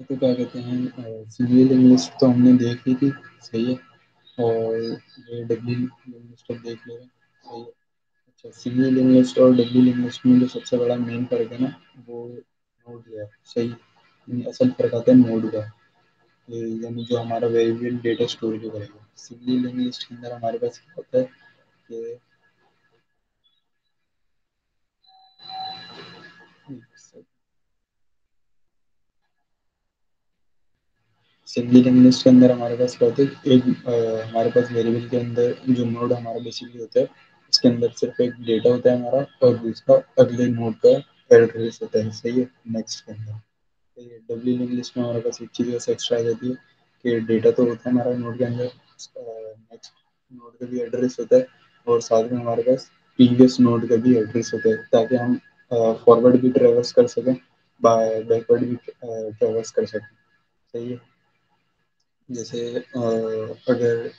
तो क्या कहते हैं सिंगल लिस्ट तो हमने देख ली थी, सही है। और ये डब्ल्यू लिस्ट अब देख ले रहे सही है। अच्छा सिंगल लिस्ट और डब्ल्यू लिस्ट में जो सबसे बड़ा मेन फ़र्क है ना, वो नोड है, सही। असल फ़र्क आता है नोड का। यानी जो हमारा वेरिएबल डेटा स्टोर जो करेगा। सिंगल लिस्ट के अंदर हमारे पास क्या होता है कि सिंगल लिस्ट के अंदर हमारे पास क्या होता है। एक आ, हमारे पास वेरिएबल के अंदर जो नोड हमारा बेसिकली होता है उसके अंदर सिर्फ़ एक डेटा होता है हमारा और दूसरा अगले नोड का एड्रेस होता है सही है? नेक्स्ट के अंदर। डब्ल्यू लिस्ट में हमारे पास एक चीज़ वैसे एक्स्ट्रा आ जाती है कि डेटा तो होता है हमारा नोड के अंदर नेक्स्ट नोड का भी एड्रेस होता है और साथ में हमारे पास प्रीवियस नोड का भी एड्रेस होता है ताकि हम फॉरवर्ड भी ट्रेवर्स कर सकें बैकवर्ड भी ट्रेवर्स कर सकें। सही है? जैसे अगर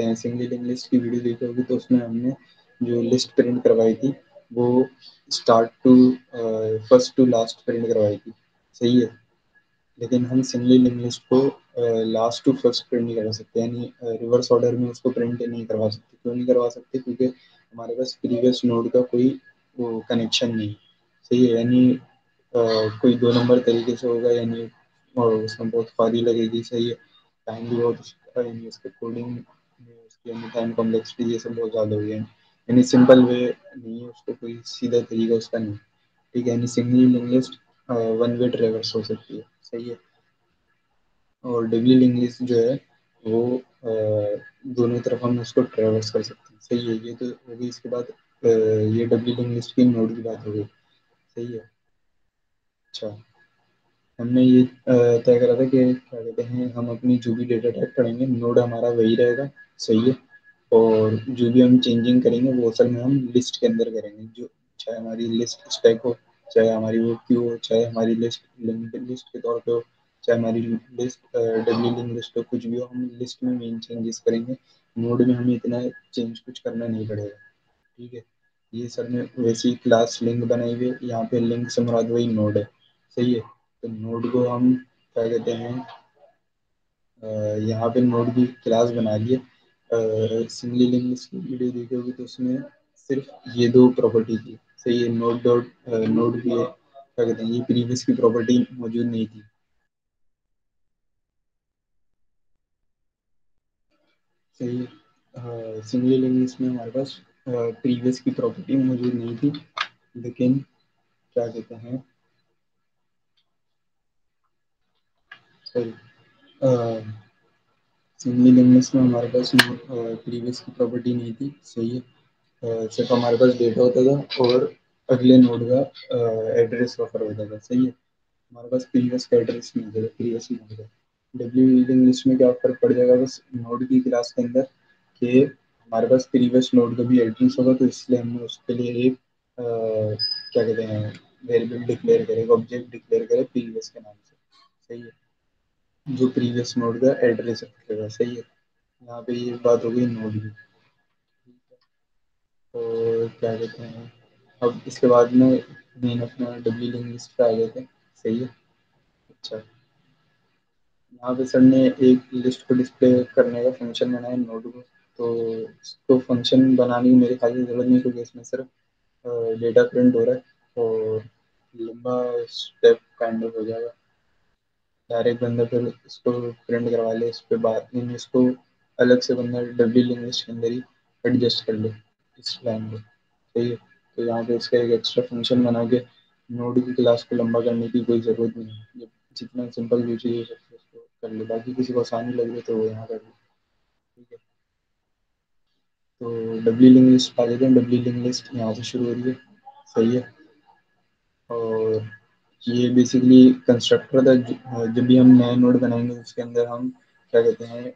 हैं सिंगल लिस्ट की वीडियो देखी होगी तो उसमें हमने जो लिस्ट प्रिंट करवाई थी, वो start to first to last print करवाई थी। सही है? लेकिन हम सिंगल लिस्ट को लास्ट टू फ़र्स्ट प्रिंट नहीं करवा सकते। यानी रिवर्स ऑर्डर में उसको प्रिंट नहीं करवा सकते। क्यों नहीं करवा सकते? क्योंकि हमारे पास प्रीवियस नोड का कोई, वो कनेक्शन नहीं सही है? यानी कोई दो नंबर तरीके से होगा, यानी और उसमें बहुत फारी लगेगी। सही है? टाइम भी बहुत यानी उसके कोडिंग उसकी यानी टाइम कॉम्प्लेक्सिटी ये सब बहुत ज़्यादा हुई है। यानी सिंपल वे नहीं है उसको कोई सीधा तरीका उसका नहीं। ठीक है यानी single list one way traverse हो सकती है। सही है। और डबल लिस्ट जो है, वो दोनों तरफ़ हम उसको ट्रेवर्स कर सकते हैं। सही है, ये तो हो गई इसके बाद ये डबल लिस्ट की नोड की बात हो गई। सही है। अच्छा। हमने ये तय करा था कि क्या कहते हैं, हम अपनी जो भी डेटा टाइप पढ़ेंगे नोड हमारा वही रहेगा, सही है। और जो भी हम चेंजिंग करेंगे, वो असल में हम लिस्ट के अंदर करेंगे। जो, चाहे हमारी लिस्ट स्टैक हो, चाहे हमारी वो क्यू हो, चाहे हमारी लिस्ट लिंक्ड लिस्ट के तौर पे हो, चाहे हमारी लिस्ट डब्ल्यू लिंक लिस्ट हो कुछ भी हो, हम लिस्ट में मेन चेंजेस करेंगे। नोड में हमें इतना चेंज कुछ करना नहीं पड़ेगा। ठीक है? ये सर ने वैसी क्लास लिंक बनाई हुई है, यहाँ पे लिंक से मुराद वही नोड है। सही है? तो नोड को हम क्या कहते हैं यहाँ पे नोड की क्लास बना लिए सिंगली लिंक की वीडियो देखी होगी तो उसमें सिर्फ़ ये दो प्रॉपर्टी थी। सही है नोड डॉट नोड की क्या कहते हैं, ये प्रीवियस की प्रॉपर्टी मौजूद नहीं थी। सही सिंगली लिंक में हमारे पास प्रीवियस की प्रॉपर्टी मौजूद नहीं थी। लेकिन क्या कहते हैं सिंगली लिंग्विस्ट में हमारे पास प्रीवियस की प्रॉपर्टी नहीं थी, सही है। सिर्फ़ हमारे पास डेटा होता था और अगले नोड का एड्रेस ऑफ़र होता था, सही है। हमारे पास प्रीवियस का एड्रेस नहीं होता प्रीवियस नोड का डब्ल्यू लिंग्विस्ट में क्या फ़र्क पड़ जाएगा बस नोड की क्लास के अंदर कि हमारे पास प्रीवियस नोड का भी एड्रेस होगा तो इसलिए हमने उसके लिए एक क्या कहते हैं वेरिएबल डिक्लेयर करें ऑब्जेक्ट डिक्लेयर करें प्रीवियस के नाम से, सही है। जो प्रीवियस नोड का एड्रेस रखेगा सही है यहाँ पे ये बात हो गई नोड की। और क्या कहते हैं, अब इसके बाद में मेन अपना डब्ल्यू लिंक लिस्ट पे आ गए थे। सही है। अच्छा। यहाँ पे सर ने एक लिस्ट को डिस्प्ले करने का फ़ंक्शन बनाया नोड को। तो इसको फ़ंक्शन बनाने की मेरे ख्याल से ज़रूरत नहीं क्योंकि इसमें सिर्फ़ डेटा प्रिंट हो रहा है और लंबा स्टेप काइंड ऑफ़ हो जाएगा। डायरेक्ट बंदा फिर इसको प्रिंट करवा ले, इस पर बात नहीं इसको अलग से बंदा डब्ल्यू लैंग्वेज के अंदर ही एडजस्ट कर ले, इस लाइन को सही है? तो यहाँ पे इसका एक एक्स्ट्रा फ़ंक्शन बना के नोड की क्लास को लंबा करने की कोई ज़रूरत नहीं है। जितना सिंपल सकती है उसको कर ले, बाकी किसी को आसानी लग रही तो वो यहाँ कर ले। ठीक है? तो डब्ल्यू लिंक लिस्ट आ जाते हैं डब्ल्यू लिंक लिस्ट यहाँ से शुरू हो रही है। सही है? और ये बेसिकली कंस्ट्रक्टर था जब भी हम नया नोड बनाएँगे, उसके अंदर हम, क्या कहते हैं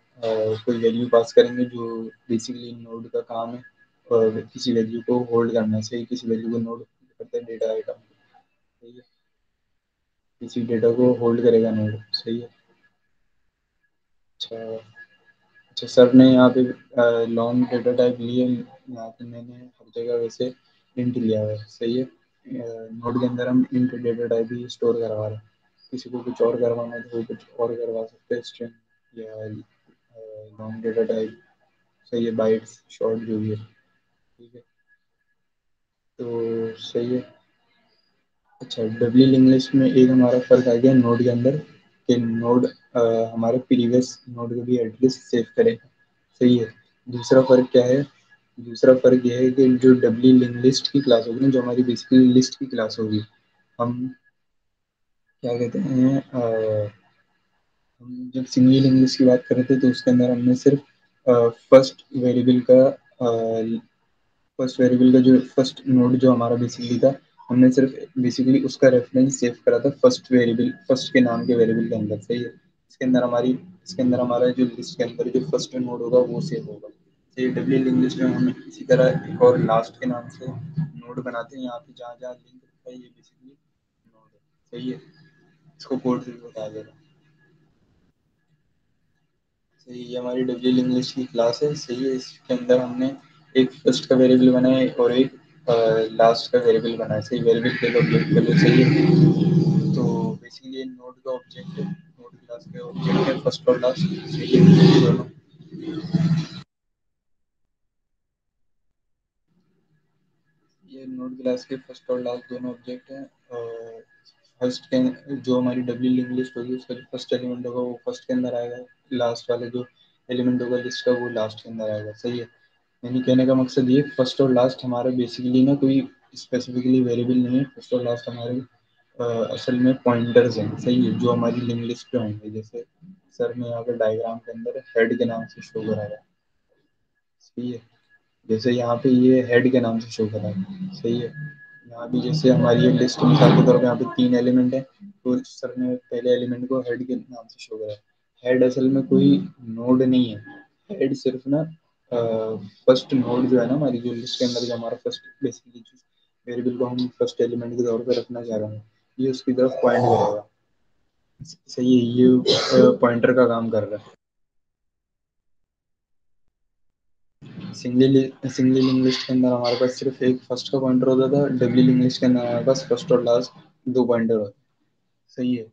कोई वैल्यू पास करेंगे जो बेसिकली नोड का काम है और किसी वैल्यू को होल्ड करना सही किसी वैल्यू को नोड करते हैं डेटा आइटम है? किसी डेटा को होल्ड करेगा नोड सही है? अच्छा अच्छा सर ने यहाँ पे लॉन्ग डेटा टाइप लिए, यहाँ पे मैंने हर जगह वैसे इंट लिया है, सही है? नोड के अंदर हम इंट डेटा टाइप ही स्टोर करवा रहे हैं। किसी को कुछ और करवाना है तो वो कुछ और करवा सकते हैं, स्ट्रिंग या लॉन्ग डेटा टाइप सही है, बाइट्स, शॉर्ट जो भी है। ठीक है। तो सही है। अच्छा डब्ल्यू लिंग्लिस्ट में एक हमारा फ़र्क आ गया नोड के अंदर कि नोड हमारे प्रीवियस नोड को भी एटलीस्ट सेव करेगा सही है। दूसरा फ़र्क क्या है? दूसरा फ़र्क यह है कि जो डब्ल्यू लिंक लिस्ट की क्लास होगी ना, जो हमारी बेसिकली लिस्ट की क्लास होगी, हम क्या कहते हैं हम जब सिंगल लिंक की बात कर रहे थे तो उसके अंदर हमने सिर्फ़ फ़र्स्ट वेरिएबल का फ़र्स्ट वेरिएबल का जो फ़र्स्ट नोड जो हमारा बेसिकली था, हमने सिर्फ़ बेसिकली उसका रेफरेंस सेव करा था फ़र्स्ट वेरिएबल फ़र्स्ट के नाम के वेरिएबल के अंदर, सही है? इसके अंदर हमारी, इसके अंदर हमारा जो लिस्ट के अंदर जो फ़र्स्ट नोड होगा, वो सेव होगा। सही डब्ल्यू लिंक लिस्ट में हम इसी तरह एक और लास्ट के नाम से नोड बनाते हैं। यहाँ पे जहाँ जहाँ लिंक है, ये बेसिकली नोड है। सही है? इसको कोड से भी बता देगा सही ये हमारी डब्ल्यू लिंक लिस्ट की क्लास है। सही है, इसके अंदर हमने एक फ़र्स्ट का वेरिएबल बनाया और एक लास्ट का वेरिएबल बनाया। सही वेरिएबल के ऑब्जेक्ट के लिए सही है। तो बेसिकली नोड का ऑब्जेक्ट है। नोड क्लास के ऑब्जेक्ट है फ़र्स्ट और लास्ट सही है, दोनों ये नोड क्लास के फ़र्स्ट और लास्ट दोनों ऑब्जेक्ट हैं फ़र्स्ट के जो हमारी डब्ल्यू लिंक लिस्ट होगी, उसका जो फ़र्स्ट एलिमेंट होगा, वो फ़र्स्ट के अंदर आएगा। लास्ट वाले जो एलिमेंट होगा लिस्ट का, वो लास्ट के अंदर आएगा। सही है? यानी कहने का मकसद ये फ़र्स्ट और लास्ट हमारा बेसिकली ना कोई स्पेसिफिकली वेरिएबल नहीं है। फ़र्स्ट और लास्ट हमारे असल में पॉइंटर्स हैं। सही है? जो हमारी लिंक लिस्ट पे होंगे, जैसे सर ने यहाँ पर डायग्राम के अंदर हेड के नाम से शो कराया। सही है? जैसे यहाँ पे ये हेड के नाम से शो करा है। सही है? यहाँ भी जैसे हमारी ये लिस्ट मिसाल के तौर पर यहाँ पे तीन एलिमेंट है। तो सर ने पहले एलिमेंट को हेड के नाम से शो करा। है हेड असल में कोई नोड नहीं है। हेड सिर्फ़ ना फ़र्स्ट नोड जो है ना हमारी, जो लिस्ट के अंदर जो हमारा फ़र्स्ट बेसिकली वेरिएबल को हम फ़र्स्ट एलिमेंट के तौर पर रखना चाह रहे हैं। ये उसकी तरफ़ पॉइंट करेगा। सही है, ये पॉइंटर का काम कर रहा है। सिंगली सिंगली के अंदर हमारे पास सिर्फ़ एक फ़र्स्ट का पॉइंटर होता था डबली लिस्ट के अंदर हमारे पास फ़र्स्ट और लास्ट दो पॉइंटर होते सही है।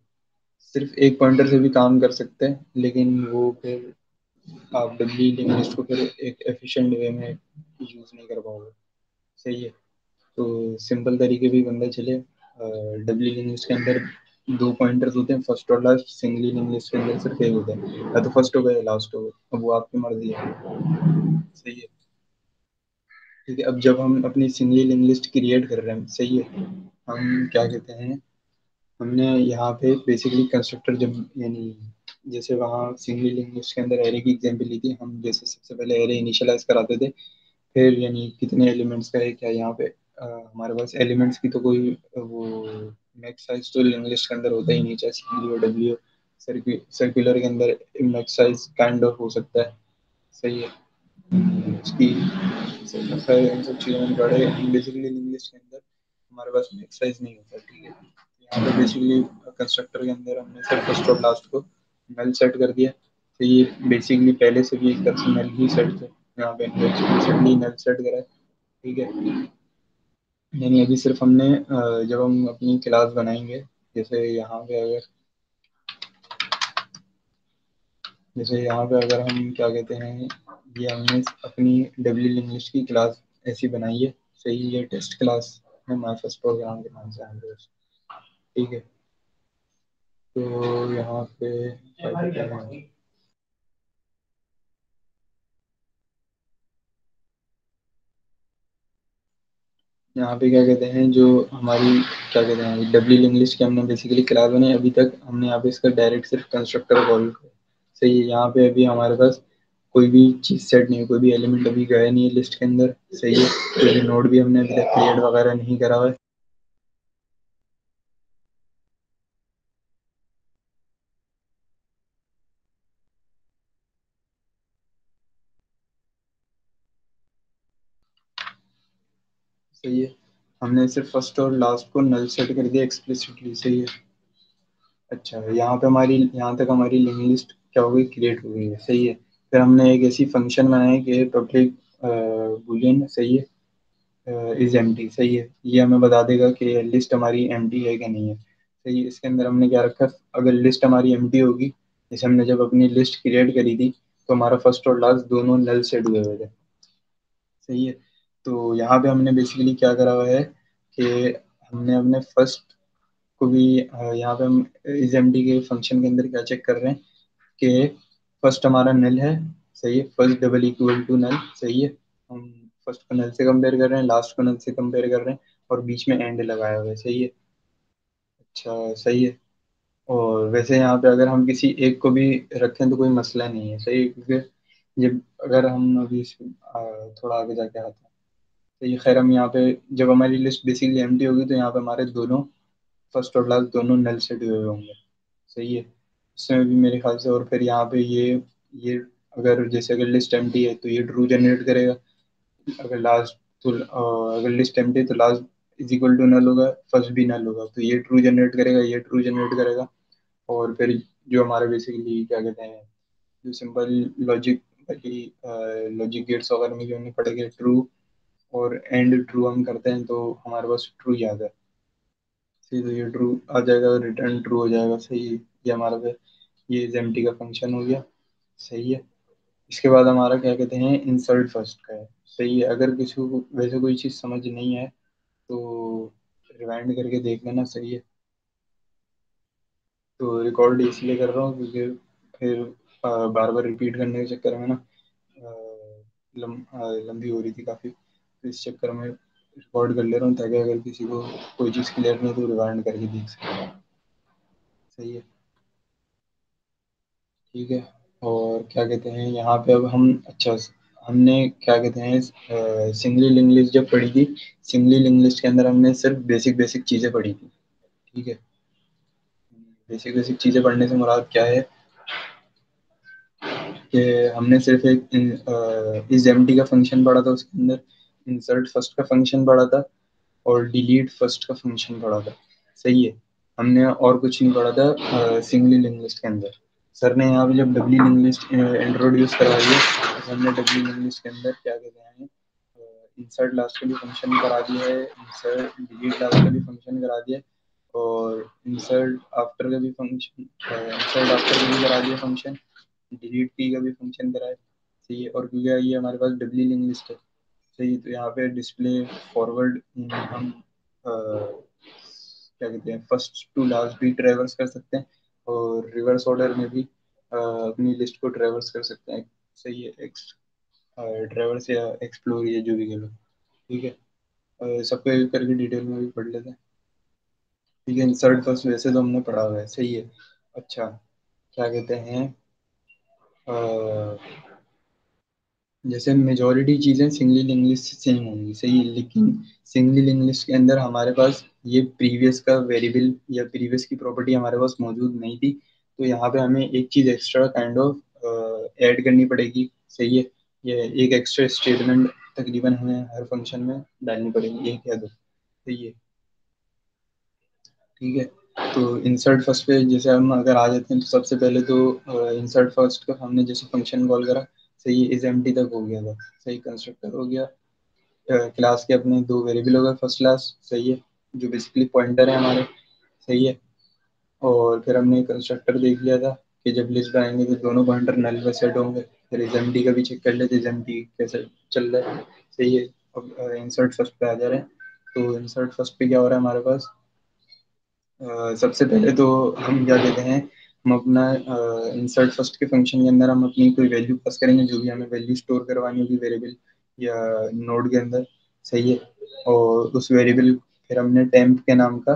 सिर्फ़ एक पॉइंटर से भी काम कर सकते हैं, लेकिन वो फिर आप डबली लिस्ट को फिर एक एफिशिएंट वे में यूज़ नहीं कर पाओगे। सही है। तो सिंपल तरीके भी बंदा चले। डबली लिस्ट के अंदर दो पॉइंटर्स होते हैं फ़र्स्ट और लास्ट सिंगली लिस्ट के अंदर सिर्फ़ एक होता है। या तो फ़र्स्ट हो गया लास्ट हो गया, अब वो आपकी मर्ज़ी है। सही है। है अब जब हम अपनी सिंगली लिंक लिस्ट क्रिएट कर रहे हैं सही है। हम क्या कहते हैं हमने यहाँ पे बेसिकली कंस्ट्रक्टर जब यानी जैसे वहाँ सिंगली लिंक लिस्ट के अंदर एरे की एग्जांपल ली थी हम जैसे सबसे पहले एरे इनिशियलाइज कराते थे फिर यानी कितने एलिमेंट्स का है क्या यहाँ पे आ, हमारे पास एलिमेंट्स की तो कोई वो मैक्स साइज़ तो लिंक लिस्ट के अंदर होता ही नहीं चाहे सी डब्ल्यू सर्कुलर के अंदर मैक्स साइज़ काइंड ऑफ़ हो सकता है। सही है। उसकी इन सब चीज़ों में बड़े बेसिकली लिस्ट के अंदर हमारे पास मैक्स साइज़ नहीं होता, ठीक है? यहाँ पे बेसिकली कंस्ट्रक्टर के अंदर हमने सिर्फ़ फ़र्स्ट और लास्ट को नल सेट कर दिया। तो ये बेसिकली पहले से भी एक तरह से नल ही सेट थे। यहाँ पे नल सेट करा है, ठीक है? यानी अभी सिर्फ़ हमने जब हम अपनी क्लास बनाएँगे, जैसे यहाँ पे अगर, जैसे यहाँ पे अगर हम क्या कहते हैं ये हमने अपनी डब्ल्यू इंग्लिश की क्लास ऐसी बनाई है, सही ये टेस्ट क्लास है माई फ़र्स्ट प्रोग्राम के नाम से ठीक है। तो यहाँ पे यहाँ पे क्या कहते हैं, जो हमारी, क्या कहते हैं डब्ल्यू इंग्लिश की हमने बेसिकली क्लास बनाई, अभी तक हमने यहाँ पे इसका डायरेक्ट सिर्फ़ कंस्ट्रक्टर कॉल सही है, यहाँ पे अभी हमारे पास कोई भी चीज़ सेट नहीं है कोई भी एलिमेंट अभी गया नहीं है लिस्ट के अंदर, सही है। कोई भी नोड भी हमने अभी तक क्रिएट वगैरह नहीं करा हुआ है। सही है। हमने सिर्फ़ फ़र्स्ट और लास्ट को नल सेट कर दिया एक्सप्लिसिटली सही है। अच्छा यहाँ पे हमारी, यहाँ तक हमारी लिंक लिस्ट क्या हो गई? क्रिएट हो गई है, सही है। फिर हमने एक ऐसी फ़ंक्शन बनाई कि पब्लिक बुलियन सही है इज़ एम सही है। ये हमें बता देगा कि लिस्ट हमारी एम है कि नहीं है। सही है इसके अंदर हमने क्या रखा? अगर लिस्ट हमारी एम होगी, जैसे हमने जब अपनी लिस्ट क्रिएट करी थी तो हमारा फ़र्स्ट और लास्ट दोनों नल सेट हुए हुए थे। सही है? तो यहाँ पे हमने बेसिकली क्या करा हुआ है कि हमने अपने फ़र्स्ट को भी यहाँ पे हम एम के फ़ंक्शन के अंदर क्या चेक कर रहे हैं कि फ़र्स्ट हमारा नल है, सही है? First double equal to null, सही है? हम फ़र्स्ट को नल से कंपेयर कर रहे हैं लास्ट को नल से कंपेयर कर रहे हैं, और बीच में एंड लगाया हुआ है, सही है? अच्छा सही है। और वैसे यहाँ पे अगर हम किसी एक को भी रखें तो कोई मसला नहीं है, सही क्योंकि जब अगर हम अभी थोड़ा आगे जाके आते हैं तो ये खैर हम यहाँ पे, जब हमारी लिस्ट बेसिकली एम होगी तो यहाँ पे हमारे दोनों फ़र्स्ट और लास्ट दोनों नल सेट हुए होंगे, सही है? इसमें भी मेरे ख्याल से, और फिर यहाँ पे ये ये अगर जैसे अगर लिस्ट एम है तो ये ट्रू जनरेट करेगा। अगर लास्ट तो अगर लिस्ट एम तो last is equal to null होगा फ़र्स्ट भी नल होगा। तो ये ट्रू जनरेट करेगा, ये ट्रू जनरेट करेगा। और फिर जो हमारा बेसिकली क्या कहते हैं, जो सिंपल लॉजिक लॉजिक गेट्स वगैरह में जो हमने पढ़े गए ट्रू और एंड ट्रू हम करते हैं तो हमारे पास ट्रू याद है। सही तो ये ट्रू आ जाएगा रिटर्न ट्रू हो जाएगा, सही ये हमारा पे ये इज़ एम का फ़ंक्शन हो गया, सही है। इसके बाद हमारा क्या कहते हैं इंसर्ट फ़र्स्ट का है। सही है, अगर किसी को, वैसे कोई चीज़ समझ नहीं है तो रिवाइंड करके देख लेना, सही है। तो रिकॉर्ड इसलिए कर रहा हूँ क्योंकि फिर बार बार रिपीट करने के चक्कर में ना लंबी हो रही थी काफ़ी। इस चक्कर में रिकॉर्ड कर ले रहा हूँ ताकि अगर किसी को कोई चीज़ क्लियर नहीं तो रिवाइंड करके देख सके सही है। ठीक है। और क्या कहते हैं, यहाँ पे अब हम अच्छा हमने क्या कहते हैं सिंगली लिंग जब पढ़ी थी सिंगली लिंग के अंदर हमने सिर्फ़ बेसिक बेसिक चीज़ें पढ़ी थी। ठीक है। बेसिक बेसिक चीज़ें पढ़ने से मुराद क्या है? कि हमने सिर्फ़ एक इस एम का फ़ंक्शन पढ़ा था उसके अंदर। इंसर्ट फ़र्स्ट का फ़ंक्शन पढ़ा था और डिलीट फ़र्स्ट का फ़ंक्शन पढ़ा था। सही है। हमने और कुछ नहीं पढ़ा था सिंगली लिंग्विस्ट के अंदर। सर ने यहाँ पे जब डब्ली लिंग्विस्ट इंट्रोड्यूस करवाई है तो हमने डब्ली लिंग्विस्ट के अंदर क्या कहते हैं इंसर्ट लास्ट का भी फ़ंक्शन करा दिया है इंसर्ट डिलीट लास्ट का भी फ़ंक्शन करा दिया और इंसर्ट आफ्टर का भी फ़ंक्शन इंसर्ट आफ्टर का भी करा दिया फ़ंक्शन डिलीट की का भी फ़ंक्शन करा है। सही है। और क्योंकि ये हमारे पास डब्ली लिंग्विस्ट है। सही तो यहाँ पे डिस्प्ले फॉरवर्ड हम आ, क्या कहते हैं फ़र्स्ट टू लास्ट भी ट्रेवर्स कर सकते हैं और रिवर्स ऑर्डर में भी आ, अपनी लिस्ट को ट्रेवर्स कर सकते हैं। सही है एक्स ट्रेवर्स या एक्सप्लोर या जो भी कह लो ठीक है? सबको करके डिटेल में भी पढ़ लेते हैं। ठीक है इंसर्ट फ़र्स्ट वैसे तो हमने पढ़ा हुआ है सही है। अच्छा क्या कहते हैं जैसे मेजोरिटी चीज़ें सिंगल इंग्लिश से सेम होंगी, सही लेकिन सिंगल इंग्लिश के अंदर हमारे पास ये प्रीवियस का वेरिएबल या प्रीवियस की प्रॉपर्टी हमारे पास मौजूद नहीं थी तो यहाँ पे हमें एक चीज़ एक्स्ट्रा काइंड ऑफ़ ऐड करनी पड़ेगी, सही है, ये एक एक्स्ट्रा स्टेटमेंट तकरीबन हमें हर फ़ंक्शन में डालनी पड़ेगी, एक या दो, सही है। ठीक है तो इंसर्ट फ़र्स्ट पे जैसे हम अगर आ जाते हैं तो सबसे पहले तो इंसर्ट फ़र्स्ट का हमने जैसे फ़ंक्शन कॉल करा सही इज़ एम तक हो गया था। सही कंस्ट्रक्टर हो गया। क्लास के अपने दो वेरिएबल हो गए फ़र्स्ट क्लास सही है। जो बेसिकली पॉइंटर है हमारे, सही है। और फिर हमने कंस्ट्रक्टर देख लिया था कि जब लिस्ट बनाएँगे तो दोनों पॉइंटर नल में सेट होंगे। फिर इज़ एम का भी चेक कर लेते इज़ एम कैसे चल रहा है। सही है। अब इंसर्ट फ़र्स्ट पे आ जा रहे हैं। तो इंसर्ट फ़र्स्ट पे क्या हो रहा है हमारे पास? सबसे पहले तो हम क्या कहते हैं हम अपना इंसर्ट फ़र्स्ट के फ़ंक्शन के अंदर हम अपनी कोई वैल्यू पास करेंगे, जो भी हमें वैल्यू स्टोर करवानी होगी वेरिएबल या नोड के अंदर, सही है? और उस वेरिएबल फिर हमने टेम्प के नाम का,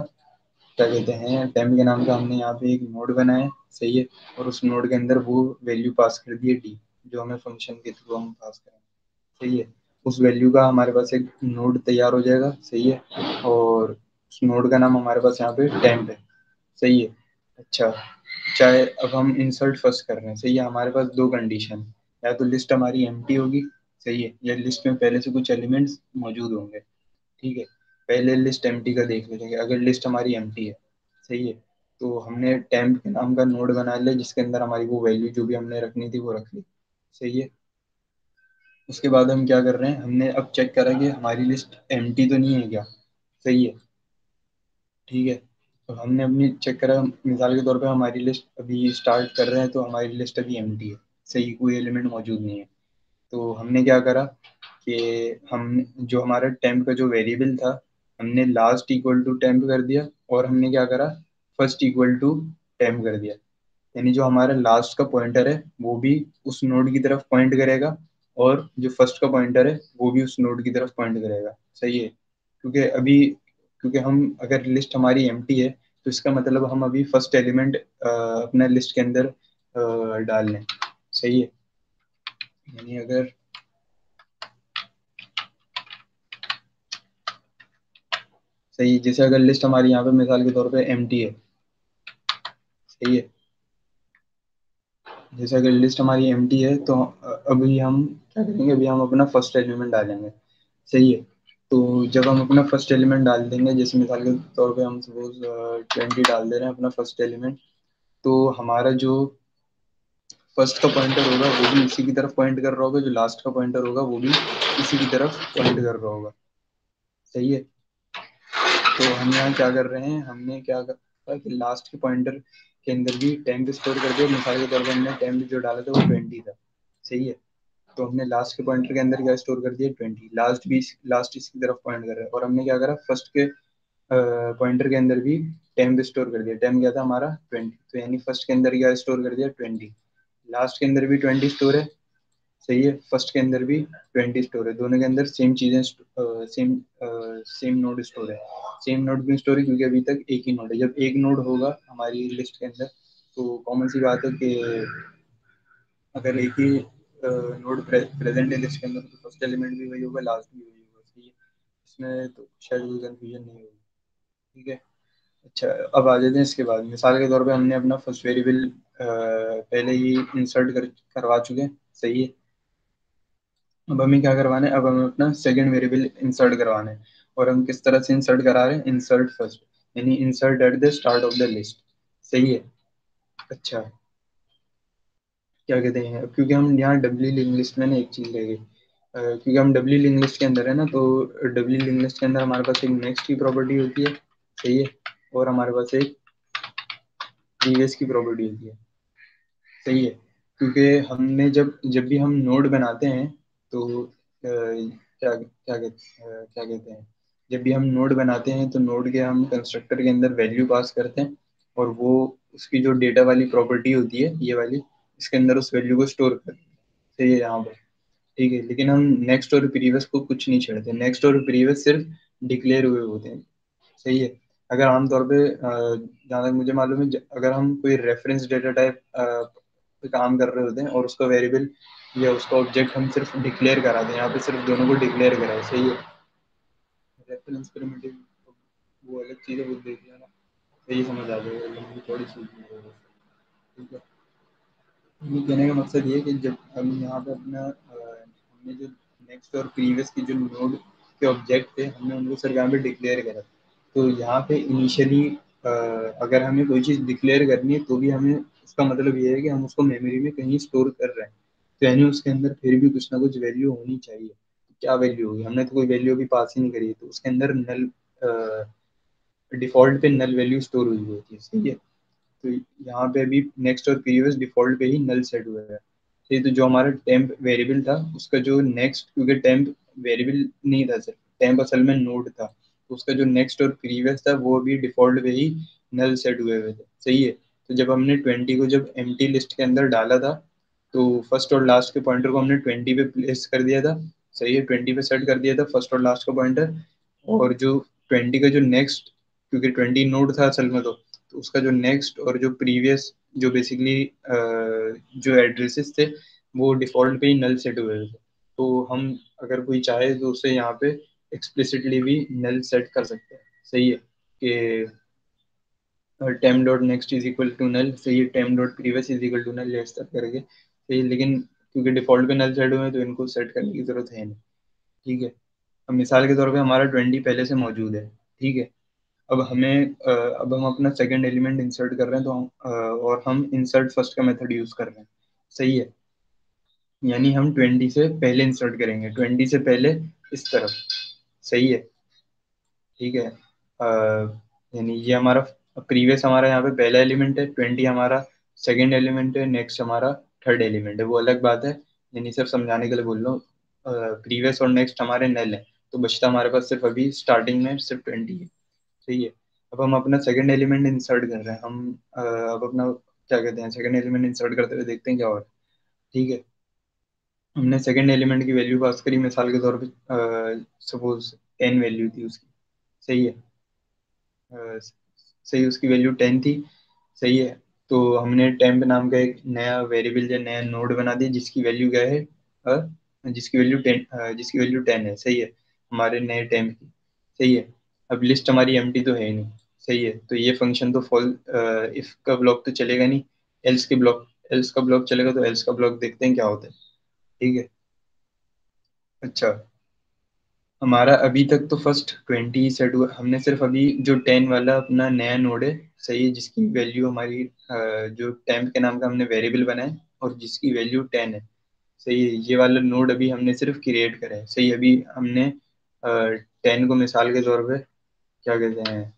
क्या कहते हैं टेम्प के नाम का हमने यहाँ पे एक नोड बनाया, सही है? और उस नोड के अंदर वो वैल्यू पास कर दी है डी जो हमें फ़ंक्शन के थ्रू हम पास करें सही है? उस वैल्यू का हमारे पास एक नोड तैयार हो जाएगा, सही है? और उस नोड का नाम हमारे पास यहाँ पे टेम्प है, सही है? अच्छा चाहे अब हम इंसर्ट फ़र्स्ट कर रहे हैं, सही है? हमारे पास दो कंडीशन या तो लिस्ट हमारी एम होगी, सही है? या लिस्ट में पहले से कुछ एलिमेंट्स मौजूद होंगे, ठीक है? पहले लिस्ट एम का देख लेंगे अगर लिस्ट हमारी एम है, सही है? तो हमने टेम्प के नाम का नोड बना लिया, जिसके अंदर हमारी वो वैल्यू जो भी हमने रखनी थी, वो रख ली, सही है? उसके बाद हम क्या कर रहे हैं, हमने अब चेक करा कि हमारी लिस्ट एम तो नहीं है क्या? सही है? ठीक है? तो हमने अपनी चेक करा, मिसाल के तौर पे हमारी लिस्ट अभी स्टार्ट कर रहे हैं तो हमारी लिस्ट अभी एम है, सही कोई एलिमेंट मौजूद नहीं है। तो हमने क्या करा कि हम, जो हमारा टेम्प का जो वेरिएबल था, हमने लास्ट इक्वल टू टेम्प कर दिया और हमने क्या करा फ़र्स्ट इक्वल टू टेम्प कर दिया। यानी जो हमारा लास्ट का पॉइंटर है, वो भी उस नोड की तरफ़ पॉइंट करेगा और जो फ़र्स्ट का पॉइंटर है, वो भी उस नोड की तरफ़ पॉइंट करेगा। सही है? क्योंकि अभी क्योंकि हम अगर लिस्ट हमारी एमटी है तो इसका मतलब हम अभी फ़र्स्ट एलिमेंट अपने लिस्ट के अंदर डाल लें। सही है? यानी अगर सही है जैसे अगर लिस्ट हमारी यहाँ पे मिसाल के तौर पे एम है। सही है? जैसे अगर लिस्ट हमारी एमटी है तो अभी हम क्या करेंगे? अभी हम अपना फ़र्स्ट एलिमेंट डालेंगे। सही है? तो जब हम अपना फ़र्स्ट एलिमेंट डाल देंगे, जैसे मिसाल के तौर पे हम सपोज़ ट्वेंटी डाल दे रहे हैं अपना फ़र्स्ट एलिमेंट तो हमारा जो फ़र्स्ट का पॉइंटर होगा, वो भी इसी की तरफ़ पॉइंट कर रहा होगा, जो लास्ट का पॉइंटर होगा, वो भी इसी की तरफ़ पॉइंट कर रहा होगा। सही है? तो हम यहाँ क्या कर रहे हैं, हमने क्या करा कि लास्ट के पॉइंटर के अंदर भी टेम्प स्टोर कर दिया, मिसाल के तौर पर हमने टेम्प जो डाला था, वो ट्वेंटी था। सही है? तो हमने लास्ट के पॉइंटर के अंदर क्या स्टोर कर दिया? ट्वेंटी लास्ट भी लास्ट इसकी तरफ़ पॉइंट कर रहा है। और हमने क्या करा? फ़र्स्ट के पॉइंटर के अंदर भी टेम्प स्टोर कर दिया। टेम्प क्या था हमारा? ट्वेंटी तो यानी फ़र्स्ट के अंदर क्या स्टोर कर दिया? ट्वेंटी लास्ट के अंदर भी ट्वेंटी स्टोर है। सही है? फ़र्स्ट के अंदर भी ट्वेंटी स्टोर है। दोनों के अंदर सेम चीज़ें सेम सेम नोड स्टोर है। सेम नोड क्यों स्टोर है क्योंकि अभी तक एक ही नोड है। जब एक नोड होगा हमारी लिस्ट के अंदर तो कॉमन सी बात है कि अगर एक ही नोड प्रेजेंट है लिस्ट के अंदर तो फ़र्स्ट एलिमेंट भी वही होगा लास्ट भी वही होगा सही है इसमें तो शायद कोई कंफ्यूजन नहीं होगी। ठीक है? अच्छा अब आ जाते हैं इसके बाद मिसाल के तौर पे हमने अपना फ़र्स्ट वेरिएबल पहले ही इंसर्ट कर, करवा चुके हैं। सही है? अब हमें क्या करवाना है? अब हमें अपना सेकंड वेरिएबल इंसर्ट करवाना है। और हम किस तरह से इंसर्ट करा रहे हैं? इंसर्ट फ़र्स्ट यानी insert at the start of the list सही है? अच्छा। क्या कहते हैं, क्योंकि हम यहाँ डब्ल्यू लिंक लिस्ट में ना एक चीज़ रह गई। क्योंकि हम डब्ल्यू लिंक लिस्ट के अंदर है ना तो डब्ल्यू लिंक लिस्ट के अंदर हमारे पास एक नेक्स्ट की प्रॉपर्टी होती है, सही है? और हमारे पास एक प्रीवियस की प्रॉपर्टी होती है, सही है? क्योंकि हमने जब जब भी हम नोड बनाते हैं तो क्या क्या कहते क्या कहते हैं? जब भी हम नोड बनाते हैं तो नोड के हम कंस्ट्रक्टर के अंदर वैल्यू पास करते हैं, और वो उसकी जो डेटा वाली प्रॉपर्टी होती है, ये वाली इसके अंदर उस वैल्यू को स्टोर कर सही है यहाँ पर। ठीक है, लेकिन हम नेक्स्ट और प्रीवियस को कुछ नहीं छेड़ते। नेक्स्ट और प्रीवियस सिर्फ़ डिक्लेयर हुए होते हैं। सही है? अगर आमतौर पे जहाँ तक मुझे मालूम है अगर हम कोई रेफरेंस डेटा टाइप काम कर रहे होते हैं और उसका वेरिएबल या उसका ऑब्जेक्ट हम सिर्फ़ डिक्लेयर करा दें यहाँ पे सिर्फ़ दोनों को डिक्लेयर कराए। सही है? रेफरेंस प्रिमिटिव वो अलग चीज़ है वो देख लेना सही समझ आ जाएगा थोड़ी सी ठीक है। ये कहने का मकसद ये है कि जब हम यहाँ पे अपना हमने जो नेक्स्ट और प्रीवियस की जो नोड के ऑब्जेक्ट थे, हमने उनको यहाँ पे डिक्लेयर करा। तो यहाँ पे इनिशियली अगर हमें कोई चीज़ डिक्लेयर करनी है तो भी हमें उसका मतलब ये है कि हम उसको मेमोरी में कहीं स्टोर कर रहे हैं। तो यानी उसके अंदर फिर भी कुछ ना कुछ वैल्यू होनी चाहिए। तो क्या वैल्यू होगी? हमने तो कोई वैल्यू अभी पास ही नहीं करी तो उसके अंदर नल डिफ़ॉल्ट पे नल वैल्यू स्टोर हुई होती है सही है? तो यहाँ पे अभी नेक्स्ट और प्रीवियस डिफ़ॉल्ट पे ही नल सेट हुआ है। ये तो जो हमारा टेम्प वेरिएबल था, उसका जो नेक्स्ट क्योंकि टेम्प वेरिएबल नहीं था सर टेम्प असल में नोड था तो उसका जो नेक्स्ट और प्रीवियस था, वो अभी डिफ़ॉल्ट पे ही नल सेट हुए हुए थे। सही है? तो जब हमने ट्वेंटी को जब एम लिस्ट के अंदर डाला था तो फ़र्स्ट और लास्ट के पॉइंटर को हमने ट्वेंटी पे प्लेस कर दिया था। सही है? ट्वेंटी पे सेट कर दिया था फ़र्स्ट और लास्ट का पॉइंटर और जो ट्वेंटी का जो नेक्स्ट क्योंकि ट्वेंटी नोड था असल में तो तो उसका जो नेक्स्ट और जो प्रीवियस जो बेसिकली जो एड्रेसेस थे, वो डिफ़ॉल्ट पे ही नल सेट हुए थे। तो हम अगर कोई चाहे तो उसे यहाँ पे एक्सप्लिसिटली भी नल सेट कर सकते हैं। सही है कि temp dot next is equal to null सही है temp dot previous is equal to null ये करके सही लेकिन क्योंकि डिफ़ॉल्ट पे नल सेट हुए हैं तो इनको सेट करने की ज़रूरत है नहीं। ठीक है? अब मिसाल के तौर पे हमारा ट्वेंटी पहले से मौजूद है। ठीक है? अब हमें अब हम अपना सेकंड एलिमेंट इंसर्ट कर रहे हैं तो हम और हम इंसर्ट फ़र्स्ट का मेथड यूज़ कर रहे हैं। सही है? यानी हम ट्वेंटी से पहले इंसर्ट करेंगे। ट्वेंटी से पहले इस तरफ़। सही है? ठीक है? यानी ये हमारा प्रीवियस हमारा यहाँ पे पहला एलिमेंट है ट्वेंटी हमारा सेकेंड एलिमेंट है नेक्स्ट हमारा थर्ड एलिमेंट है। वो अलग बात है। यानी सिर्फ़ समझाने के लिए बोल रहा हूँ। प्रीवियस और नेक्स्ट हमारे नल है। तो बचता हमारे पास सिर्फ़ अभी स्टार्टिंग में सिर्फ़ ट्वेंटी है। सही है। अब हम अपना सेकेंड एलिमेंट इंसर्ट कर रहे हैं। हम अब अपना क्या कहते हैं सेकेंड एलिमेंट इंसर्ट करते हुए देखते हैं क्या है ठीक है? हमने सेकेंड एलिमेंट की वैल्यू पास करी मिसाल के तौर पे सपोज़ टेन वैल्यू थी उसकी। सही है? आ, सही उसकी वैल्यू टेन थी। सही है? तो हमने टेम्प नाम का एक नया वेरिएबल या नया नोड बना दिया जिसकी वैल्यू क्या है? आ, जिसकी वैल्यू टेन जिसकी वैल्यू टेन है। सही है? हमारे नए टेम्प की। सही है? अब लिस्ट हमारी एम तो है नहीं। सही है तो ये फ़ंक्शन तो फॉल इफ़ का ब्लॉक तो चलेगा नहीं एल्स के ब्लॉक एल्स का ब्लॉक चलेगा तो एल्स का ब्लॉक देखते हैं क्या होता है। ठीक है? अच्छा हमारा अभी तक तो फ़र्स्ट ट्वेंटी ही सेट हुआ, हमने सिर्फ़ अभी जो टेन वाला अपना नया नोड है, सही है, जिसकी वैल्यू हमारी जो टेम्प के नाम का हमने वेरिएबल बनाए और जिसकी वैल्यू टेन है। सही है, ये वाला नोड अभी हमने सिर्फ़ क्रिएट करा है। सही अभी हमने टेन को मिसाल के तौर पे क्या कहते हैं?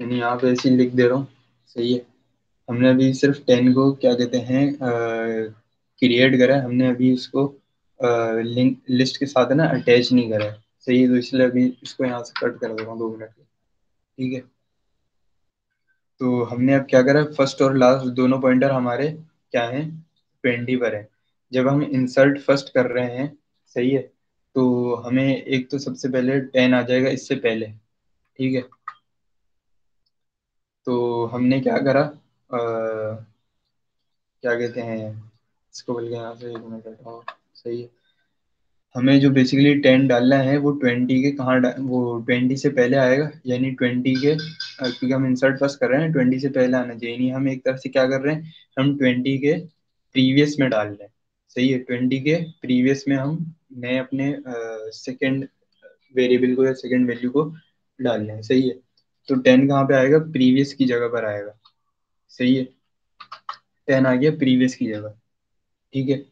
यानी यहाँ पे ऐसे लिख दे रहा हूँ। सही है। हमने अभी सिर्फ़ टेन को क्या कहते हैं क्रिएट करा है। हमने अभी उसको लिंक लिस्ट के साथ है ना अटैच नहीं करा है। सही है तो इसलिए अभी इसको यहाँ से कट कर दे रहा हूँ दो मिनट ठीक है? तो हमने अब क्या करा फ़र्स्ट और लास्ट दोनों पॉइंटर हमारे क्या हैं? ट्वेंटी पर है। जब हम इंसर्ट फ़र्स्ट कर रहे हैं सही है? तो हमें एक तो सबसे पहले टेन आ जाएगा इससे पहले ठीक है? तो हमने क्या करा? आ, क्या कहते हैं इसको बोल यहाँ से एक मिनट सही है? हमें जो बेसिकली टेन डालना है वो ट्वेंटी के कहाँ वो ट्वेंटी से पहले आएगा यानी ट्वेंटी के क्योंकि हम इंसर्ट फ़र्स्ट कर रहे हैं ट्वेंटी से पहले आना चाहिए। हम एक तरह से क्या कर रहे हैं हम ट्वेंटी के प्रीवियस में डाल रहे हैं। सही है ट्वेंटी के प्रीवियस में हम नए अपने सेकेंड वेरिएबल को या सेकेंड वैल्यू को डाल हैं, सही है? तो टेन कहाँ पे आएगा? प्रीवियस की जगह पर आएगा, सही है? टेन आ गया प्रीवियस की जगह, ठीक है?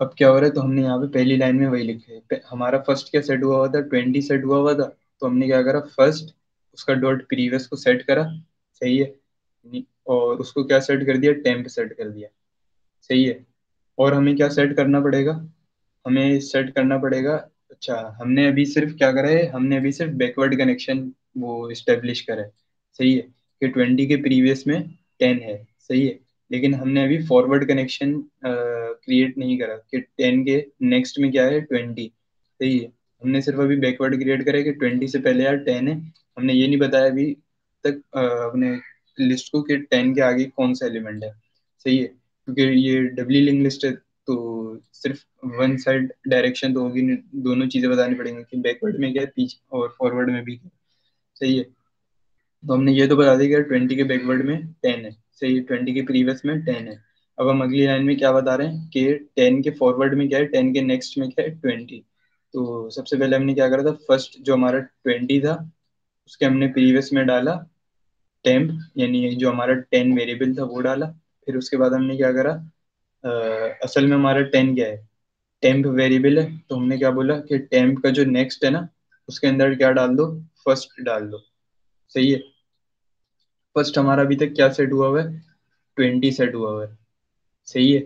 अब क्या हो रहा है? तो हमने यहाँ पे पहली लाइन में वही लिखे है। हमारा फ़र्स्ट क्या सेट हुआ हुआ था? ट्वेंटी सेट हुआ हुआ था। तो हमने क्या करा? फ़र्स्ट उसका डॉट प्रीवियस को सेट करा, सही है? और उसको क्या सेट कर दिया? टेम्प सेट कर दिया, सही है? और हमें क्या सेट करना पड़ेगा? हमें सेट करना पड़ेगा अच्छा हमने अभी सिर्फ़ क्या करा है? हमने अभी सिर्फ़ बैकवर्ड कनेक्शन वो इस्टेब्लिश करा है। सही है कि ट्वेंटी के प्रीवियस में टेन है। सही है। लेकिन हमने अभी फॉरवर्ड कनेक्शन क्रिएट नहीं करा कि टेन के नेक्स्ट में क्या है? ट्वेंटी सही है। हमने सिर्फ़ अभी बैकवर्ड क्रिएट करा है कि ट्वेंटी से पहले यार टेन है। हमने ये नहीं बताया अभी तक अपने लिस्ट को कि टेन के आगे कौन सा एलिमेंट है। सही है। क्योंकि ये डब्ली लिंक लिस्ट है तो सिर्फ़ वन साइड डायरेक्शन तो होगी, दोनों चीज़ें बतानी पड़ेंगी कि बैकवर्ड में क्या पीछे, और फॉरवर्ड में भी क्या सही है? तो हमने ये तो बता दिया कि ट्वेंटी के बैकवर्ड में टेन है। सही ट्वेंटी के प्रीवियस में टेन है। अब हम अगली लाइन में क्या बता रहे हैं कि टेन के फॉरवर्ड में क्या है टेन के नेक्स्ट में क्या है ट्वेंटी तो सबसे पहले हमने क्या करा था फ़र्स्ट जो हमारा ट्वेंटी था, उसके हमने प्रीवियस में डाला टेम्प यानी जो हमारा टेन वेरिएबल था, वो डाला। फिर उसके बाद हमने क्या करा? आ, असल में हमारा टेन क्या है। टेम्प वेरिएबल है तो हमने क्या बोला कि टेम्प का जो नेक्स्ट है ना उसके अंदर क्या डाल दो? फ़र्स्ट डाल दो। सही है? फ़र्स्ट हमारा अभी तक क्या सेट हुआ हुआ है? ट्वेंटी सेट हुआ हुआ है। सही है?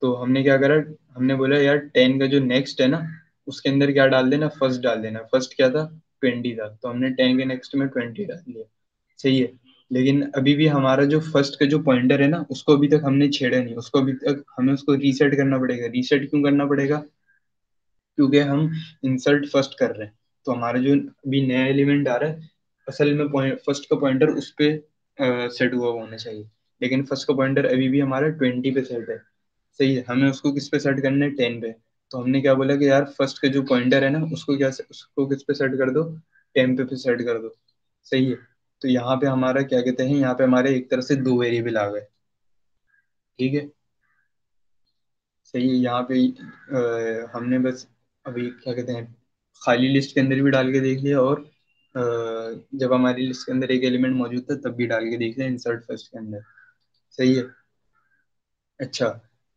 तो हमने क्या करा? हमने बोला यार टेन का जो नेक्स्ट है ना उसके अंदर क्या डाल देना? फ़र्स्ट डाल देना। फ़र्स्ट क्या था? ट्वेंटी था। तो हमने टेन के नेक्स्ट में ट्वेंटी डाल दिया। सही है? लेकिन अभी भी हमारा जो फ़र्स्ट का जो पॉइंटर है ना, उसको अभी तक हमने छेड़ा नहीं। उसको अभी तक हमें उसको रीसेट करना पड़ेगा। रीसेट क्यों करना पड़ेगा? क्योंकि हम इंसर्ट फ़र्स्ट कर रहे हैं। तो हमारा जो अभी नया एलिमेंट आ रहा है, असल में फ़र्स्ट का पॉइंटर उस पर सेट हुआ होना चाहिए। लेकिन फ़र्स्ट का पॉइंटर अभी भी हमारा ट्वेंटी पे सेट है। सही है, हमें उसको किस पे सेट करना है? टेन पे। तो हमने क्या बोला कि यार फ़र्स्ट का जो पॉइंटर है ना, उसको क्या, उसको किस पे सेट कर दो? टेन पे पे सेट कर दो। सही है। तो यहाँ पे हमारा क्या कहते हैं यहाँ पे हमारे एक तरह से दो वेरिएबल आ गए। ठीक है? सही है यहाँ पे आ, हमने बस अभी क्या कहते हैं खाली लिस्ट के अंदर भी डाल के देख लिया और आ, जब हमारी लिस्ट के अंदर एक एलिमेंट मौजूद था तब भी डाल के देख लिया इंसर्ट फ़र्स्ट के अंदर। सही है? अच्छा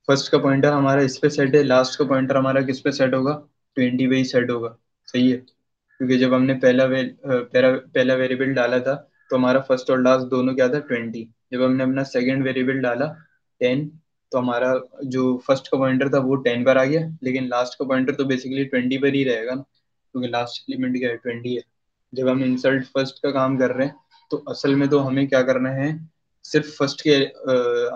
फ़र्स्ट का पॉइंटर हमारा इस पे सेट है लास्ट का पॉइंटर हमारा किस पे सेट होगा? ट्वेंटी पे ही सेट होगा। सही है? क्योंकि जब हमने पहला वे पहला पहला वेरिएबल डाला था तो हमारा फ़र्स्ट और लास्ट दोनों क्या था? ट्वेंटी जब हमने अपना सेकेंड वेरिएबल डाला टेन तो हमारा जो फ़र्स्ट का पॉइंटर था वो टेन पर आ गया। लेकिन लास्ट का पॉइंटर तो बेसिकली ट्वेंटी पर ही रहेगा ना क्योंकि लास्ट एलिमेंट क्या है? ट्वेंटी है। जब हम इंसल्ट फ़र्स्ट का काम कर रहे हैं तो असल में तो हमें क्या करना है? सिर्फ़ फ़र्स्ट के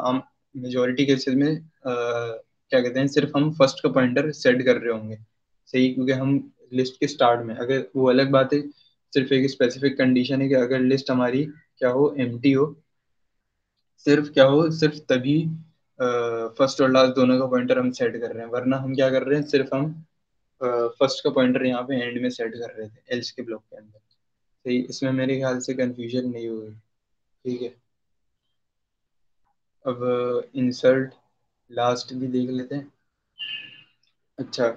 आम मेजोरिटी केसेस में आ, क्या कहते हैं? सिर्फ़ हम फ़र्स्ट का पॉइंटर सेट कर रहे होंगे। सही क्योंकि हम लिस्ट के स्टार्ट में अगर वो अलग बात है सिर्फ़ एक स्पेसिफिक कंडीशन है कि अगर लिस्ट हमारी क्या हो एम हो, सिर्फ़ क्या हो, सिर्फ़ तभी फ़र्स्ट और लास्ट दोनों का पॉइंटर हम सेट कर रहे हैं। वरना हम क्या कर रहे हैं, सिर्फ़ हम फ़र्स्ट का पॉइंटर यहाँ पे एंड में सेट कर रहे थे एल्स के ब्लॉक के अंदर। सही, इसमें मेरे ख्याल से कंफ्यूजन नहीं हुई। ठीक है। अब इंसर्ट लास्ट भी देख लेते हैं। अच्छा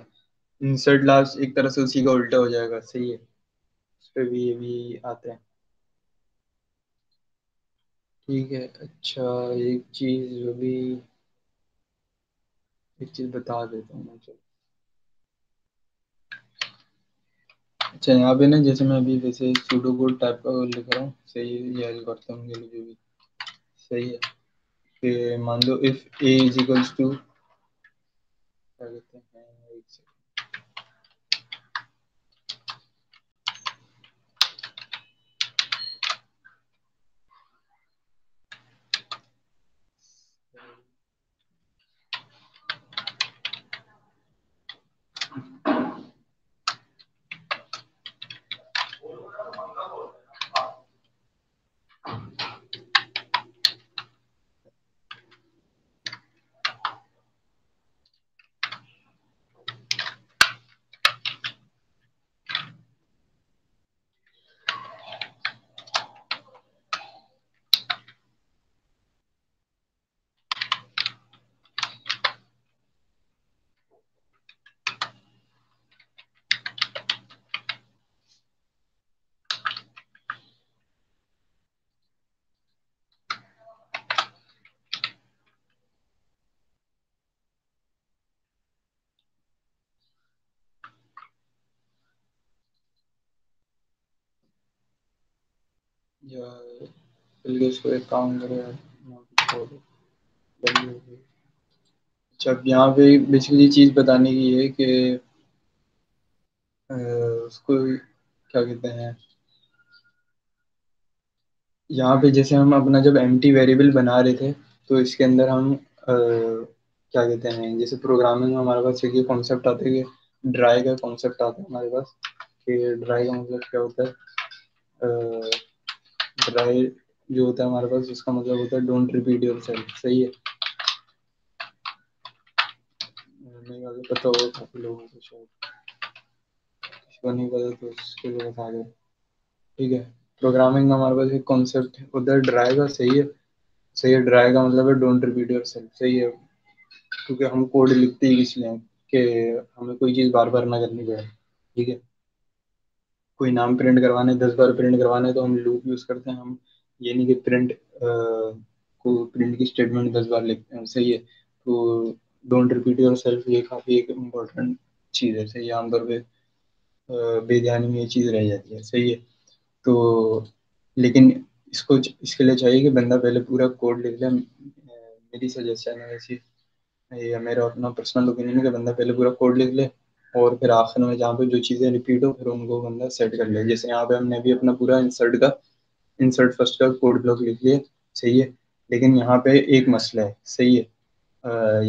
इंसर्ट लास्ट एक तरह से उसी का उल्टा हो जाएगा। सही है। पर भी ये भी आते हैं। ठीक है अच्छा एक चीज़ अभी एक चीज़ बता देता हूँ मैं अच्छा यहाँ पे ना, जैसे मैं अभी वैसे सूडो कोड टाइप का लिख रहा हूँ, सही है, ये एल्गोरिथम के लिए भी सही है। मान लो इफ़ ए इक्वल्स टू क्या कहते हैं एक एक काम अच्छा यहाँ पे बेसिकली चीज़ बताने की है कि उसको क्या कहते हैं यहाँ पे जैसे हम अपना जब एम वेरिएबल बना रहे थे तो इसके अंदर हम आ, क्या कहते हैं जैसे प्रोग्रामिंग में हमारे पास एक ये कॉन्सेप्ट आता है कि ड्राई का कॉन्सेप्ट आता है हमारे पास कि ड्राई का मतलब क्या होता है ड्राई जो होता है हमारे पास, उसका मतलब होता है डोंट रिपीट योर सेल्फ सही है? नहीं, अगर पता होगा काफ़ी लोगों को शायद। नहीं पता तो उसके लिए बता दो। ठीक है? प्रोग्रामिंग का हमारे पास एक कॉन्सेप्ट है उधर ड्राई का, सही है? सही है ड्राई का मतलब है डोंट रिपीट योर सेल्फ सही है? क्योंकि हम कोड लिखते ही इसलिए कि हमें कोई चीज़ बार बार ना करनी पड़े। ठीक है? कोई नाम प्रिंट करवाने, दस बार प्रिंट करवाने तो हम लूप यूज़ करते हैं। हम ये नहीं कि प्रिंट को प्रिंट की स्टेटमेंट दस बार लिखते हैं सही है तो डोंट रिपीट योर सेल्फ ये काफ़ी एक इम्पोर्टेंट चीज़ है, सही आमतौर पर बेध्यानी में ये चीज़ रह जाती है, सही है। तो लेकिन इसको, इसके लिए चाहिए कि बंदा पहले पूरा कोड लिख ले। मेरी सजेशन है ऐसी मेरा अपना पर्सनल ओपिनियन है कि बंदा पहले पूरा कोड लिख ले। और फिर आखिर में जहाँ पे जो चीज़ें रिपीट हो फिर उनको बंदा सेट कर ले। जैसे यहाँ पे हमने भी अपना पूरा इंसर्ट का इंसर्ट फ़र्स्ट का कोड ब्लॉक लिख लिया। सही है? लेकिन यहाँ पे एक मसला है। सही है?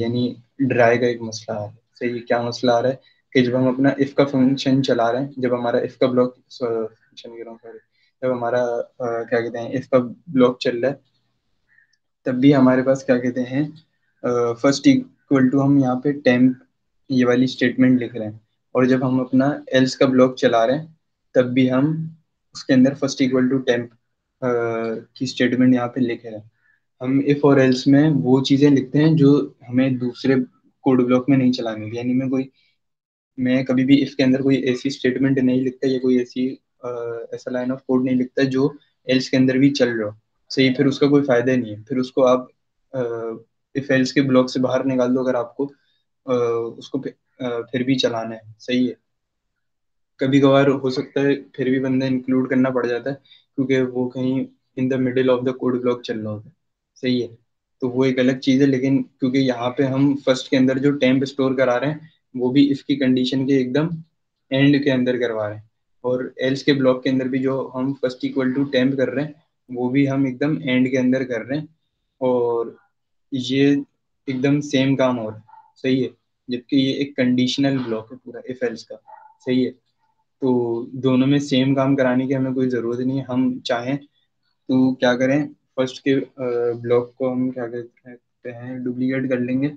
यानी ड्राई का एक मसला है। सही है? क्या मसला आ रहा है? कि जब हम अपना इफ़ का फ़ंक्शन चला रहे हैं जब हमारा इफ़ का ब्लॉक फ़ंक्शन कह रहा हूँ सॉरी जब हमारा आ, क्या कहते हैं इफ़ का ब्लॉक चल रहा है तब भी हमारे पास क्या कहते हैं फ़र्स्ट इक्वल टू हम यहाँ पे टेम्प ये वाली स्टेटमेंट लिख रहे हैं। और जब हम अपना एल्स का ब्लॉक चला रहे हैं, तब भी हम उसके अंदर फ़र्स्ट इक्वल टू टेम्प की स्टेटमेंट यहाँ पे लिख रहे हैं। हम इफ़ और एल्स में वो चीज़ें लिखते हैं जो हमें दूसरे कोड ब्लॉक में नहीं चलाने यानी मैं कोई, मैं कभी भी इफ़ के अंदर कोई ऐसी स्टेटमेंट नहीं लिखता या कोई ऐसी ऐसा लाइन ऑफ़ कोड नहीं लिखता जो एल्स के अंदर भी चल रहा हो। सही, फिर उसका कोई फ़ायदा नहीं है। फिर उसको आप इफ़ एल्स के ब्लॉक से बाहर निकाल दो अगर आपको उसको फिर भी चलाना है। सही है। कभी कभार हो सकता है, फिर भी बंदा इंक्लूड करना पड़ जाता है, क्योंकि वो कहीं in the middle of the code block चल रहा होता है। सही है। तो वो एक अलग चीज़ है, लेकिन क्योंकि यहाँ पे हम फ़र्स्ट के अंदर जो टेम्प स्टोर करा रहे हैं, वो भी इसकी कंडीशन के एकदम एंड के अंदर करवा रहे हैं। और एल्स के ब्लॉक के अंदर भी जो हम फ़र्स्ट इक्वल टू टेम्प कर रहे हैं, वो भी हम एकदम एंड के अंदर कर रहे हैं। और ये एकदम सेम काम हो रहा है। सही है, जबकि ये एक कंडीशनल ब्लॉक है पूरा इफ़ एल्स का। सही है। तो दोनों में सेम काम कराने की हमें कोई ज़रूरत नहीं है। हम चाहें तो क्या करें? फ़र्स्ट के ब्लॉक को हम क्या कहते हैं डुप्लीकेट कर लेंगे।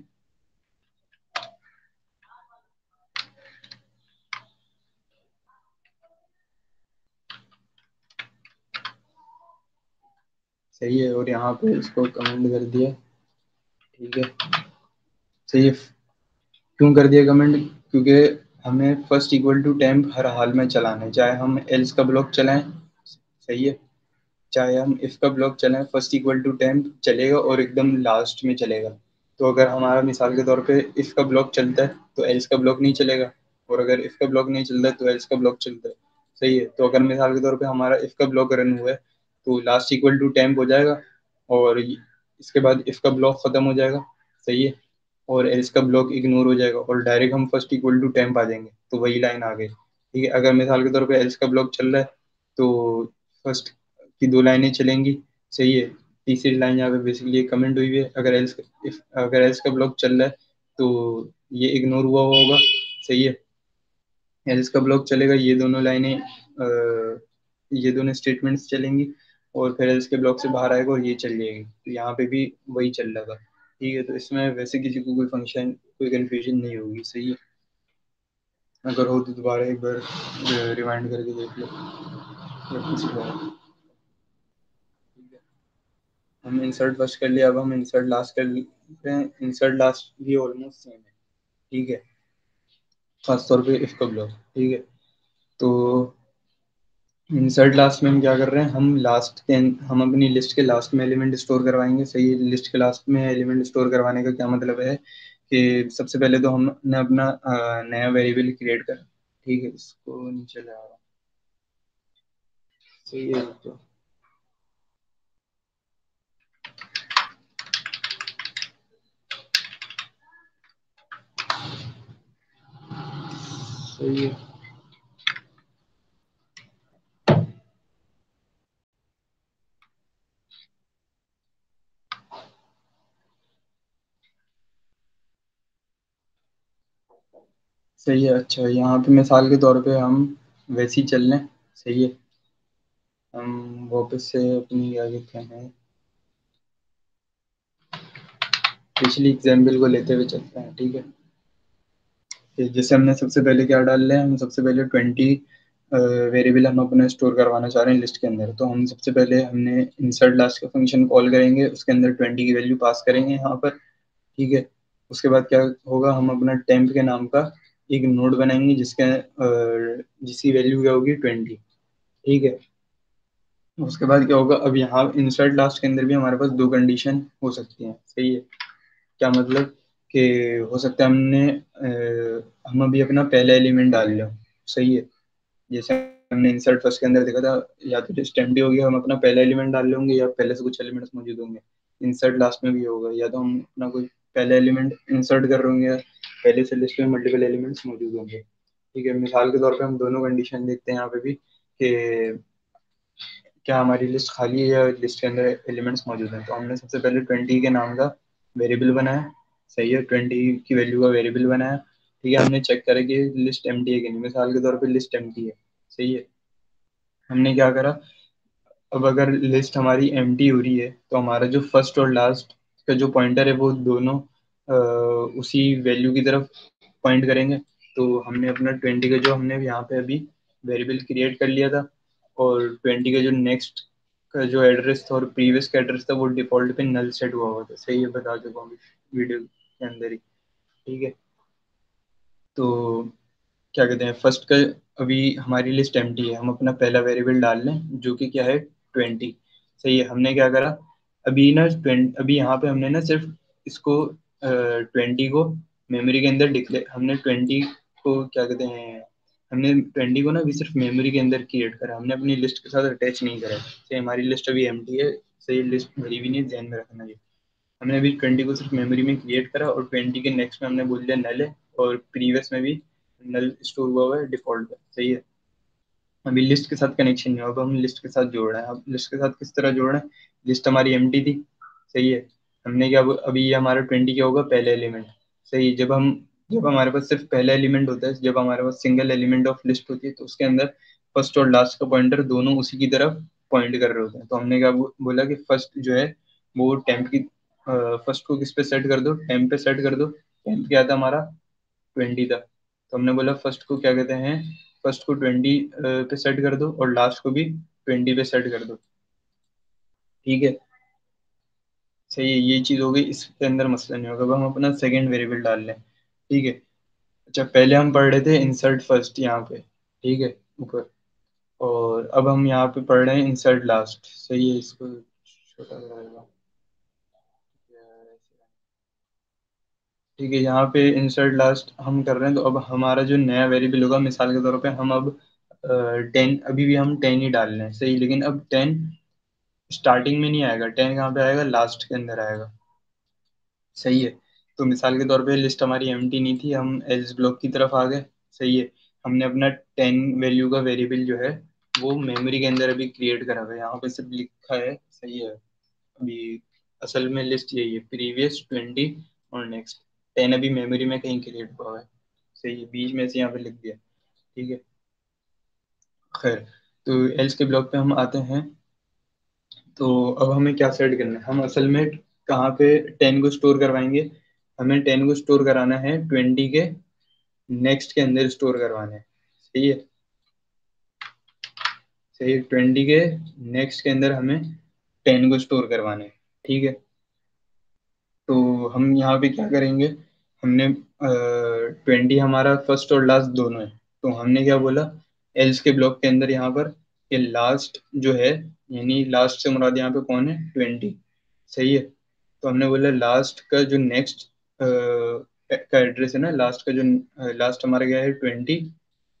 सही है, और यहाँ पे इसको कमेंट कर दिया। ठीक है। सही क्यों कर दिया कमेंट क्योंकि हमें फ़र्स्ट इक्वल टू टेम्प हर हाल में चलाना है। चाहे हम एल्स का ब्लॉक चलाएँ, सही है। चाहे हम इफ़ का ब्लॉक चलाएँ फ़र्स्ट इक्वल टू टेम्प चलेगा और एकदम लास्ट में चलेगा। तो अगर हमारा मिसाल के तौर पे इफ़ का ब्लॉक चलता है तो एल्स का ब्लॉक नहीं चलेगा। और अगर इफ़ का ब्लॉक नहीं चलता है तो एल्स का ब्लॉक चलता है। सही है। तो अगर मिसाल के तौर पे हमारा इफ़ का ब्लॉक रन हुआ है तो लास्ट इक्वल टू टेम्प हो जाएगा और इसके बाद इफ़ का ब्लॉक खत्म हो जाएगा। सही है। और एल्स का ब्लॉक इग्नोर हो जाएगा और डायरेक्ट हम फ़र्स्ट इक्वल टू टेम्प आ जाएँगे तो वही लाइन आ गई। ठीक है, अगर मिसाल के तौर पे एल्स का ब्लॉक चल रहा है तो फ़र्स्ट की दो लाइनें चलेंगी। सही है, तीसरी लाइन यहाँ पे बेसिकली कमेंट हुई है, अगर एल्स अगर एल्स का ब्लॉक चल रहा है तो ये इग्नोर हुआ होगा। सही है, एल्स का ब्लॉक चलेगा, ये दोनों लाइनें ये दोनों स्टेटमेंट्स चलेंगी और फिर एल्स के ब्लॉक से बाहर आएगा और ये चल जाएगी। तो यहाँ पे भी वही चल रहा था। ठीक है तो इसमें वैसे किसी को कोई फ़ंक्शन कोई कन्फ्यूज़न नहीं होगी, सही है। अगर हो तो दोबारा एक बार रिमाइंड करके देख लो। हम इंसर्ट फ़र्स्ट कर लिया, अब हम इंसर्ट लास्ट कर रहे हैं। इंसर्ट लास्ट भी ऑलमोस्ट सेम है। ठीक है। खास तौर पे इफ़ का ब्लॉक ठीक है। तो इंसर्ट लास्ट में हम क्या कर रहे हैं? हम लास्ट के, हम अपनी लिस्ट के लास्ट में एलिमेंट स्टोर करवाएँगे। सही लिस्ट के लास्ट में एलिमेंट स्टोर करवाने का क्या मतलब है? कि सबसे पहले तो हमने अपना नया वेरिएबल क्रिएट कर। ठीक है, इसको नीचे ले आ रहा सही है तो। सही है। सही है अच्छा यहाँ पे मिसाल के तौर पे हम वैसे ही चल लें। सही है। हम वापस से अपनी क्या हैं। पिछली एग्ज़ाम्पल को लेते हुए चलते हैं, ठीक है? जैसे हमने सबसे पहले क्या डाल लिया? हम सबसे पहले ट्वेंटी वेरिएबल हम अपना स्टोर करवाना चाह रहे हैं लिस्ट के अंदर। तो हम सबसे पहले हमने इंसर्ट लास्ट का फ़ंक्शन कॉल करेंगे। उसके अंदर ट्वेंटी की वैल्यू पास करेंगे यहाँ पर, ठीक है? उसके बाद क्या होगा? हम अपना टेम्प के नाम का एक नोड बनाएँगे जिसके जिसकी वैल्यू क्या होगी? ट्वेंटी ठीक है? उसके बाद क्या होगा? अब यहाँ इंसर्ट लास्ट के अंदर भी हमारे पास दो कंडीशन हो सकती हैं। सही है? क्या मतलब? कि हो सकता है हमने आ, हम अभी अपना पहला एलिमेंट डाल लिया। सही है? जैसे हमने इंसर्ट फ़र्स्ट के अंदर देखा था या तो स्टेम्पी हो गया हम अपना पहला एलिमेंट डाल लेंगे या पहले से कुछ एलिमेंट्स मौजूद होंगे। इंसर्ट लास्ट में भी होगा या तो हम अपना कोई पहला एलिमेंट इंसर्ट कर रहे होंगे पहले से लिस्ट में मल्टीपल एलिमेंट्स मौजूद होंगे। ठीक है, मिसाल के तौर पे हम दोनों कंडीशन देखते हैं यहाँ पे भी कि क्या हमारी लिस्ट खाली है या लिस्ट के अंदर एलिमेंट्स मौजूद हैं। तो हमने सबसे पहले ट्वेंटी के नाम का वेरिएबल बनाया। सही है ट्वेंटी की वैल्यू का वेरिएबल बनाया। ठीक है, हमने चेक करा कि लिस्ट एम है कि नहीं। मिसाल के तौर पर लिस्ट एम है। सही है। हमने क्या करा? अब अगर लिस्ट हमारी एम हो रही है तो हमारा जो फ़र्स्ट और लास्ट का जो पॉइंटर है, वो दोनों उसी वैल्यू की तरफ़ पॉइंट करेंगे। तो हमने अपना ट्वेंटी का जो हमने यहाँ पे अभी वेरिएबल क्रिएट कर लिया था और ट्वेंटी का जो नेक्स्ट का जो एड्रेस था और प्रीवियस का एड्रेस था, वो डिफ़ॉल्ट पे नल सेट हुआ हुआ था। सही है, बता चुका हूँ वीडियो के अंदर ही। ठीक है? तो क्या कहते हैं फ़र्स्ट का अभी हमारी लिस्ट एम है। हम अपना पहला वेरिएबल डाल लें, जो कि क्या है ट्वेंटी सही है, हमने क्या करा? अभी ना ट्वेंट अभी यहाँ पे हमने ना सिर्फ़ इसको ट्वेंटी को मेमोरी के अंदर डिक्लेयर हमने ट्वेंटी को क्या कहते हैं, हमने ट्वेंटी को ना अभी सिर्फ़ मेमोरी के अंदर क्रिएट करा, हमने अपनी लिस्ट के साथ अटैच नहीं करा। है हमारी लिस्ट अभी एम है, सही लिस्ट भरी भी नहीं, ध्यान में रखना ये। हमने अभी ट्वेंटी को सिर्फ़ मेमोरी में क्रिएट करा और ट्वेंटी के नेक्स्ट में हमने बोल दिया नल है और प्रीवियस में भी नल स्टोर हुआ हुआ है डिफ़ॉल्ट है, सही है। अभी लिस्ट के साथ कनेक्शन नहीं होगा हम लिस्ट के साथ जोड़ रहे हैं। अब लिस्ट के साथ किस तरह जोड़ रहे हैं? लिस्ट हमारी एम थी, सही है। हमने क्या अभी ये हमारा ट्वेंटी क्या होगा? पहले एलिमेंट सही, जब हम, जब हमारे पास सिर्फ़ पहला एलिमेंट होता है, जब हमारे पास सिंगल एलिमेंट ऑफ़ लिस्ट होती है तो उसके अंदर फ़र्स्ट और लास्ट का पॉइंटर दोनों उसी की तरफ़ पॉइंट कर रहे होते हैं। तो हमने क्या बोला कि फ़र्स्ट जो है, वो टेम्प की फ़र्स्ट को किस पे सेट कर दो? टेम्प पे सेट कर दो। टेम्प क्या था हमारा? ट्वेंटी था। तो हमने बोला फ़र्स्ट को क्या कहते हैं? फ़र्स्ट को ट्वेंटी पे सेट कर दो और लास्ट को भी ट्वेंटी पे सेट कर दो। ठीक है? सही है ये चीज़ हो गई, इसके अंदर मसला नहीं होगा। अब हम अपना सेकेंड वेरिएबल डाल लें, ठीक है? अच्छा पहले हम पढ़ रहे थे इंसर्ट फ़र्स्ट यहाँ पे, ठीक है? ऊपर। और अब हम यहाँ पे पढ़ रहे हैं इंसर्ट लास्ट सही है इसको? छोटा करेगा ठीक है, यहाँ पे इंसर्ट लास्ट हम कर रहे हैं तो अब हमारा जो नया वेरिएबल होगा, मिसाल के तौर पे हम अब टेन अभी भी हम टेन ही डाल रहे हैं सही? लेकिन अब टेन स्टार्टिंग में नहीं आएगा, टेन कहाँ पे आएगा, लास्ट के अंदर आएगा। सही है। तो मिसाल के तौर पे लिस्ट हमारी एम नहीं थी, हम एल्स ब्लॉक की तरफ़ आ गए। सही है। हमने अपना टेन वैल्यू का वेरिएबल जो है, वो मेमोरी के अंदर अभी क्रिएट करा हुआ है। यहाँ पे सिर्फ़ लिखा है, सही है। अभी असल में लिस्ट यही है प्रीवियस ट्वेंटी और नेक्स्ट टेन अभी मेमोरी में कहीं क्रिएट हुआ है। सही है। बीच में से यहाँ पे लिख दिया। ठीक है। खैर तो एल्स के ब्लॉक पे हम आते हैं। तो अब हमें क्या सेट करना है? हम असल में कहाँ पे टेन को स्टोर करवाएँगे? हमें टेन को स्टोर कराना है ट्वेंटी के नेक्स्ट के अंदर स्टोर करवाना। है? सही है सही ट्वेंटी के नेक्स्ट के अंदर हमें टेन को स्टोर करवाना है, ठीक है? तो हम यहाँ पे क्या करेंगे? हमने ट्वेंटी हमारा फ़र्स्ट और लास्ट दोनों है। तो हमने क्या बोला? एल्स के ब्लॉक के अंदर यहाँ पर कि लास्ट जो है यानी लास्ट से मुराद यहाँ पे कौन है? ट्वेंटी सही है? तो हमने बोला लास्ट का जो नेक्स्ट का एड्रेस है ना लास्ट का जो लास्ट हमारा गया है? ट्वेंटी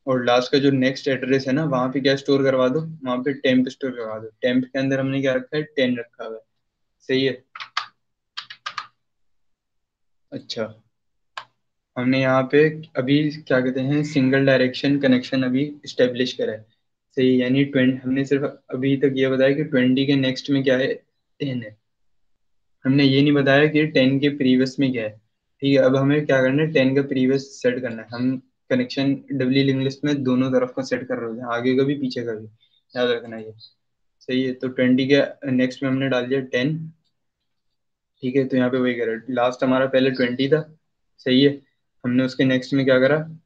और लास्ट का जो नेक्स्ट एड्रेस है ना, वहाँ पे क्या स्टोर करवा दो? वहाँ पे टेम्प स्टोर करवा दो। टेम्प के अंदर हमने क्या रखा है? टेन रखा हुआ है। सही है? अच्छा। हमने यहाँ पे अभी क्या कहते हैं? सिंगल डायरेक्शन कनेक्शन अभी इस्टेब्लिश करा है। सही यानी ट्वेंटी हमने सिर्फ़ अभी तक ये बताया कि ट्वेंटी के नेक्स्ट में क्या है? टेन है। हमने ये नहीं बताया कि टेन के प्रीवियस में क्या है। ठीक है, अब हमें क्या करना है? टेन का प्रीवियस सेट करना है। हम कनेक्शन डब्ल्यू लिंक लिस्ट में दोनों तरफ़ का सेट कर रहे हैं, आगे का भी, पीछे का भी। याद रखना ये। सही है तो ट्वेंटी के नेक्स्ट में हमने डाल दिया टेन। ठीक है तो यहाँ पे वही करा लास्ट हमारा पहले ट्वेंटी था। सही है, हमने उसके नेक्स्ट में क्या करा?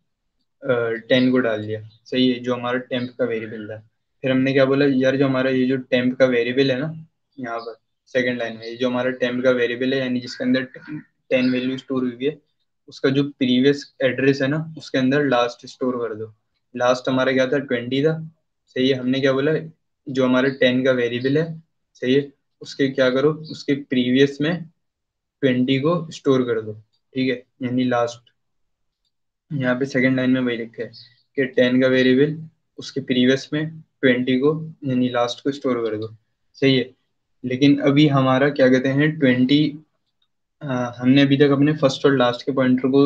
टेन को डाल दिया। सही है, जो हमारा टेम्प का वेरिएबल था। फिर हमने क्या बोला, यार जो हमारा ये जो टेम्प का वेरिएबल है ना, यहाँ पर, सेकेंड लाइन में, ये जो हमारा टेम्प का वेरिएबल है, यानी जिसके अंदर टेन वैल्यू स्टोर हुई है, उसका जो प्रीवियस एड्रेस है ना, उसके अंदर लास्ट स्टोर कर दो। लास्ट हमारा क्या था, ट्वेंटी था। सही है, हमने क्या बोला, जो हमारा टेन का वेरिएबल है, सही है, उसके क्या करो, उसके प्रीवियस में ट्वेंटी को स्टोर कर दो। ठीक है, यानी लास्ट। यहाँ पे सेकेंड लाइन में वही लिखा है कि टेन का वेरिएबल उसके प्रीवियस में ट्वेंटी को, यानी लास्ट को स्टोर कर दो। सही है? लेकिन अभी हमारा क्या कहते हैं ट्वेंटी हमने अभी तक अपने फ़र्स्ट और लास्ट के पॉइंटर को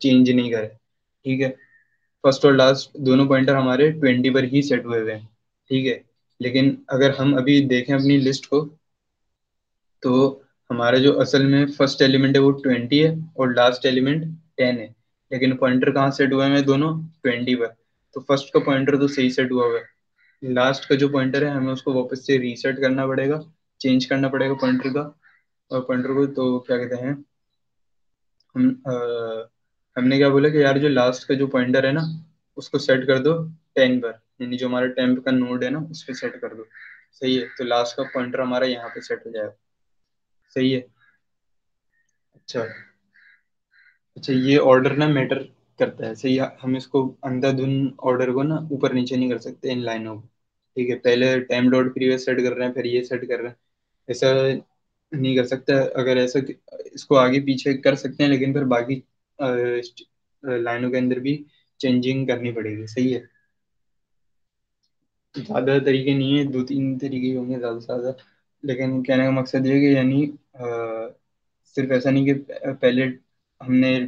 चेंज नहीं करे। ठीक है? फ़र्स्ट और लास्ट दोनों पॉइंटर हमारे ट्वेंटी पर ही सेट हुए हुए हैं। ठीक है? लेकिन अगर हम अभी देखें अपनी लिस्ट को तो हमारा जो असल में फ़र्स्ट एलिमेंट है वो ट्वेंटी है और लास्ट एलिमेंट टेन है। लेकिन पॉइंटर कहाँ सेट हुए हैं दोनों ट्वेंटी पर तो फ़र्स्ट का पॉइंटर तो सही सेट हुआ हुआ है। लास्ट का जो पॉइंटर है हमें उसको वापस से रीसेट करना पड़ेगा चेंज करना पड़ेगा पॉइंटर का। और पॉइंटर को तो क्या कहते हैं? हम आ, हमने क्या बोला कि यार जो लास्ट का जो पॉइंटर है ना उसको सेट कर दो टेन पर। यानी जो हमारा टेम्प का नोड है ना उस पर सेट कर दो। सही है? तो लास्ट का पॉइंटर हमारा यहाँ पे सेट हो जाएगा। सही है? अच्छा। अच्छा ये ऑर्डर ना मैटर करता है। सही, हम इसको अंधाधुन ऑर्डर को ना ऊपर नीचे नहीं कर सकते, इन लाइनों को। ठीक है, पहले टाइम डॉट प्रीवियस सेट कर रहे हैं, फिर ये सेट कर रहे हैं। ऐसा नहीं कर सकते, अगर ऐसा इसको आगे पीछे कर सकते हैं, लेकिन फिर बाकी लाइनों के अंदर भी चेंजिंग करनी पड़ेगी। सही है? ज़्यादा तरीके नहीं है, दो तीन तरीके होंगे ज़्यादा से ज़्यादा। लेकिन कहने का मकसद ये कि यानी सिर्फ़ ऐसा नहीं कि पहले हमने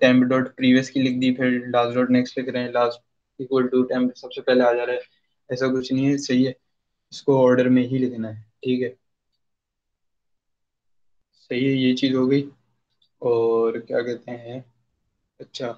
टेम्प डॉट प्रीवियस की लिख दी, फिर लास्ट डॉट नेक्स्ट लिख रहे हैं। लास्ट इक्वल टू टेम्प सबसे पहले आ जा रहा है। ऐसा कुछ नहीं है, सही है। इसको ऑर्डर में ही लिखना है, ठीक है? सही है, ये चीज़ हो गई। और क्या कहते हैं? अच्छा।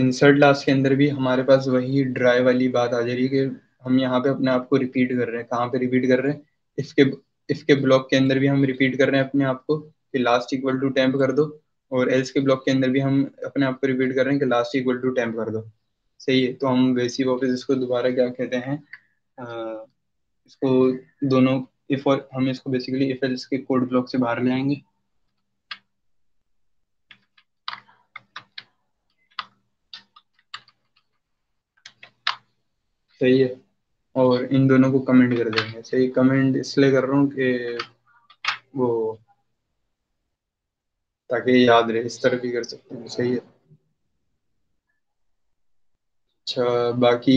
इंसर्ट लास्ट के अंदर भी हमारे पास वही ड्राई वाली बात आ जा रही है कि हम यहाँ पे अपने आप को रिपीट कर रहे हैं। कहाँ पे रिपीट कर रहे हैं? इसके इसके ब्लॉक के अंदर भी हम रिपीट कर रहे हैं अपने आप को। कि लास्ट इक्वल टू टेम्प कर दो और एल्स के ब्लॉक के अंदर भी हम अपने आप को रिपीट कर रहे हैं कि लास्ट इक्वल टू टेम्प कर दो। सही है तो हम वैसी वापस इसको दोबारा क्या कहते हैं? आ, इसको दोनों इफ़ और हम इसको बेसिकली इफ़ एल्स के कोड ब्लॉक से बाहर ले आएँगे। सही है और इन दोनों को कमेंट कर देंगे। सही कमेंट इसलिए कर रहा हूँ कि वो ताकि याद रहे इस तरह भी कर सकते हैं सही है। अच्छा बाकी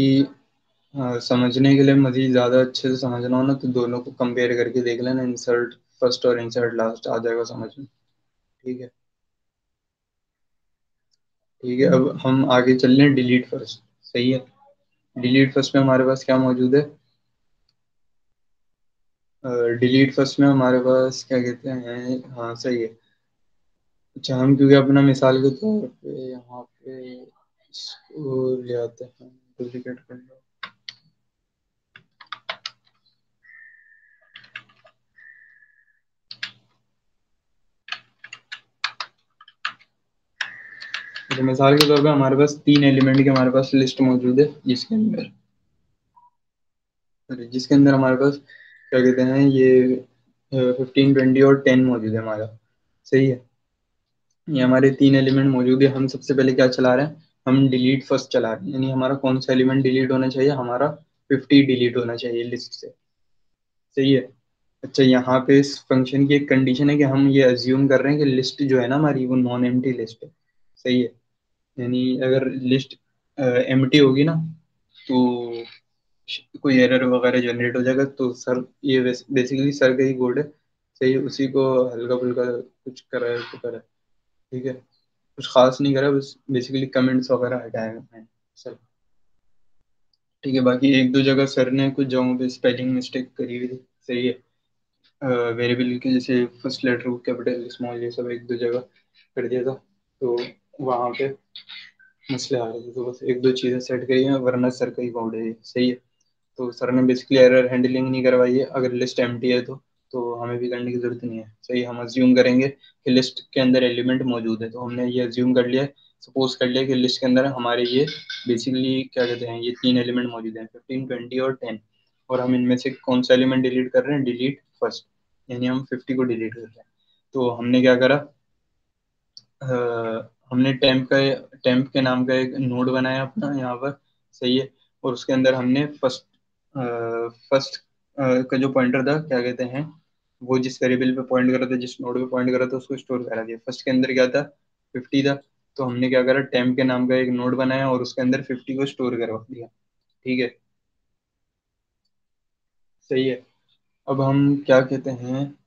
आ, समझने के लिए मजीद ज़्यादा अच्छे से समझना हो ना तो दोनों को कंपेयर करके देख लेना इंसर्ट फ़र्स्ट और इंसर्ट लास्ट आ जाएगा समझ में। ठीक है? ठीक है अब हम आगे चल रहे हैं डिलीट फ़र्स्ट सही है? डिलीट फ़र्स्ट में हमारे पास क्या मौजूद है? डिलीट uh, फ़र्स्ट में हमारे पास क्या कहते हैं हाँ सही है। अच्छा हम क्योंकि अपना मिसाल के तौर पे यहाँ पे इसको ले आते हैं डुप्लीकेट कर लो तो मिसाल के तौर पे हमारे पास तीन एलिमेंट की हमारे पास लिस्ट मौजूद है, जिसके अंदर जिसके अंदर हमारे पास क्या कहते हैं, ये फिफ्टीन ट्वेंटी और टेन मौजूद है हमारा। सही है? ये हमारे तीन एलिमेंट मौजूद है। हम सबसे पहले क्या चला रहे हैं? हम डिलीट फ़र्स्ट चला रहे हैं। यानी हमारा कौन सा एलिमेंट डिलीट होना चाहिए? हमारा फिफ्टी डिलीट होना चाहिए लिस्ट से। सही है? अच्छा यहाँ पे इस फ़ंक्शन की एक कंडीशन है कि हम ये अज्यूम कर रहे हैं कि लिस्ट जो है ना हमारी, वो नॉन एम्प्टी लिस्ट है। सही है? यानी अगर लिस्ट एम होगी ना तो कोई एरर वगैरह जनरेट हो जाएगा तो सर ये बेसिकली सर का ही कोड है। सही उसी को हल्का फुल्का कुछ करा है तो करा। ठीक है। कुछ खास नहीं करा, बस बेसिकली कमेंट्स वगैरह हटाएगा मैंने सर ठीक है, बाकी एक दो जगह सर ने कुछ जगहों पे स्पेलिंग मिस्टेक करी हुई थी। सही है। वेरिएबल के जैसे फ़र्स्ट लेटर को कैपिटल स्मॉल ये सब एक दो जगह कर दिया था। तो वहाँ पे मसले आ रहे थे तो बस एक दो चीज़ें सेट करी हैं, वरना सर का ही कोड है सही है। तो सर ने बेसिकली एरर हैंडलिंग नहीं करवाई है। अगर लिस्ट एम है तो तो हमें भी करने की ज़रूरत नहीं है। सही हम अज्यूम करेंगे कि लिस्ट के अंदर एलिमेंट मौजूद है। तो हमने ये अज्यूम कर लिया सपोज़ कर लिया कि लिस्ट के अंदर हमारे ये बेसिकली क्या कहते हैं ये तीन एलिमेंट मौजूद हैं फिफ्टीन ट्वेंटी और टेन और हम इनमें से कौन सा एलिमेंट डिलीट कर रहे हैं? डिलीट फ़र्स्ट यानी हम फिफ्टी को डिलीट कर रहे हैं। तो हमने क्या करा? आ, हमने टेम्प का टेम्प के नाम का एक नोड बनाया अपना यहाँ पर सही है। और उसके अंदर हमने फ़र्स्ट फ़र्स्ट का जो पॉइंटर था क्या कहते हैं वो जिस वेरिएबल पे पॉइंट कर था, जिस नोड पे पॉइंट कर था, उसको स्टोर करा दिया। फ़र्स्ट के अंदर क्या था? फिफ्टी था। तो हमने क्या करा? टेम्प के नाम का एक नोड बनाया और उसके अंदर फिफ्टी को स्टोर करवा दिया। ठीक है? सही है। अब हम क्या कहते हैं?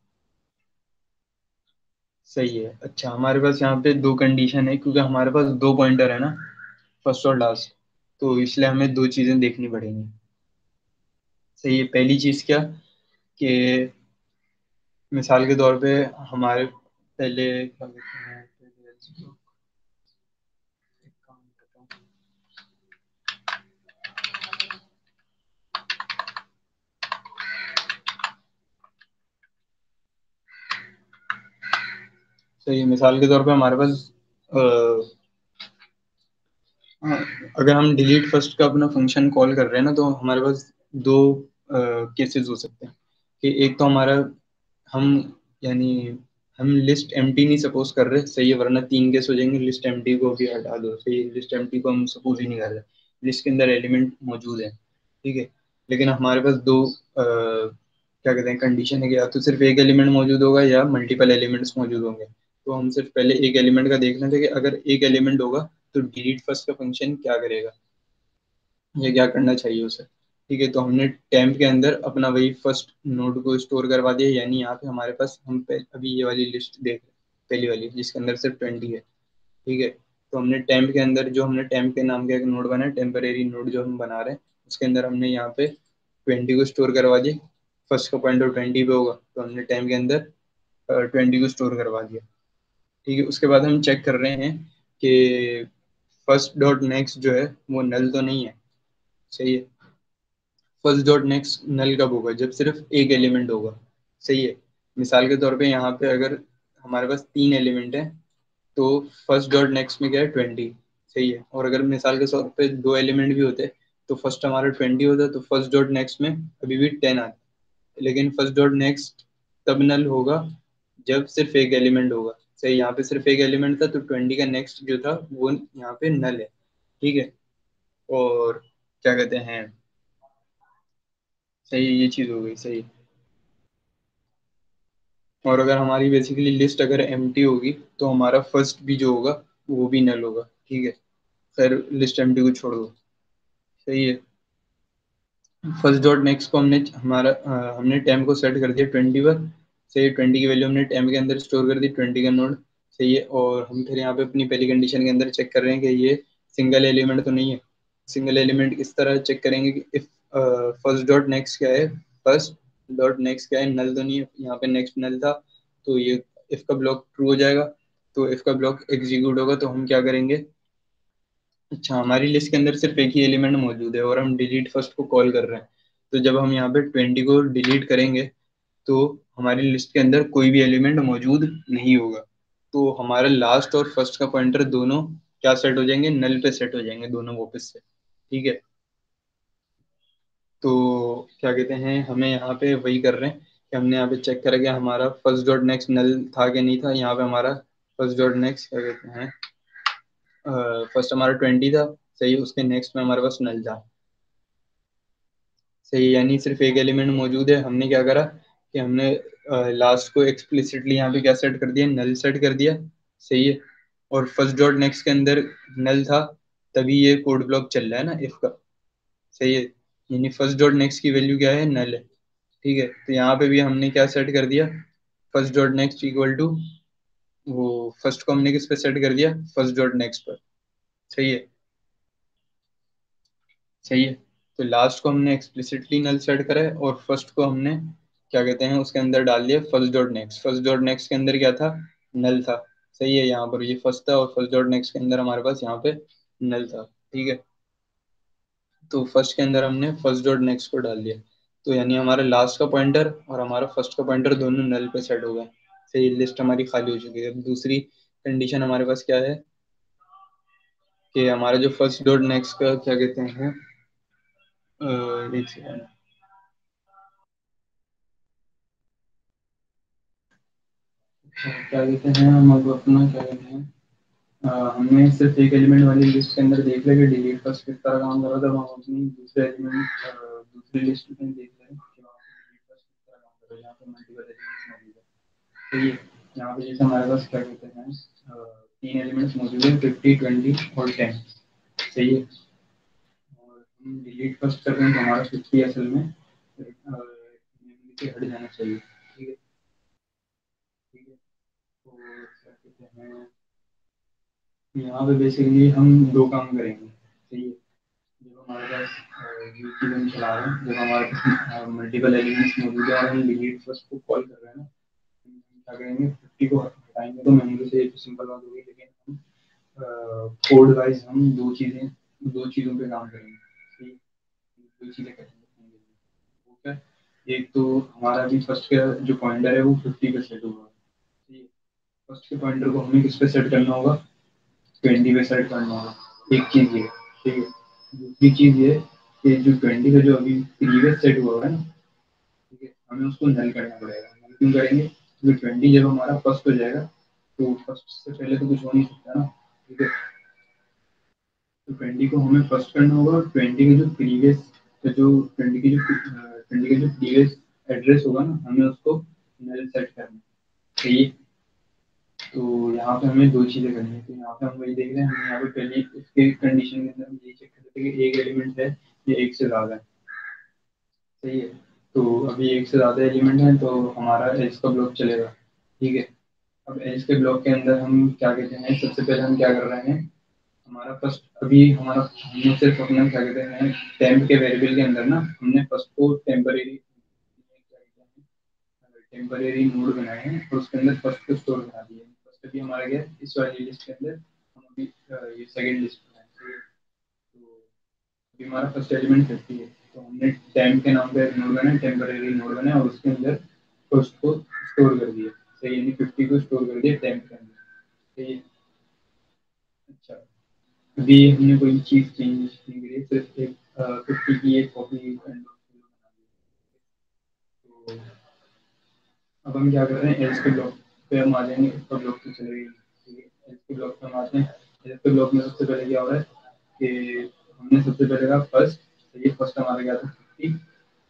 सही है। अच्छा हमारे पास यहाँ पे दो कंडीशन है, क्योंकि हमारे पास दो पॉइंटर है ना फ़र्स्ट और लास्ट तो इसलिए हमें दो चीज़ें देखनी पड़ेंगी। सही है। पहली चीज़ क्या? कि मिसाल के तौर पे हमारे पहले हैं सही मिसाल के तौर पे हमारे पास अगर हम डिलीट फ़र्स्ट का अपना फ़ंक्शन कॉल कर रहे हैं ना तो हमारे पास दो केसेस हो सकते हैं। कि एक तो हमारा हम यानी हम लिस्ट एम नहीं सपोज़ कर रहे सही है वरना तीन केस हो जाएँगे लिस्ट एम को भी हटा दो सही लिस्ट एम को हम सपोज़ ही नहीं कर रहे। लिस्ट के अंदर एलिमेंट मौजूद है ठीक है? लेकिन हमारे पास दो आ, क्या कहते हैं कंडीशन है कि या तो सिर्फ़ एक एलिमेंट मौजूद होगा या मल्टीपल एलिमेंट्स मौजूद होंगे। तो हम सिर्फ़ पहले एक एलिमेंट का देखना था कि अगर एक एलिमेंट होगा तो डिलीट फ़र्स्ट का फ़ंक्शन क्या करेगा? ये क्या करना चाहिए उसे? ठीक है तो हमने टेम्प के अंदर अपना वही फ़र्स्ट नोड को स्टोर करवा दिया, यानी यहाँ पे हमारे पास हम अभी ये वाली लिस्ट देख रहे हैं, पहली वाली, जिसके अंदर सिर्फ़ ट्वेंटी है। ठीक है तो हमने टेम्प के अंदर जो हमने टेम्प के नाम का एक नोड बनाया टेम्परेरी नोड जो हम बना रहे हैं, उसके अंदर हमने यहाँ पे ट्वेंटी को स्टोर करवा दिया। फ़र्स्ट का पॉइंटर ट्वेंटी पे होगा तो हमने टेम्प के अंदर ट्वेंटी को स्टोर करवा दिया। ठीक है, उसके बाद हम चेक कर रहे हैं कि फ़र्स्ट डॉट नेक्स्ट जो है, वो नल तो नहीं है। सही है? फ़र्स्ट डॉट नेक्स्ट नल कब होगा? जब सिर्फ़ एक एलिमेंट होगा। सही है। मिसाल के तौर पे यहाँ पे अगर हमारे पास तीन एलिमेंट है तो फ़र्स्ट डॉट नेक्स्ट में क्या है? ट्वेंटी। सही है। और अगर मिसाल के तौर पे दो एलिमेंट भी होते तो फ़र्स्ट हमारा ट्वेंटी होता तो फ़र्स्ट डॉट नेक्स्ट में अभी भी टेन आता। लेकिन फ़र्स्ट डॉट नेक्स्ट तब नल होगा, जब सिर्फ़ एक एलिमेंट होगा। सही यहाँ पे सिर्फ़ एक एलिमेंट था तो ट्वेंटी का नेक्स्ट जो था, वो यहाँ पे नल है। ठीक है। और क्या कहते हैं? सही ये चीज़ हो गई सही और अगर हमारी बेसिकली लिस्ट अगर एम होगी तो हमारा फ़र्स्ट भी जो होगा वो भी नल होगा ठीक है? फिर लिस्ट एम को छोड़ दो। सही है। फ़र्स्ट डॉट नेक्स्ट को हमने हमारा आ, हमने टाइम को सेट कर दिया ट्वेंटी पर सही है ट्वेंटी की वैल्यू हमने टाइम के अंदर स्टोर कर दी ट्वेंटी का नोड सही है और हम फिर यहाँ पे अपनी पहली कंडीशन के अंदर चेक कर रहे हैं कि ये सिंगल एलिमेंट तो नहीं है। सिंगल एलिमेंट इस तरह चेक करेंगे कि इफ़ फ़र्स्ट डॉट नेक्स्ट क्या है? फ़र्स्ट डॉट नेक्स्ट क्या है? नल तो नहीं है यहाँ पे नेक्स्ट नल था तो ये इफ़ का ब्लॉक ट्रू हो जाएगा तो इफ़ का ब्लॉक एग्जीक्यूट होगा तो हम क्या करेंगे? अच्छा हमारी लिस्ट के अंदर सिर्फ़ एक ही एलिमेंट मौजूद है, और हम डिलीट फ़र्स्ट को कॉल कर रहे हैं। तो जब हम यहाँ पे ट्वेंटी को डिलीट करेंगे तो हमारी लिस्ट के अंदर कोई भी एलिमेंट मौजूद नहीं होगा। तो हमारा लास्ट और फ़र्स्ट का पॉइंटर दोनों क्या सेट हो जाएँगे? नल पे सेट हो जाएँगे, दोनों वापस से। ठीक है? तो क्या कहते हैं, हमें यहाँ पे वही कर रहे हैं कि हमने यहाँ पे चेक करा गया हमारा फ़र्स्ट डॉट नेक्स्ट नल था कि नहीं था, यहाँ पे हमारा फ़र्स्ट डॉट नेक्स्ट क्या कहते हैं फ़र्स्ट हमारा ट्वेंटी था, सही, उसके नेक्स्ट में हमारे पास नल था। सही, यानी सिर्फ़ एक एलिमेंट मौजूद है, हमने क्या करा कि हमने लास्ट को एक्सप्लिसिटली यहाँ पे क्या सेट कर दिया नल सेट कर दिया, सही है। और फ़र्स्ट डॉट नेक्स्ट के अंदर नल था, तभी ये कोड ब्लॉक चल रहा है ना इफ़ का, सही है। यानी फ़र्स्ट डॉट नेक्स्ट की वैल्यू क्या है? नल है। ठीक है? तो यहाँ पे भी हमने क्या सेट कर दिया? First dot next equal to वो फ़र्स्ट को हमने किस पे सेट कर दिया? फ़र्स्ट डॉट नेक्स्ट पर। सही है? सही है? तो लास्ट को हमने एक्सप्लिसिटली नल सेट करा है और फ़र्स्ट को हमने क्या कहते हैं, उसके अंदर डाल दिया first dot next first dot next के अंदर क्या था? नल था। सही है? यहाँ पर ये फ़र्स्ट था और फ़र्स्ट डॉट नेक्स्ट के अंदर हमारे पास यहाँ पे नल था। ठीक है? तो फ़र्स्ट के अंदर हमने फ़र्स्ट डॉट नेक्स्ट को डाल दिया। तो यानी हमारा लास्ट का पॉइंटर और हमारा फ़र्स्ट का पॉइंटर दोनों नल पे सेट हो गए। सही लिस्ट हमारी खाली हो चुकी है। दूसरी कंडीशन हमारे पास क्या है? कि हमारा जो फ़र्स्ट डॉट नेक्स्ट का क्या कहते हैं? एक क्या कहते हैं? हम अब अपना क्या कहते हैं? हमने सिर्फ़ एक एलिमेंट वाली लिस्ट के अंदर देख लिया कि डिलीट फ़र्स्ट किस तरह काम कर रहा था हम अपनी दूसरे एलिमेंट दूसरी लिस्ट में देख रहे हैं कि वहाँ पे डिलीट फ़र्स्ट किस तरह काम कर रहा है, यहाँ पे मल्टीपल एलिमेंट्स मौजूद है। तो ये, यहाँ पे जैसे हमारे पास क्या कहते हैं तीन एलिमेंट्स मौजूद है फिफ्टी ट्वेंटी और टेन सही है? और हम डिलीट फ़र्स्ट कर रहे हैं तो हमारा फिफ्टी असल में हट जाना चाहिए। ठीक है? ठीक है? तो क्या कहते हैं यहाँ पे बेसिकली हम दो काम करेंगे। सही है? जब हमारे पास यूट्यूब चला रहे हैं, जब हमारे पास मल्टीपल एलिमेंट्स मौजूद है हम डिलीट फ़र्स्ट को कॉल कर रहे हैं ना क्या करेंगे? फिफ्टी को हटाएँगे तो मैनुअली से तो सिंपल बात होगी लेकिन हम कोड वाइज हम दो चीज़ें, दो चीज़ों पे काम करेंगे। दो चीज़ें करेंगे ओके एक तो हमारा भी फ़र्स्ट का जो पॉइंटर है, वो फिफ्टी पे सेट होगा। फ़र्स्ट के पॉइंटर को हमें किस पे सेट करना होगा? ट्वेंटी पे सेट करना होगा एक चीज़ ये, ठीक है? दूसरी चीज़ ये कि जो ट्वेंटी का जो अभी प्रीवियस सेट हुआ है ना, ठीक है? हमें उसको नल करना पड़ेगा। नल क्यों करेंगे? क्योंकि ट्वेंटी जब हमारा फ़र्स्ट हो जाएगा तो फ़र्स्ट से पहले तो कुछ हो नहीं सकता ना, ठीक है? तो ट्वेंटी को हमें फ़र्स्ट करना होगा और ट्वेंटी का जो प्रीवियस जो ट्वेंटी की जो, ट्वेंटी का जो प्रीवियस एड्रेस होगा ना, हमें उसको नल सेट करना चाहिए तो यहाँ पे हमें दो चीज़ें करनी है। तो यहाँ पे हम वही देख रहे हैं, हम यहाँ पे पहले उसके कंडीशन के अंदर हम ये चेक करते हैं कि एक एलिमेंट है या एक से ज़्यादा है। सही है? तो अभी एक से ज़्यादा एलिमेंट है तो हमारा एज का ब्लॉक चलेगा। ठीक है? अब एज के ब्लॉक के अंदर हम क्या कहते हैं, सबसे पहले हम क्या कर रहे हैं, हमारा फ़र्स्ट अभी हमारा, हमने सिर्फ़ अपना क्या कहते हैं टेम्प के वेरिएबल के अंदर ना, हमने फ़र्स्ट को टेम्परेरी टेम्परेरी नोड बनाए हैं और उसके अंदर फ़र्स्ट को स्टोर बना दिए अभी हमारा गया, इस वाली लिस्ट के अंदर, हम अभी ये सेकेंड लिस्ट बनाए तो अभी हमारा फ़र्स्ट एलिमेंट फिफ्टी है तो हमने टाइम के नाम पे नोड बनाया टेम्परेरी नोड बनाया, और उसके अंदर फ़र्स्ट को स्टोर कर दिया सही यानी फिफ्टी को स्टोर कर दिया टाइम के अंदर सही अच्छा अभी हमने कोई चीज़ चेंज नहीं करी, सिर्फ़ एक फिफ्टी की एक कॉपी तो अब हम क्या कर रहे हैं एल्स के ब्लॉक पे हम आ जाएँगे इसका ब्लॉक तो चलेगी ठीक है ब्लॉक पे हम आते हैं। एल्स के ब्लॉक में सबसे पहले क्या हो रहा है कि हमने सबसे पहले कहा फ़र्स्ट तो ये फ़र्स्ट हमारा गया था फिफ्टी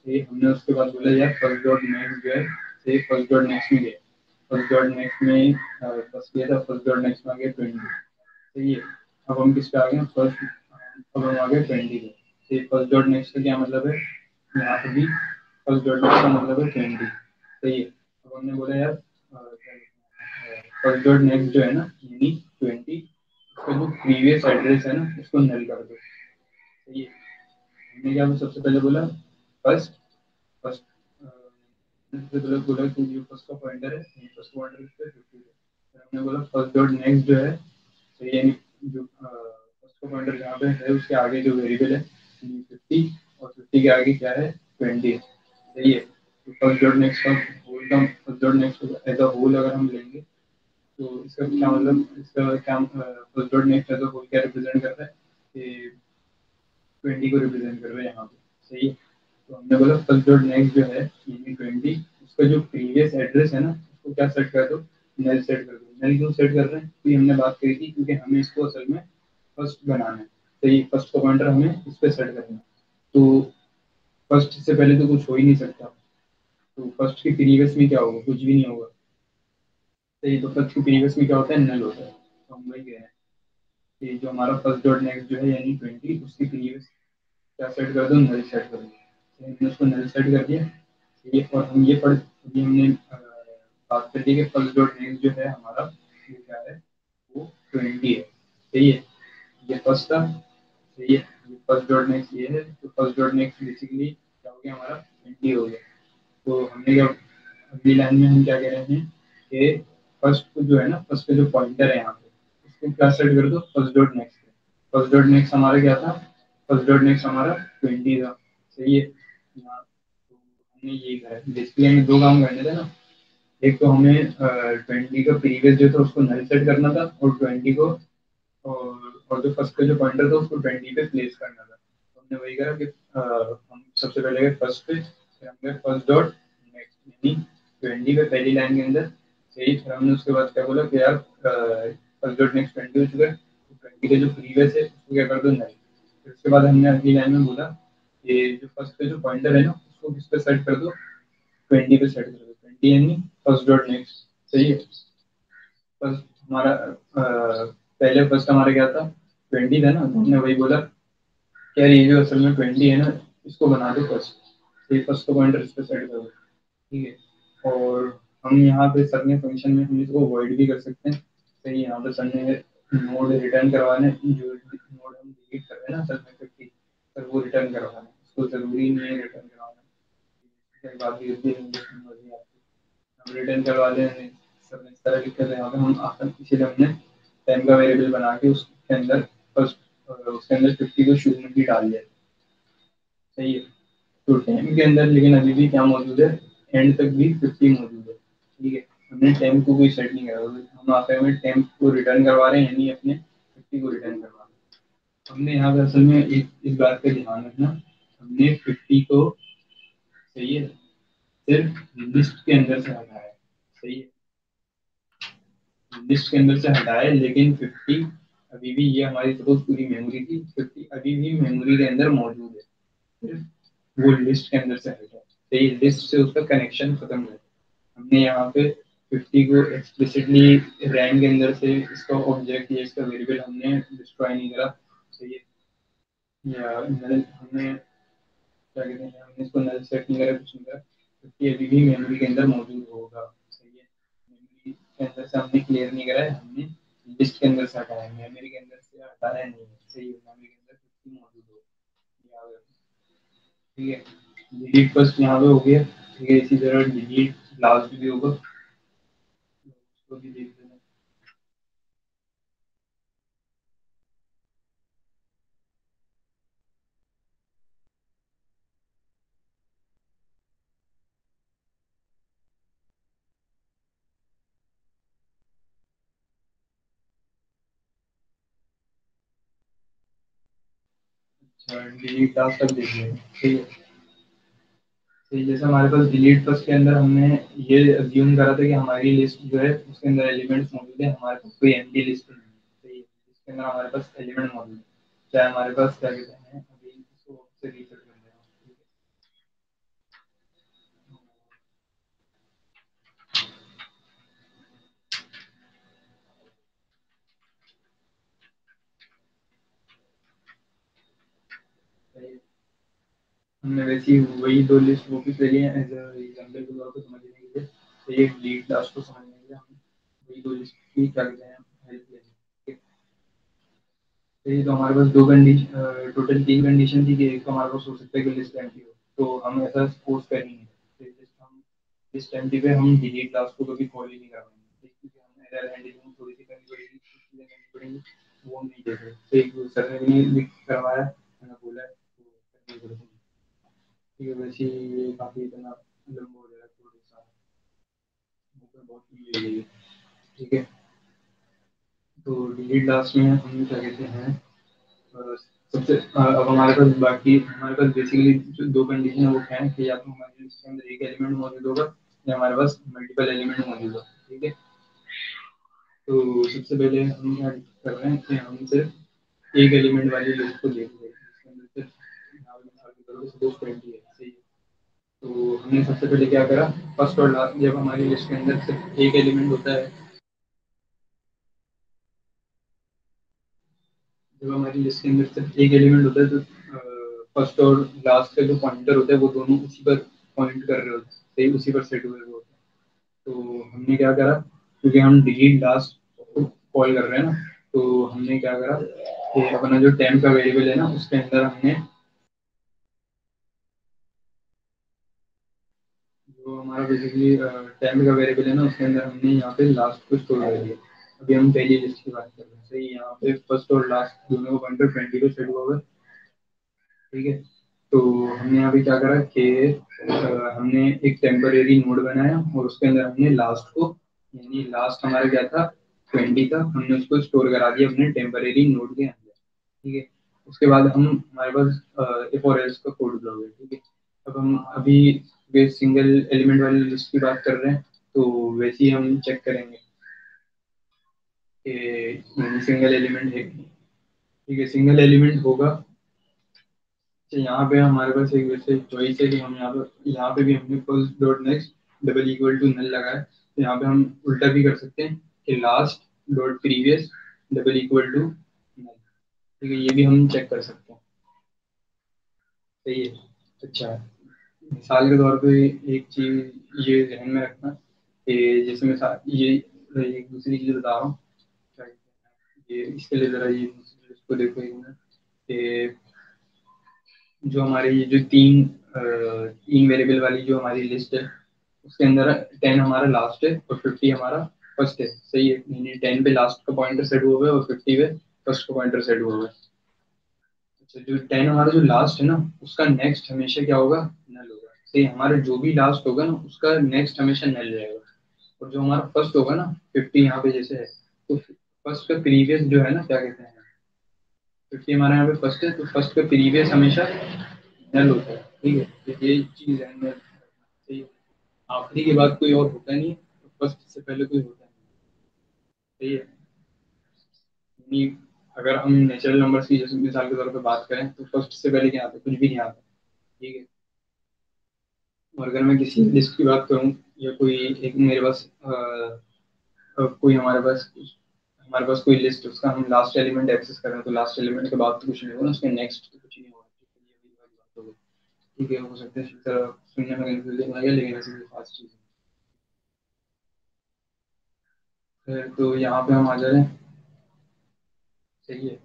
ये हमने उसके बाद बोला, यार फ़र्स्ट डॉट नेक्स्ट जो है। ये फ़र्स्ट डॉट नेक्स्ट में गया। फ़र्स्ट डॉट नेक्स्ट में फ़र्स्ट किया था फ़र्स्ट डॉट नेक्स्ट में आ गया ट्वेंटी सही है। अब हम किस पे आ गए फ़र्स्ट अब हम आ गए ट्वेंटी पे। तो फ़र्स्ट डॉट नेक्स्ट का क्या मतलब है? यहाँ पे भी फ़र्स्ट डॉट नेक्स्ट का मतलब है ट्वेंटी सही है। अब हमने बोला, यार फ़र्स्ट डॉट नेक्स्ट जो है ना यानी ट्वेंटी उसका जो प्रीवियस एड्रेस है ना, उसको नल कर दो। सही है? हमने क्या सबसे पहले बोला फ़र्स्ट फ़र्स्ट सबसे पहले बोला कि ये फ़र्स्ट का पॉइंटर है फ़र्स्ट पॉइंटर इस पे 50 है। हमने बोला फ़र्स्ट डॉट नेक्स्ट जो है तो यानी जो फ़र्स्ट का पॉइंटर जहाँ पे है, उसके आगे जो वेरिएबल है 50 और 50 के आगे क्या है? 20 सही है? फ़र्स्ट डॉट नेक्स्ट का होल का first dot next as a whole अगर हम लेंगे तो इसका क्या मतलब इसका क्या first dot next as a whole क्या रिप्रेजेंट करता है ट्वेंटी को रिप्रेजेंट कर रहे हैं यहाँ पे। सही? तो हमने बोला फ़र्स्ट डॉट नेक्स्ट जो है यानी ट्वेंटी उसका जो प्रीवियस एड्रेस है ना, उसको क्या सेट कर दो? नल सेट कर दो। नल क्यों सेट कर रहे हैं? तो हमने बात करी थी, क्योंकि हमें इसको असल में फ़र्स्ट बनाना है। तो ये फ़र्स्ट का पॉइंटर हमें इस पर सेट करना है। तो फ़र्स्ट से पहले तो कुछ हो ही नहीं सकता। तो फ़र्स्ट के प्रीवियस में क्या होगा? कुछ भी नहीं होगा। तो ये तो फ़र्स्ट के प्रीवियस में क्या होता है? नल होता है। तो हम वही कह रहे हैं कि जो हमारा फ़र्स्ट डॉट नेक्स्ट जो है, यानी ट्वेंटी उसकी प्रीवियस क्या सेट कर दो? नल सेट कर दो। हमने उसको नल सेट कर दिया। ये और हम ये पढ़ अभी हमने बात कर दी कि फ़र्स्ट डॉट नेक्स्ट जो है हमारा, ये क्या है? वो ट्वेंटी है। सही है? ये फ़र्स्ट था। सही है? ये फ़र्स्ट डॉट नेक्स्ट ये है। तो फ़र्स्ट डॉट नेक्स्ट बेसिकली क्या हो गया? हमारा ट्वेंटी हो गया। तो हमने क्या, अगली लाइन में हम क्या कह रहे हैं कि फ़र्स्ट को जो है ना फ़र्स्ट का जो पॉइंटर है यहाँ पे उसको क्या सेट कर दो? First dot next first dot next हमारा क्या था? फ़र्स्ट डॉट नेक्स्ट हमारा ट्वेंटी था। सही है? तो हमने ये करा दो काम करने थे ना। एक तो हमें ट्वेंटी का प्रीवियस जो था उसको नल सेट करना था और ट्वेंटी को और, जो फ़र्स्ट का जो पॉइंटर था उसको ट्वेंटी पे प्लेस करना था। तो हमने वही करा कि हम सबसे पहले फ़र्स्ट पे फिर हम गए फ़र्स्ट डॉट नेक्स्ट यानी ट्वेंटी पे पहली लाइन के अंदर। सही फिर हमने उसके बाद क्या बोला कि यार फ़र्स्ट डॉट नेक्स्ट ट्वेंटी हो चुका है ट्वेंटी का जो प्रीवियस है, उसको क्या कर दो नल फिर उसके बाद हमने अगली लाइन में बोला ये जो फ़र्स्ट पे जो पॉइंटर है ना, उसको किस पे सेट कर दो? ट्वेंटी पे सेट कर दो। ट्वेंटी यानी फ़र्स्ट डॉट नेक्स्ट सही है? फ़र्स्ट हमारा पहले फ़र्स्ट हमारा क्या था? ट्वेंटी था ना तो हमने वही बोला क्या ये जो असल में ट्वेंटी है ना, इसको बना दो फ़र्स्ट तो ये फ़र्स्ट का पॉइंटर इस पे सेट करो ठीक है? और हम यहाँ पे सर ने फ़ंक्शन में हम इसको अवॉइड भी कर सकते हैं। सही यहाँ पे सर ने नोड रिटर्न करवाने, जो नोड हम डिलीट कर रहे हैं ना सर में फिफ्टी सर वो रिटर्न करवाना, उसको ज़रूरी नहीं है रिटर्न करवाना। बाकी हम रिटर्न करवा लें सर ने इस तरह लिख कर यहाँ पे हम आखिर इसीलिए हमने टाइम का वेरिएबल बना के उसके अंदर फ़र्स्ट उसके अंदर फिफ्टी को शुरू में भी डाल दिया। सही है तो टाइम के अंदर लेकिन अभी भी क्या मौजूद है? एंड तक भी फिफ्टी मौजूद है। ठीक है। हमने टेम्प को कोई सेट नहीं करा। हम में टेम्प को रिटर्न करवा रहे हैं, यानी अपने फिफ्टी को रिटर्न करवा रहे हमने यहाँ पे असल में एक, इस बात का ध्यान रखना। हमने फिफ्टी को, सही है? सिर्फ़ लिस्ट के अंदर से हटाया। सही है? लिस्ट के अंदर से हटाया, लेकिन फिफ्टी अभी भी ये हमारी सपोज़ पूरी मेमोरी थी फिफ्टी अभी भी मेमोरी के अंदर मौजूद है। वो लिस्ट के अंदर से हटा सही लिस्ट से उसका कनेक्शन खत्म है हमने यहाँ पे 50 को एक्सप्लिसिटली रैंक के अंदर से इसका ऑब्जेक्ट या इसका वेरिएबल हमने डिस्ट्रॉय नहीं करा। सही है या नल हमने, क्या कहते हैं, हमने इसको नल सेट नहीं करा, कुछ नहीं करा फिफ्टी अभी भी मेमोरी के अंदर मौजूद होगा। सही है मेमोरी के अंदर से हमने क्लियर नहीं करा है, हमने लिस्ट के अंदर से हटाया है। मेमोरी के अंदर से हटाया नहीं है सही है मेमोरी के अंदर फिफ्टी मौजूद होगा ठीक है? डिलीट फ़र्स्ट यहाँ पे हो गया। ठीक है, इसी तरह डिलीट लास्ट भी होगा उसको भी देख लेना। अच्छा डिलीट तक देख लेंगे ठीक है। तो जैसे हमारे पास डिलीट फ़र्स्ट के अंदर हमने ये अज्यूम करा था कि हमारी लिस्ट जो है, उसके अंदर एलिमेंट्स मौजूद है, हमारे पास कोई एम लिस्ट नहीं है। तो इसके अंदर हमारे पास एलिमेंट मौजूद है। चाहे हमारे पास क्या कहते हैं, अभी इसको से रीसेट कर दे रहा हूँ हमने वैसी वही दो लिस्ट वो भी ले लिए एज एग्ज़ाम्पल के तौर पर समझने के लिए। तो ये लीड क्लास को समझने के लिए हम वही दो लिस्ट की क्या कहते हैं हेल्प लेंगे तो ये तो हमारे पास दो कंडीशन टोटल तीन कंडीशन थी कि एक तो हमारे पास हो सकता है कि लिस्ट एम्प्टी हो। तो हम ऐसा सपोज़ करेंगे तो हम लिस्ट एम्प्टी पे हम डिलीट क्लास को कभी कॉल ही नहीं करवाएँगे क्योंकि हम एरर हैंडलिंग थोड़ी सी करनी पड़ेगी पड़ेंगी, वो हम नहीं देख रहे। तो एक सर ने भी करवाया, मैंने बोला है तो वैसे ये काफ़ी इतना लंबा हो जाएगा थोड़ा सा बहुत ही ठीक है? तो डिलीट लास्ट में हम क्या कहते हैं सबसे अब हमारे पास बाकी, हमारे पास बेसिकली जो दो कंडीशन है वो है कि या तो हमारे लिस्ट के अंदर एक एलिमेंट मौजूद होगा या हमारे पास मल्टीपल एलिमेंट मौजूद होगा। ठीक है? तो सबसे पहले हम क्या कर रहे हैं कि हम सिर्फ़ एक एलिमेंट वाली लिस्ट को देख रहे हैं इसके अंदर ट्वेंटी है सही तो हमने सबसे पहले क्या करा? फ़र्स्ट और लास्ट जब हमारी लिस्ट के अंदर सिर्फ़ एक एलिमेंट होता है, जब हमारी लिस्ट के अंदर सिर्फ़ एक एलिमेंट होता है तो फ़र्स्ट और लास्ट का जो पॉइंटर होता है, वो दोनों उसी पर पॉइंट कर रहे होते हैं उसी पर सेट हुए होते हैं। तो हमने क्या करा? क्योंकि हम डिलीट लास्ट कॉल कर रहे हैं ना तो हमने क्या करा कि अपना जो टेम्प का वेरिएबल है ना, उसके अंदर हमने जो हमारा बेसिकली टेम्प का वेरिएबल है ना, उसके अंदर हमने यहाँ पे लास्ट को स्टोर कर दिया। अभी हम पहली लिस्ट की बात कर रहे हैं। सही, यहाँ पे फ़र्स्ट और लास्ट दोनों को पॉइंटर ट्वेंटी पे सेट हुआ हुआ ठीक है? तो हमने यहाँ पे क्या करा कि हमने एक टेम्परेरी नोड बनाया और उसके अंदर हमने लास्ट को, यानी लास्ट हमारा क्या था? ट्वेंटी था। हमने उसको स्टोर करा दिया अपने टेम्परेरी नोड के अंदर। ठीक है? उसके बाद हम, हमारे पास एफ़ और एल्स का कोड ब्लॉक है। ठीक है? अब हम अभी सिंगल एलिमेंट वाली लिस्ट की बात कर रहे हैं तो वैसे ही हम चेक करेंगे सिंगल एलिमेंट है ठीक है सिंगल एलिमेंट होगा। तो यहाँ पे हमारे पास एक वैसे चॉइस है कि हम यहाँ पे यहाँ पे भी हमने first dot next double equal to null लगाया तो यहाँ पे हम उल्टा भी कर सकते हैं कि last dot previous double equal to null ठीक है, ये भी हम चेक कर सकते हैं। सही है? अच्छा मिसाल के तौर पे एक चीज़ ये ध्यान में रखना कि जैसे मिसाल ये एक दूसरी चीज़ बता रहा हूँ। ये इसके लिए जरा ये इसको देखो एक मिनट कि जो हमारे ये जो तीन तीन वेरिएबल वाली जो हमारी लिस्ट है, उसके अंदर टेन हमारा लास्ट है और फिफ्टी हमारा फ़र्स्ट है। सही है? यानी टेन पे लास्ट का पॉइंटर सेट हुआ है और फिफ्टी पे फ़र्स्ट का पॉइंटर सेट हुआ है। अच्छा जो टेन हमारा जो लास्ट है ना, उसका नेक्स्ट हमेशा क्या होगा? नल होगा। सही हमारा जो भी लास्ट होगा ना, उसका नेक्स्ट हमेशा नल रहेगा। और जो हमारा फ़र्स्ट होगा ना फिफ्टी यहाँ पे जैसे है तो फ़र्स्ट का प्रीवियस जो है ना, क्या कहते हैं? फिफ्टी हमारे यहाँ पे फ़र्स्ट है तो फ़र्स्ट का प्रीवियस हमेशा नल होता है। ठीक है? तो ये चीज़ है आखिरी के बाद कोई और होता नहीं तो फ़र्स्ट से पहले कोई होता नहीं सही है? अगर हम नेचुरल नंबर्स की जैसे मिसाल के तौर पर बात करें तो फ़र्स्ट से पहले क्या आता है? कुछ भी नहीं आता। ठीक है? और अगर मैं किसी लिस्ट की बात करूँ, या कोई एक मेरे पास कोई हमारे पास हमारे पास कोई लिस्ट उसका हम लास्ट एलिमेंट एक्सेस कर रहे हैं तो लास्ट एलिमेंट के बाद तो कुछ नहीं होगा, उसके नेक्स्ट तो कुछ नहीं होगा। ठीक है, हो सकता है सुनने में कंफ्यूजन लगे लेकिन ऐसी खास चीज़ फिर तो यहाँ पे हम आ जा रहे हैं। सही है।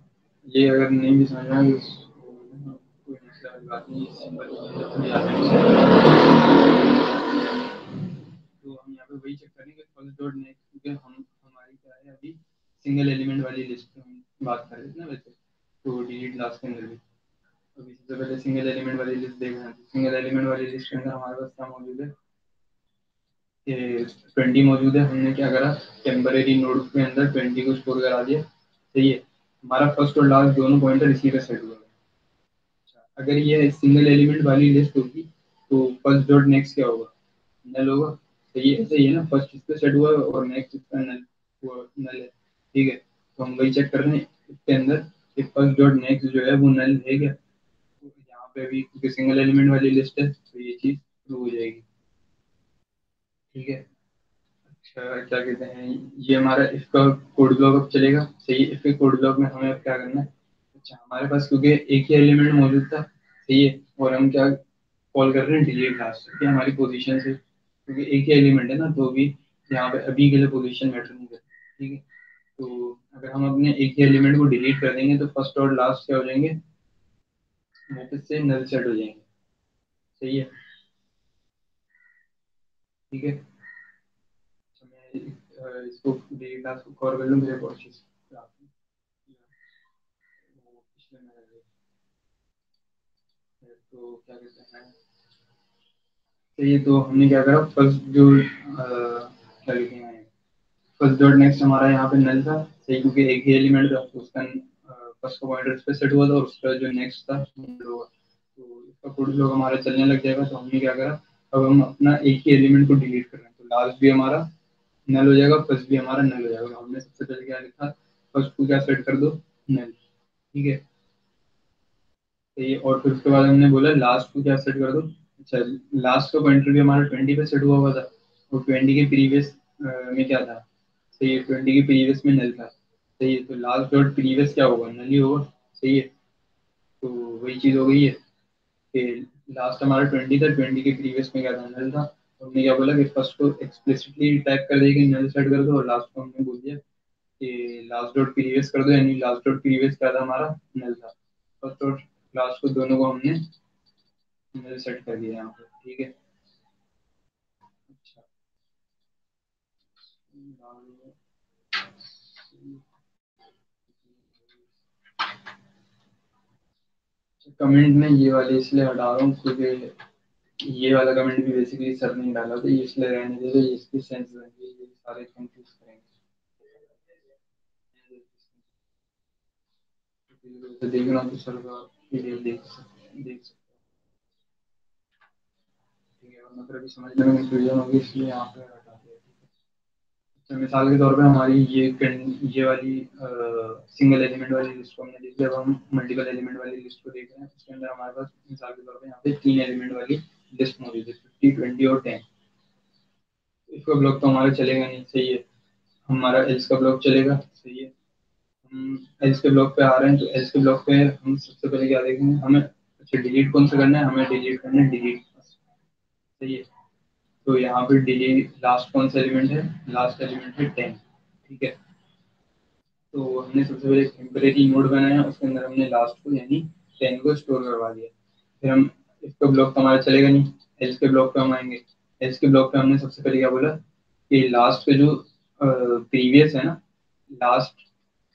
ये अगर नहीं भी समझ में आए कोई मसला बात नहीं सिंपल तो वही चेक करेंगे फ़र्स्ट डॉट नेक्स्ट क्योंकि हम हमारी क्या है अभी सिंगल एलिमेंट वाली लिस्ट पे हम बात कर रहे थे ना वैसे तो डिलीट लास्ट के अंदर भी। अभी सबसे पहले सिंगल एलिमेंट वाली लिस्ट देख रहे हैं। सिंगल एलिमेंट वाली लिस्ट के अंदर हमारे पास क्या मौजूद है? ट्वेंटी मौजूद है हमने क्या करा? टेम्परेरी नोड के अंदर ट्वेंटी को स्टोर करा दिया। सही है? हमारा फ़र्स्ट और लास्ट दोनों पॉइंटर इसी पे सेट हुआ अच्छा, अगर ये सिंगल एलिमेंट वाली लिस्ट होगी तो फ़र्स्ट डॉट नेक्स्ट क्या होगा? नल होगा। तो है सही है ना फ़र्स्ट इस पे सेट हुआ और नेक्स्ट इसका नल नल है। ठीक है? तो हम वही चेक कर रहे हैं इसके अंदर कि फ़र्स्ट डॉट नेक्स्ट जो है वो नल है क्या? तो यहाँ पे भी क्योंकि सिंगल एलिमेंट वाली लिस्ट है तो ये चीज़ प्रूव हो जाएगी। ठीक है? अच्छा क्या कहते हैं? ये हमारा इसका कोड ब्लॉक अब चलेगा। सही है इसके कोड ब्लॉक में हमें अब क्या करना है? अच्छा हमारे पास क्योंकि एक ही एलिमेंट मौजूद था, सही है? और हम क्या कॉल कर रहे हैं? डिलीट लास्ट क्योंकि हमारी पोजीशन से क्योंकि एक ही एलिमेंट है ना तो भी यहाँ पे अभी के लिए पोजीशन मैटर नहीं करती ठीक है? तो अगर हम अपने एक ही एलिमेंट को डिलीट कर देंगे तो फ़र्स्ट और लास्ट क्या हो जाएँगे? वापस से नल सेट हो जाएँगे। सही है? ठीक है? अच्छा, मैं इसको डिलीट क्लास को कवर कर लूँ मेरे कोशिश तो क्या कहते हैं? तो ये तो हमने क्या करा? फ़र्स्ट जो क्या हैं फ़र्स्ट डॉट नेक्स्ट हमारा यहाँ पे नल था। सही, क्योंकि एक ही एलिमेंट था तो उसका फ़र्स्ट का पॉइंटर पे सेट हुआ था और उसका जो नेक्स्ट था हुआ। तो इसका कोड जो हमारा चलने लग जाएगा तो हमने क्या करा? अब हम अपना एक ही एलिमेंट को डिलीट कर रहे हैं। तो लास्ट भी हमारा नल हो जाएगा फ़र्स्ट भी हमारा नल हो जाएगा। हमने सबसे पहले क्या लिखा? फ़र्स्ट को क्या सेट कर दो? नल ठीक है? तो ये, और फिर उसके बाद हमने बोला लास्ट को क्या सेट कर दो? अच्छा लास्ट का भी हमारा ट्वेंटी पे सेट हुआ हुआ था। और ट्वेंटी के प्रीवियस में क्या था? सही है ट्वेंटी के प्रीवियस में नल था। सही है तो लास्ट डॉट प्रीवियस क्या होगा? नल ही होगा। सही है। तो वही चीज़ हो गई है। कि लास्ट हमारा ट्वेंटी था ट्वेंटी के प्रीवियस में क्या था? नल था। तो हमने क्या बोला कि फ़र्स्ट को एक्सप्लिसिटली टाइप कर दिया कि नल सेट कर दो और लास्ट को हमने बोल दिया कि लास्ट डॉट प्रीवियस कर दो, यानी लास्ट डॉट प्रीवियस क्या था हमारा? नल था। फ़र्स्ट और लास्ट को दोनों को हमने नल सेट कर दिया यहाँ पर ठीक है? कमेंट में ये वाले इसलिए हटा रहा हूँ क्योंकि ये वाला कमेंट भी बेसिकली सर ने डाला ये इसलिए रहने दे दो इसकी सेंस रहेंगे ये सारे कंफ्यूज करेंगे। तो देखना तो सर का पीडीएफ देख सकते देख सकते है। तो मिसाल के तौर पे हमारी ये ये वाली आ, सिंगल एलिमेंट वाली लिस्ट को हमने देख लिया अब हम मल्टीपल एलिमेंट वाली लिस्ट को देख रहे हैं उसके अंदर हमारे पास मिसाल के तौर पे यहाँ पे तीन एलिमेंट वाली लिस्ट मौजूद है फिफ्टी ट्वेंटी और टेन इसका ब्लॉक तो हमारा चलेगा नहीं सही है। हमारा एल्स का ब्लॉक चलेगा सही है। हम एल्स के ब्लॉक पे आ रहे हैं तो एल्स के ब्लॉक पे हम सबसे पहले क्या देखेंगे? हमें अच्छा डिलीट कौन सा करना है? हमें डिलीट करना है डिलीट सही है। तो यहाँ पे डिले लास्ट कौन सा एलिमेंट है? लास्ट एलिमेंट है टेन ठीक है? तो हमने सबसे पहले टेम्परेरी नोड बनाया, उसके अंदर हमने लास्ट को, यानी टेन को स्टोर करवा दिया। फिर हम इसका ब्लॉक तो हमारा चलेगा नहीं। एल्स के ब्लॉक पे हम आएँगे। एल्स के ब्लॉक पे हमने सबसे पहले क्या बोला? कि लास्ट के जो प्रीवियस है ना लास्ट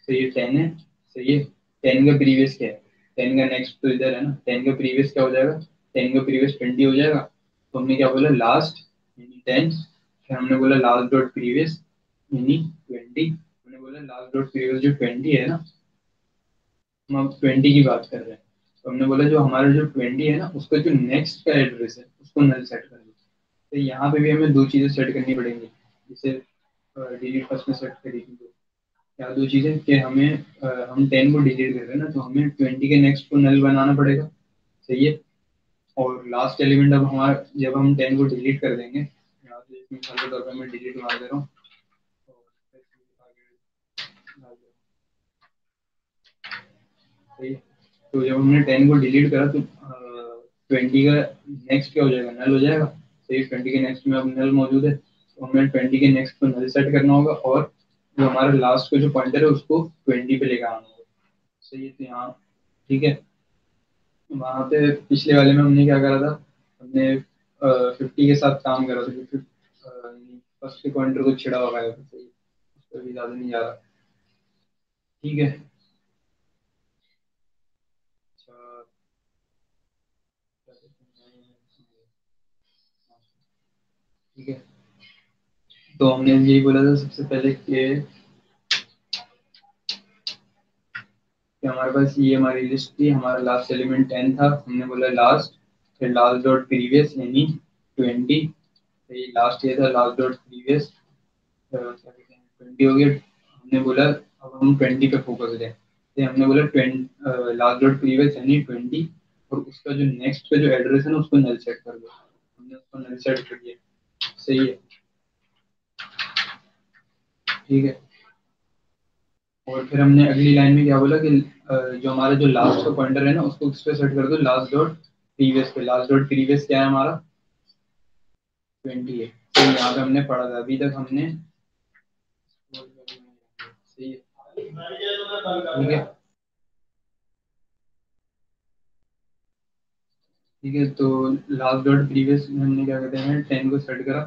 तो ये टेन है, सही है? टेन का प्रीवियस क्या है? टेन का नेक्स्ट तो इधर है ना। टेन का प्रीवियस क्या हो जाएगा? टेन का प्रीवियस ट्वेंटी हो जाएगा। तो हमने क्या बोला? लास्ट टेन फिर हमने बोला लास्ट डॉट प्रीवियस यानी ट्वेंटी हमने बोला लास्ट डॉट प्रीवियस जो ट्वेंटी है ना, हम अब ट्वेंटी की बात कर रहे हैं। तो हमने बोला, जो हमारा जो ट्वेंटी है ना, उसका जो नेक्स्ट का एड्रेस है, उसको नल सेट कर दो। तो यहाँ पे भी हमें दो चीज़ें सेट करनी पड़ेंगी। जैसे डिलीट फ़र्स्ट में सेट करेगी तो। क्या दो चीज़ें? कि हमें हम टेन को डिलीट कर रहे हैं ना तो हमें ट्वेंटी के नेक्स्ट को नल बनाना पड़ेगा। सही है? और लास्ट एलिमेंट अब हमारा, जब हम टेन को डिलीट कर देंगे तो जब हमने टेन को डिलीट करा तो ट्वेंटी का नेक्स्ट क्या हो जाएगा? नल हो जाएगा? तो ट्वेंटी के नेक्स्ट में अब नल मौजूद है। तो हमें ट्वेंटी के नेक्स्ट को नल सेट करना होगा और जो हमारा लास्ट का जो पॉइंटर है, उसको ट्वेंटी पे लेकर आना होगा। सही है तो यहाँ, ठीक है। वहाँ पे पिछले वाले में हमने क्या करा था? हमने फिफ्टी के साथ काम करा था फ़र्स्ट के पॉइंटर को छिड़ा हुआ तो सही उस पर भी ज़्यादा नहीं जा रहा। ठीक है? ठीक है। तो हमने यही बोला था, सबसे पहले कि कि हमारे पास ये हमारी लिस्ट थी, हमारा लास्ट एलिमेंट टेन था, हमने बोला लास्ट फिर लास्ट डॉट प्रीवियस यानी ट्वेंटी तो ये लास्ट ये था लास्ट डॉट प्रीवियस ट्वेंटी हो गया, हमने बोला अब हम ट्वेंटी पे फोकस करें। तो हमने बोला ट्वेंटी लास्ट डॉट प्रीवियस यानी ट्वेंटी और उसका जो नेक्स्ट का जो एड्रेस है ना, उसको नल सेट कर दो। हमने उसको नल सेट कर दिया। सही है। ठीक है। और फिर हमने अगली लाइन में क्या बोला कि जो हमारा जो लास्ट का पॉइंटर है ना, उसको उस पर सेट कर दो लास्ट डॉट प्रीवियस पे। लास्ट डॉट प्रीवियस क्या है हमारा? ट्वेंटी है तो यहाँ पे हमने पढ़ा था। अभी तक हमने ठीक है? ठीक है तो लास्ट डॉट प्रीवियस हमने क्या कहते हैं? टेन को सेट करा।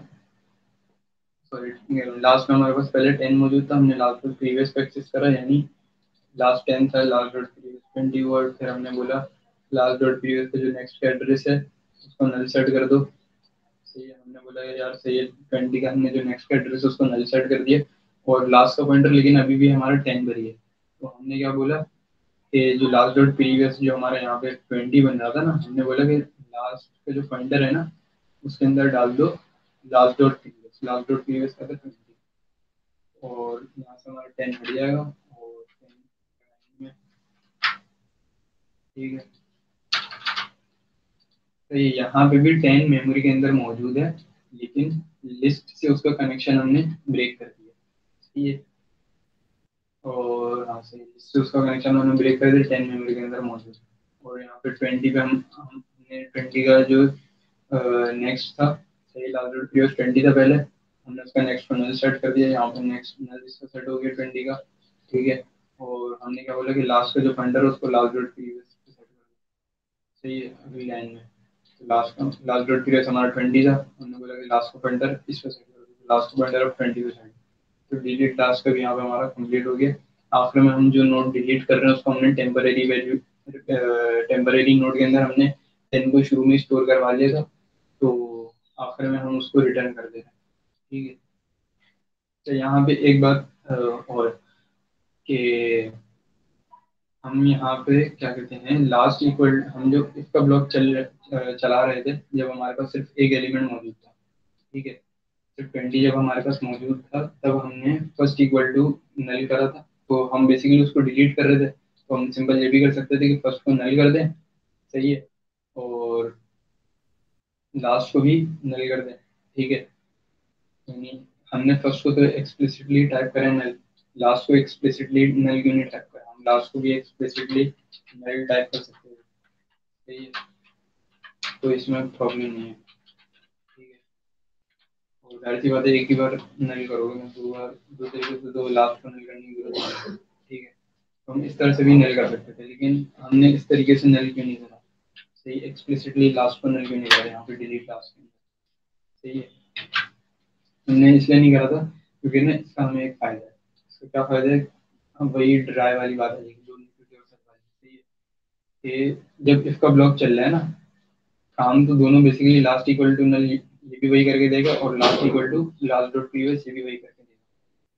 लास्ट में हमारे पास पहले टेन मौजूद था, हमने लास्ट प्रीवियस को एक्सेस करा, यानी लास्ट टेन था लास्ट डॉट प्रीवियस ट्वेंटी फिर हमने बोला लास्ट डॉट प्रीवियस का जो नेक्स्ट एड्रेस है, उसको नल सेट कर दो। सही है, हमने बोला यार सही है ट्वेंटी का हमने जो नेक्स्ट एड्रेस उसको नल सेट कर दिया। और लास्ट का पॉइंटर लेकिन अभी भी हमारा टेन पर ही है। तो हमने क्या बोला कि जो लास्ट डॉट प्रीवियस जो हमारे यहाँ पे ट्वेंटी बन रहा था ना, हमने बोला कि लास्ट का जो पॉइंटर है ना, उसके अंदर डाल दो last dot last dot previous का था। ट्वेंटी और यहाँ से हमारा टेन हट जाएगा और ठीक है। तो ये यहाँ पे भी टेन मेमोरी के अंदर मौजूद है, लेकिन लिस्ट से उसका कनेक्शन हमने ब्रेक कर दिया। ठीक है। और हाँ सही। इससे उसका कनेक्शन हमने ब्रेक कर दिया टेन मेमोरी के अंदर मौजूद और यहाँ पे ट्वेंटी पे हम, हमने ट्वेंटी का जो नेक्स्ट था, सही लास्ट ट्वेंटी था पहले। हमने उसका नेक्स्ट नल सेट कर दिया, यहाँ पे नेक्स्ट नल इसका सेट हो गया ट्वेंटी का, ठीक है? और हमने क्या बोला कि लास्ट का जो फंडर है, उसको लास्ट डॉट पीरियड पे सेट कर दिया। सही है, अगली लाइन में। तो लास्ट का लास्ट डॉट पीरियड हमारा ट्वेंटी था। हमने बोला कि लास्ट का फंडर इस पे सेट कर दिया लास्ट का फंडर अब ट्वेंटी पे तो डिलीट टास्क का भी यहाँ पे हमारा कंप्लीट हो गया। आखिर में हम जो नोट डिलीट कर रहे हैं, उसको हमने टेम्परेरी वैल्यू टेम्परेरी नोट के अंदर हमने टेन को शुरू में स्टोर करवा लिया था। तो आखिर में हम उसको रिटर्न कर दे रहे हैं। ठीक है। तो यहाँ पे एक बात और कि हम यहाँ पे क्या कहते हैं लास्ट इक्वल हम जो इसका ब्लॉक चल चला रहे थे, जब हमारे पास सिर्फ़ एक एलिमेंट मौजूद था, ठीक है। सिर्फ़ ट्वेंटी जब हमारे पास मौजूद था, तब हमने फ़र्स्ट इक्वल टू नल करा था। तो हम बेसिकली उसको डिलीट कर रहे थे। तो हम सिंपल ये भी कर सकते थे कि फ़र्स्ट को नल कर दें, सही है। और लास्ट को भी नल कर दें, ठीक है। हमने फ़र्स्ट को तो एक्सप्लिसिटली टाइप करें नल लास्ट को एक्सप्लिसिटली नल क्यों नहीं टाइप करें? हम लास्ट को भी एक्सप्लिसिटली नल टाइप कर सकते हैं। सही है। तो इसमें प्रॉब्लम नहीं है। और ज़ाहिर सी बात है, एक ही बार नल करोगे दो बार, दो तरीके से दो लास्ट को नल करने की ज़रूरत है। ठीक है। तो हम इस तरह से भी नल कर सकते थे, लेकिन हमने इस तरीके से नल क्यों नहीं करा? सही एक्सप्लिसिटली लास्ट को नल क्यों नहीं करा? यहाँ पे डिलीट लास्ट सही है। हमने इसलिए नहीं करा था, क्योंकि ना इसका हमें एक फ़ायदा है। इसका क्या फ़ायदा है? हम वही ड्राई वाली बात है, जो कि जब इसका ब्लॉक चल रहा है ना, काम तो दोनों basically last equal to null ये भी वही करके देगा और last equal to last dot previous ये भी वही करके देगा।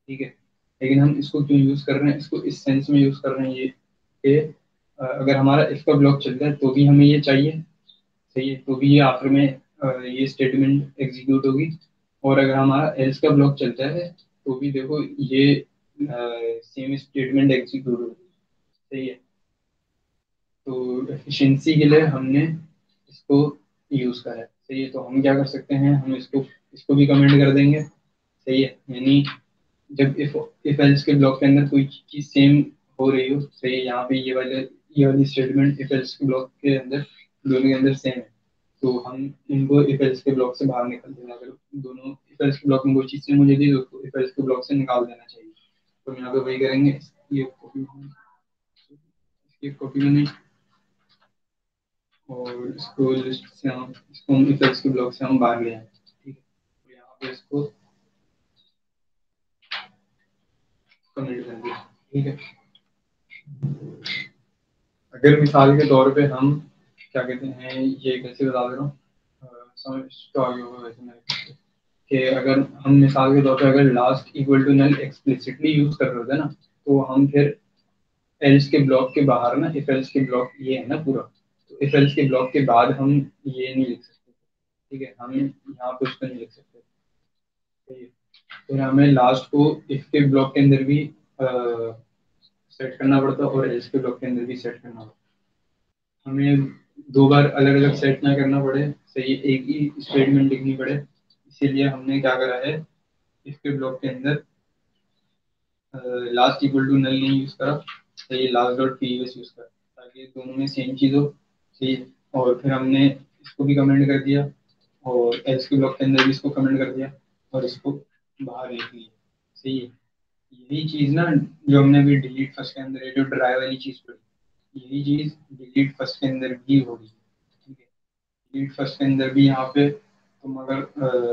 ठीक है? लेकिन हम इसको क्यों यूज़ कर रहे हैं? इसको इस सेंस में यूज़ कर रहे हैं ये कि अगर हमारा इसका ब्लॉक चल रहा है तो भी हमें ये चाहिए। सही है? तो भी ये आखिर में ये स्टेटमेंट एग्जीक्यूट होगी। और अगर हमारा एल्स का ब्लॉक चलता है तो भी देखो ये सेम स्टेटमेंट एग्जीक्यूट होगी सही है? तो एफिशिएंसी के लिए हमने इसको यूज़ करा है। सही है? तो हम क्या कर सकते हैं? हम इसको इसको भी कमेंट कर देंगे। सही है? यानी जब इफ़ इफ़ एल्स के ब्लॉक के अंदर कोई चीज़ सेम हो रही हो, सही है? यहाँ पे ये वाले, ये वाली स्टेटमेंट इफ़ एल्स के ब्लॉक के अंदर, दोनों के अंदर सेम है। तो हम इनको इफ़ एल्स के ब्लॉक से बाहर निकल देना। अगर दोनों इफ़ एल्स के ब्लॉक में कोई चीज़ मुझे दी तो उसको इफ़ के ब्लॉक से निकाल देना चाहिए। तो यहाँ पे वही करेंगे। ये कॉपी इसकी कॉपी मैंने और इसको लिस्ट से हम इसको हम इफ़ के ब्लॉक से हम बाहर ले आए ठीक है? तो यहाँ पे इसको कमेंट कर दिया ठीक है? अगर मिसाल के तौर पे हम क्या कहते हैं, ये कैसे बता दे रहा हूँ? तो मेरे कि अगर हम मिसाल के तौर पे अगर last equal to null explicitly use कर रहे होते ना तो हम फिर एल्स के ब्लॉक के बाहर ना इफ़ एल्स के ब्लॉक ये है ना पूरा तो इफ़ एल्स के ब्लॉक के बाद हम ये नहीं लिख सकते। ठीक है, हम यहाँ पे उसको नहीं लिख सकते। फिर हमें लास्ट को इफ़ के ब्लॉक के अंदर भी सेट करना पड़ता और एल्स के ब्लॉक के अंदर भी सेट करना पड़ता। हमें दो बार अलग अलग सेट ना करना पड़े, सही एक ही स्टेटमेंट लिखनी पड़े। इसीलिए हमने क्या करा है इफ़ के ब्लॉक के अंदर लास्ट इक्वल टू नल नहीं यूज़ करा, सही लास्ट डॉट पी यूज़ करा, ताकि दोनों में सेम चीज़ हो, सही। और फिर हमने इसको भी कमेंट कर दिया, और एल्स के ब्लॉक के अंदर भी इसको कमेंट कर दिया, और इसको बाहर लिख लिया सही। यही चीज़ ना, जो हमने अभी डिलीट फ़र्स्ट के अंदर जो ड्राई वाली चीज़ पढ़ी यही चीज़ डिलीट फ़र्स्ट के अंदर भी होगी ठीक है? डिलीट फ़र्स्ट के अंदर भी यहाँ पे तुम अगर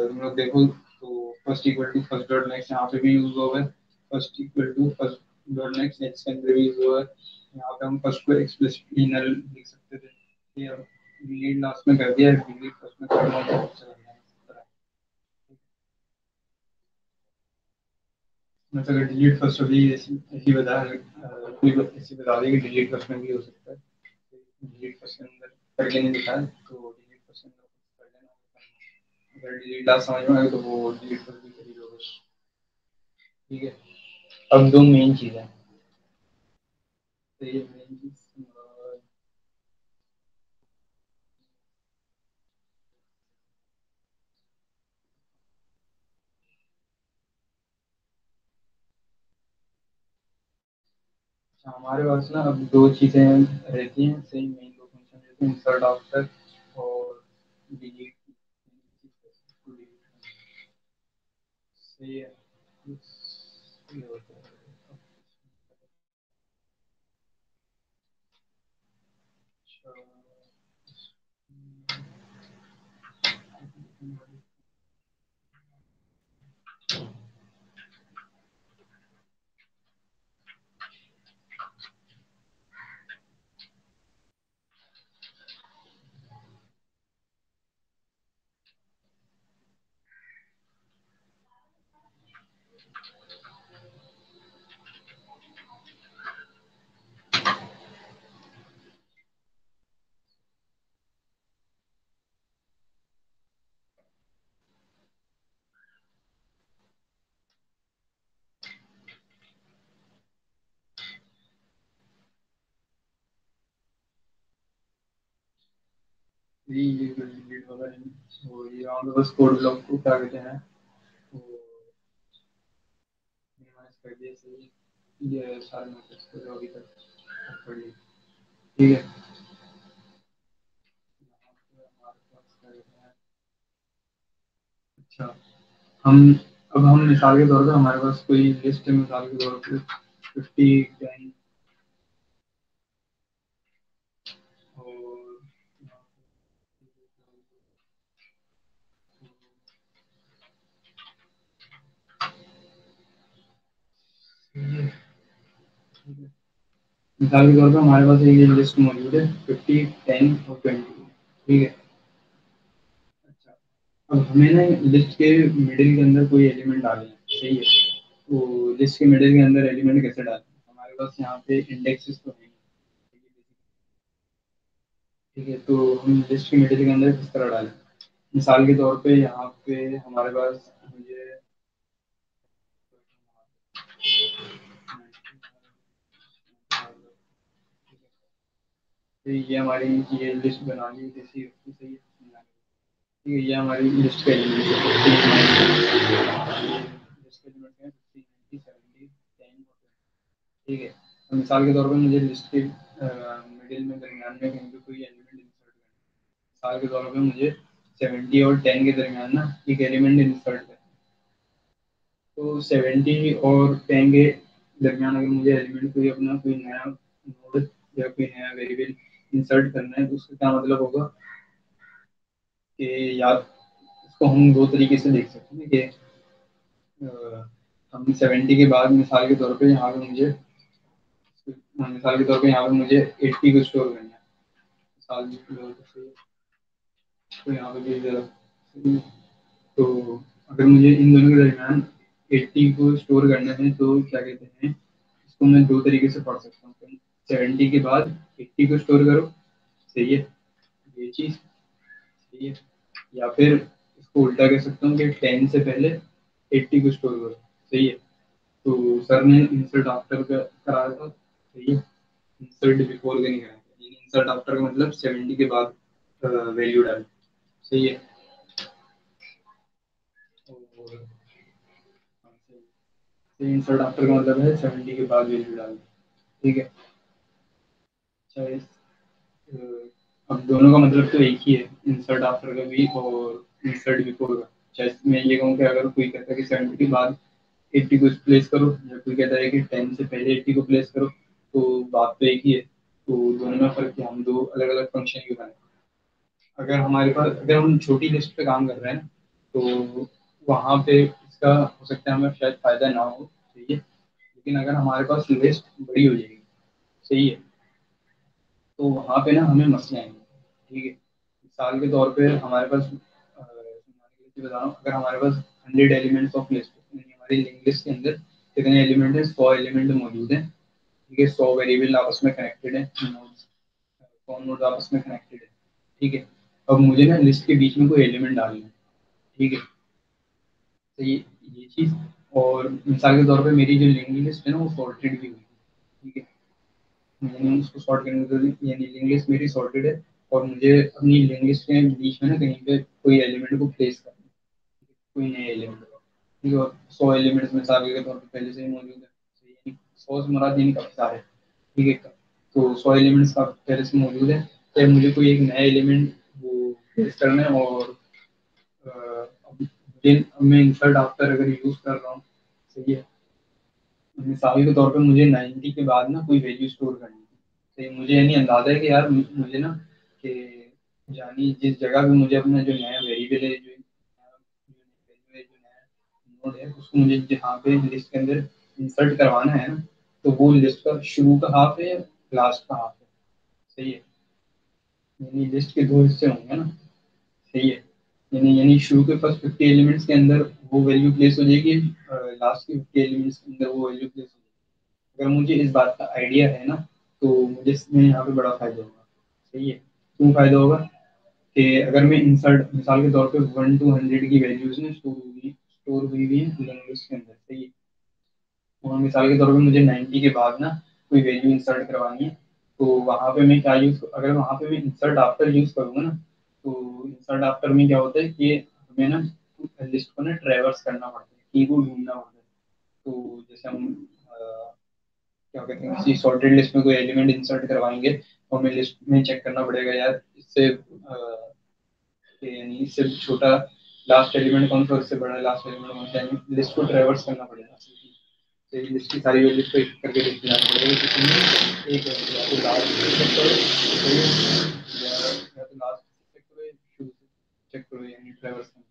तुम लोग देखो तो first equal to first dot next यहाँ पे भी यूज़ हुआ है। First equal to first dot next next के अंदर भी यूज़ हुआ है। यहाँ पे हम फ़र्स्ट को एक्सप्लिसिटली नल लिख सकते थे। डिलीट लास्ट में कर दिया डिलीट फ़र्स्ट में करना चला मतलब डिलीट फ़र्स्ट ऐसी बता कोई ऐसी बता देगी डिलीट फ़र्स्ट में भी हो सकता है। डिलीट फ़र्स्ट के अंदर करके नहीं दिखा तो डिलीट फ़र्स्ट के अंदर कर लेना। अगर डिलीट लास्ट समझ में आए तो वो डिलीट फ़र्स्ट भी कर लो बस ठीक है? अब दो मेन चीज़ें तो ये मेन चीज़ हमारे पास ना अब दो चीज़ें रहती हैं सही मेन दो फ़ंक्शन रहते हैं इंसर्ट आफ्टर और डिलीट सही है। ये ये डिलीट होगा वो ये ब्लॉक को क्या कहते हैं? मिनिमाइज कर दिया, सही ये सारे मेथड्स को अभी तक पढ़। लिए ठीक है। अच्छा हम अब हम मिसाल के तौर पे हमारे पास कोई लिस्ट है, मिसाल के तौर पे फिफ्टी टेन मिसाल के तौर पर हमारे पास एक लिस्ट मौजूद है फिफ्टी टेन और ट्वेंटी ठीक है? अच्छा अब हमें ना लिस्ट के मिडिल के अंदर कोई एलिमेंट डालना है, सही है? तो लिस्ट के मिडिल के अंदर एलिमेंट कैसे डालें? हमारे पास यहाँ पे इंडेक्सेस तो है। ठीक है तो हम लिस्ट के मिडिल के अंदर किस तरह डालें? मिसाल के तौर पे यहाँ पे हमारे पास मुझे ये हमारी ये लिस्ट बना ली, जैसी सही है ठीक है, ये हमारी लिस्ट के एलिमेंट्स ठीक है तो मिसाल के तौर पर मुझे लिस्ट के मिडिल में दरमियान में कहीं पे कोई एलिमेंट इंसर्ट करना मिसाल के तौर पे मुझे सेवेंटी और टेन के दरमियान ना एक एलिमेंट इंसर्ट करना तो सेवेंटी और टेन के दरमियान अगर मुझे एलिमेंट कोई अपना कोई नया नोड या कोई नया वेरिएबल इंसर्ट करना है तो उसका क्या मतलब होगा कि यार, इसको हम दो तरीके से देख सकते हैं कि हम सेवेंटी के बाद मिसाल के तौर पे यहाँ पे मुझे मिसाल के तौर पे यहाँ पे मुझे एट्टी को स्टोर करना है। मिसाल तो यहाँ पे भी तो अगर मुझे इन दोनों के दरमियान एट्टी को स्टोर करना है तो क्या कहते हैं, इसको मैं दो तरीके से पढ़ सकता हूँ। सेवेंटी के बाद एट्टी को स्टोर करो। सही है? ये चीज़। सही है? या फिर इसको उल्टा कह सकता हूँ कि टेन से पहले एट्टी को स्टोर करो। सही है? तो सर ने इंसर्ट आफ्टर का कराया था। सही है? इंसर्ट बिफोर का नहीं कराया। इंसर्ट आफ्टर का मतलब सेवेंटी के बाद वैल्यू डाल। सही है? इंसर्ट आफ्टर का मतलब है सेवेंटी के बाद वैल्यू डाल। ठीक है? चाहे अब दोनों का मतलब तो एक ही है इंसर्ट आफ्टर का भी और इंसर्ट बिफोर का। चाहे मैं ये कहूँ कि अगर कोई कहता है कि सेवेंटी के बाद एट्टी को प्लेस करो, या कोई कहता है कि टेन से पहले एट्टी को प्लेस करो तो बात तो एक ही है। तो दोनों में फ़र्क है, हम दो अलग अलग फ़ंक्शन क्यों बनाए अगर हमारे पास, अगर हम छोटी लिस्ट पे काम कर रहे हैं तो वहाँ पे इसका हो सकता है हमें शायद फ़ायदा ना हो, सही है। लेकिन अगर हमारे पास लिस्ट बड़ी हो जाएगी, सही है। तो वहाँ पे ना हमें मसले आएँगे, ठीक है? मिसाल के तौर पे हमारे पास बता रहा हूँ, अगर हमारे पास हंड्रेड एलिमेंट्स ऑफ़ लिस्ट हमारी लिंक लिस्ट के अंदर कितने एलिमेंट है, सौ एलिमेंट मौजूद हैं, ठीक है? सौ वेरिएबल आपस में कनेक्टेड है नोड्स सौ नोड आपस में कनेक्टेड है, ठीक है? अब मुझे ना लिस्ट के बीच में कोई एलिमेंट डालना है, ठीक है? तो ये ये चीज़, और मिसाल के तौर पे मेरी जो लिंक लिस्ट है ना, वो सॉर्टेड भी हुई ठीक है? मैंने उसको सॉर्ट करने के यानी लिंक लिस्ट मेरी सॉर्टेड है और मुझे अपनी लिंक लिस्ट के बीच में ना कहीं पे कोई एलिमेंट को प्लेस करना है। कोई नए एलिमेंट ठीक है सौ एलिमेंट्स मिसाल के तौर पर पहले से ही मौजूद है। सौ से मुराद यानी काफ़ी सारे ठीक है तो सौ एलिमेंट्स का पहले से मौजूद है। तो मुझे कोई एक नया एलिमेंट वो प्लेस करना है और मैं इंसर्ट आफ्टर अगर यूज़ कर रहा हूँ, सही है। मिसाल के तौर पे मुझे 90 के बाद ना कोई वैल्यू स्टोर करनी है तो मुझे यानी अंदाज़ा है कि यार मुझे ना कि यानी जिस जगह पे मुझे अपना जो नया वेरिएबल है, जो नोड है उसको मुझे जहाँ पे लिस्ट के अंदर इंसर्ट करवाना है ना तो वो लिस्ट का शुरू का हाफ़ है या लास्ट का हाफ़ है? सही है। यानी लिस्ट के दो हिस्से होंगे ना। सही है। यानी यानी शुरू के फ़र्स्ट फिफ्टी एलिमेंट्स के अंदर वो वैल्यू प्लेस हो जाएगी लास्ट के फिफ्टी एलिमेंट्स के अंदर वो वैल्यू प्लेस हो जाएगी। अगर मुझे इस बात का आइडिया है ना तो मुझे इसमें यहाँ पे बड़ा फ़ायदा होगा। सही है? क्यों फ़ायदा होगा? कि अगर मैं इंसर्ट मिसाल के तौर पे वन टू हंड्रेड की वैल्यूज़ में स्टोर होगी स्टोर हुई हुई है लिंग्विस्ट के अंदर, सही है? और मिसाल के तौर पे मुझे 90 के बाद ना कोई वैल्यू इंसर्ट करवानी है तो वहाँ पे मैं क्या यूज़ अगर वहाँ पे मैं इंसर्ट आफ्टर यूज़ करूँगा ना तो इंसर्ट आफ्टर में क्या होता है कि हमें ना लिस्ट को ना ट्रेवर्स करना पड़ता है की को ढूंढना पड़ता है। तो जैसे हम क्या कहते हैं किसी सॉर्टेड लिस्ट में कोई एलिमेंट इंसर्ट करवाएँगे तो हमें लिस्ट में चेक करना पड़ेगा यार, इससे यानी इससे छोटा लास्ट एलिमेंट कौन सा, उससे बड़ा लास्ट एलिमेंट कौन सा लिस्ट को ट्रेवर्स करना पड़ेगा। तो लिस्ट की सारी वैल्यूज़ को एक करके देखते जाना पड़ेगा किसी एक या तो लास्ट चेक करो या तो लास्ट चेक करो यानी ट्रेवर्स करना।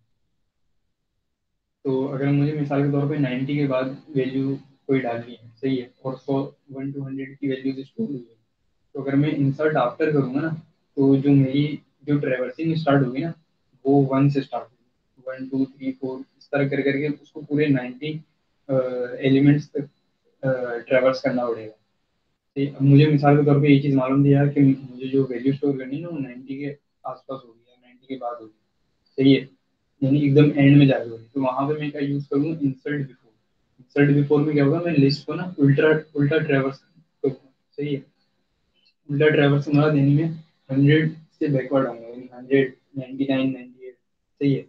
तो अगर मुझे मिसाल के तौर पे 90 के बाद वैल्यू कोई डालनी है, सही है, और सौ, वन टू हंड्रेड की वैल्यू स्टोर हुई है तो अगर मैं इंसर्ट आफ्टर करूँगा ना तो जो मेरी, जो ट्रेवर्सिंग स्टार्ट होगी ना, वो वन से स्टार्ट होगी। वन टू थ्री फोर इस तरह कर करके उसको पूरे नाइन्टी एलिमेंट्स तक ट्रेवर्स करना पड़ेगा। अब मुझे मिसाल के तौर पे ये चीज़ मालूम दिया कि मुझे जो वैल्यू स्टोर करनी है ना, वो नाइन्टी के आसपास होगी या नाइन्टी के बाद होगी। सही है? यानी एकदम एंड में जाएगी होगी तो वहाँ पे मैं क्या यूज़ करूँगा इंसर्ट बिफोर इंसर्ट बिफोर में क्या होगा? मैं लिस्ट को ना उल्टा उल्टा ट्रेवर्स करूँगा सही है। उल्टा ट्रेवर्स हमारा देने में हंड्रेड से बैकवर्ड आऊँगा यानी hundred ninety nine ninety eight सही है।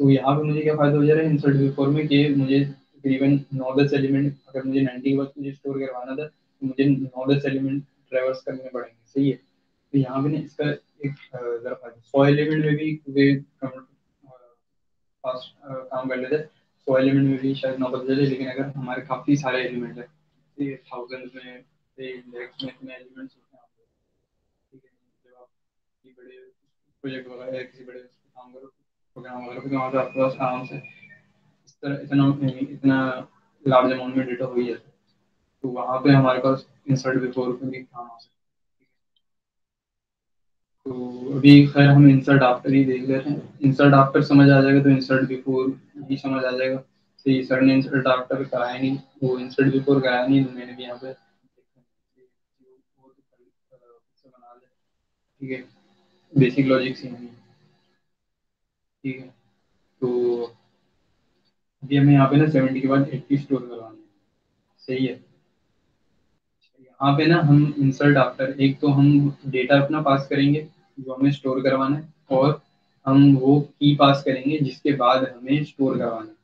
तो यहाँ पे मुझे क्या फ़ायदा हो जा रहा है? इंसर्ट बिफोर में कि मुझे तकरीबन नौ दस एलिमेंट अगर मुझे नाइन्टी के बाद मुझे स्टोर करवाना था तो मुझे नौ दस एलिमेंट ट्रेवर्स करने पड़ेंगे। सही है। तो यहाँ पे ना इसका एक जरा फ़ायदा। सौ एलिमेंट में भी फास्ट काम कर लेते। सौ एलिमेंट में भी शायद नौ बज लेकिन अगर हमारे काफ़ी सारे एलिमेंट है थाउज़ेंड में लैक्स में इतने एलिमेंट्स होते हैं ठीक है, जब आप बड़े प्रोजेक्ट वगैरह किसी बड़े काम करो प्रोग्राम वगैरह तो वहाँ पे आपके पास आराम से इस तरह, इतना इतना लार्ज अमाउंट में डेटा हो ही। तो वहाँ पे हमारे पास इंसर्ट बिफोर भी काम आ सकता है। तो अभी खैर हम इंसर्ट आफ्टर ही देख लेते हैं। इंसर्ट आफ्टर समझ आ जाएगा तो इंसर्ट बिफोर भी समझ आ जाएगा। तो सर ने इंसर्ट आफ्टर कराया नहीं, वो इंसर्ट बिफोर कराया नहीं तो मैंने भी यहाँ पे ठीक है। बेसिक लॉजिक से नहीं ठीक है। तो अभी हमें यहाँ पे ना सेवेंटी के बाद एट्टी स्टोर करवाना है। सही है। यहाँ पे ना हम इंसर्ट आफ्टर एक तो हम डेटा अपना पास करेंगे। जो हमें स्टोर करवाना है और हम वो की पास करेंगे, जिसके बाद हमें स्टोर करवाना है।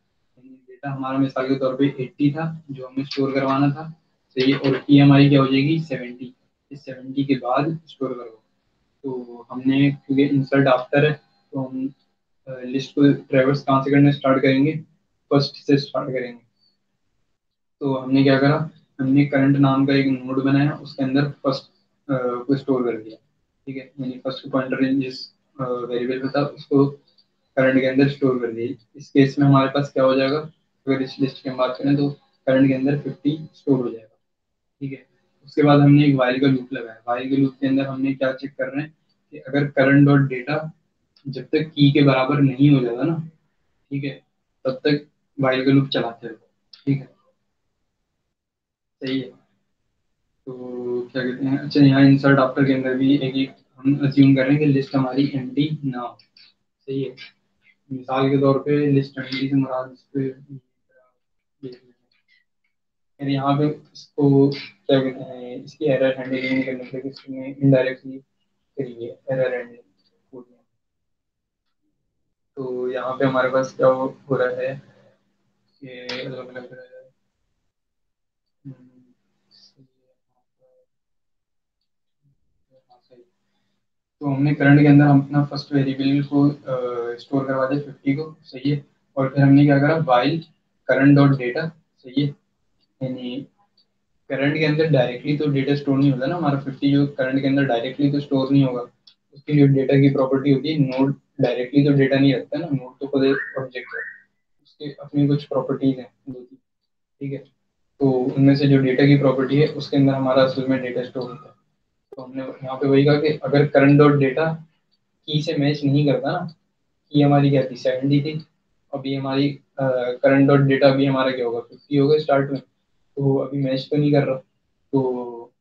डेटा हमारा मिसाल के तौर पे 80 था, जो हमें स्टोर करवाना था सही है और की हमारी क्या हो जाएगी? 70 इस 70 के बाद स्टोर करवाओ तो हमने, क्योंकि इंसर्ट आफ्टर है तो हम लिस्ट को ट्रेवर्स कहाँ से करना स्टार्ट करेंगे? फ़र्स्ट से स्टार्ट करेंगे। तो हमने क्या करा? हमने करंट नाम का एक नोड बनाया, उसके अंदर फ़र्स्ट को स्टोर कर दिया। ठीक है, यानी फ़र्स्ट पॉइंटर जिस वेरिएबल पे था, उसको करंट के अंदर स्टोर कर दिया इस केस में हमारे पास क्या हो जाएगा? अगर इस लिस्ट की हम बात करें तो करंट के अंदर 50 स्टोर हो जाएगा। ठीक है, उसके बाद हमने एक वाइल का लूप लगाया। वाइल के लूप के अंदर हमने क्या चेक कर रहे हैं कि अगर करंट डॉट डेटा जब तक की के बराबर नहीं हो जाता ना, ठीक है, तब तक वाइल का लूप चलाते रहो। ठीक है, सही है। तो क्या कहते हैं अच्छा यहाँ इंसर्ट आफ्टर के अंदर भी एक एक हम अज्यूम कर रहे हैं कि लिस्ट हमारी एम्प्टी ना हो सही है। मिसाल के तौर पे लिस्ट एम्प्टी से मुराद फिर यहाँ पे इसको क्या कहते हैं, इसकी एरर हैंडलिंग करने के लिए इसमें इनडायरेक्टली करिए एरर हैंडलिंग तो यहाँ पे हमारे पास क्या हो रहा है कि अलग अलग तो हमने करंट के अंदर हम अपना फ़र्स्ट वेरिएबल को स्टोर करवा दिया फिफ्टी को, सही है। और फिर हमने क्या करा वाइल करंट डॉट डेटा सही है। यानी करंट के अंदर डायरेक्टली तो डेटा स्टोर नहीं होता ना, हमारा फिफ्टी जो करंट के अंदर डायरेक्टली तो स्टोर नहीं होगा। उसके लिए डेटा की प्रॉपर्टी होती है नोड डायरेक्टली तो डेटा नहीं रखता ना नोड तो खुद ऑब्जेक्ट है। उसके अपनी कुछ प्रॉपर्टीज़ हैं, दो ठीक है। तो उनमें से जो डेटा की प्रॉपर्टी है, उसके अंदर हमारा असल में डेटा स्टोर होता है। तो हमने यहाँ पे वही कहा कि अगर करंट डॉट डेटा की से मैच नहीं करता ना की हमारी क्या थी? सेवेंटी थी। अभी हमारी करंट डॉट डेटा भी हमारा क्या होगा? फिफ्टी होगा स्टार्ट में। तो अभी मैच तो नहीं कर रहा। तो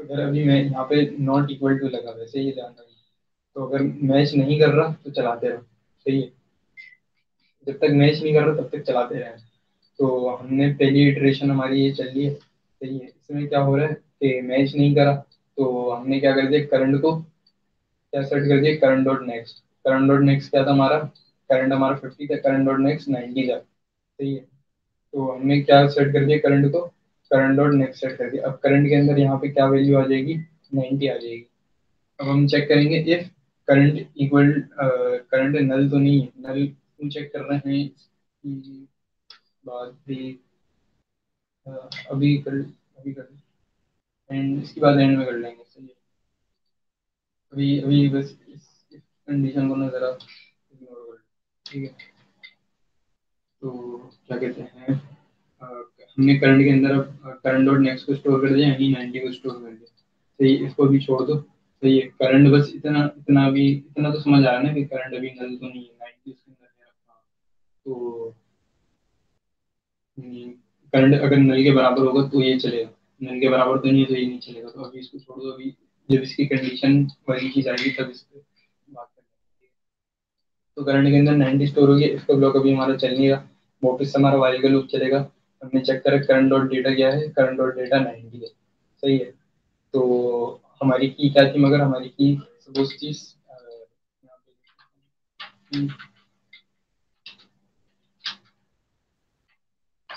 अगर अभी मैं यहाँ पे नॉट इक्वल टू लगा, वैसे ये ध्यान रखना। तो अगर मैच नहीं कर रहा तो चलाते रहो। सही है। जब तक मैच नहीं कर रहा, तब तक चलाते रहे। तो हमने पहली इटरेशन हमारी ये चल रही है। सही है। इसमें क्या हो रहा है? कि मैच नहीं करा तो हमने क्या कर दिया करंट को क्या सेट कर दिया current dot next current dot next क्या था हमारा? करंट हमारा फिफ्टी था करंट डॉट नेक्स्ट नाइनटी था। सही है। तो हमने क्या सेट कर दिया करंट को? करंट डॉट नेक्स्ट सेट कर दिया। अब करंट के अंदर यहाँ पे क्या वैल्यू आ जाएगी? नाइनटी आ जाएगी। अब हम चेक करेंगे if current equal current null तो नहीं है। नल हम चेक कर रहे हैं? बात भी अभी कर अभी कर। एंड इसके बाद एंड में कर लेंगे, सही है। अभी अभी बस इस कंडीशन को ना ज़रा इग्नोर कर ठीक है? तो क्या कहते हैं हमने करंट के अंदर अब करंट डॉट नेक्स्ट को स्टोर कर दिया, यानी नाइनटी को स्टोर कर दिया। सही, इसको भी छोड़ दो तो ये करंट बस इतना इतना भी इतना तो समझ आ रहा है ना कि करंट अभी नल तो नहीं है नाइनटी उसके अंदर है तो करंट अगर नल के बराबर होगा तो ये चलेगा। नल के बराबर तो नहीं है तो ये नहीं चलेगा। तो अभी इसको छोड़ दो, अभी जब इसकी कंडीशन वाली चीज़ आएगी तब इस पर बात करेंगे तो करंट के अंदर नाइनटी स्टोर हो गया इसका ब्लॉक अभी हमारा चल नहीं रहा। वापस हमारा वाइल का लूप चलेगा। हमने चेक करा करंट डॉट डेटा क्या है? करंट डॉट डेटा नाइनटी है। सही है। तो हमारी की क्या थी? मगर हमारी की सपोज़ चीज़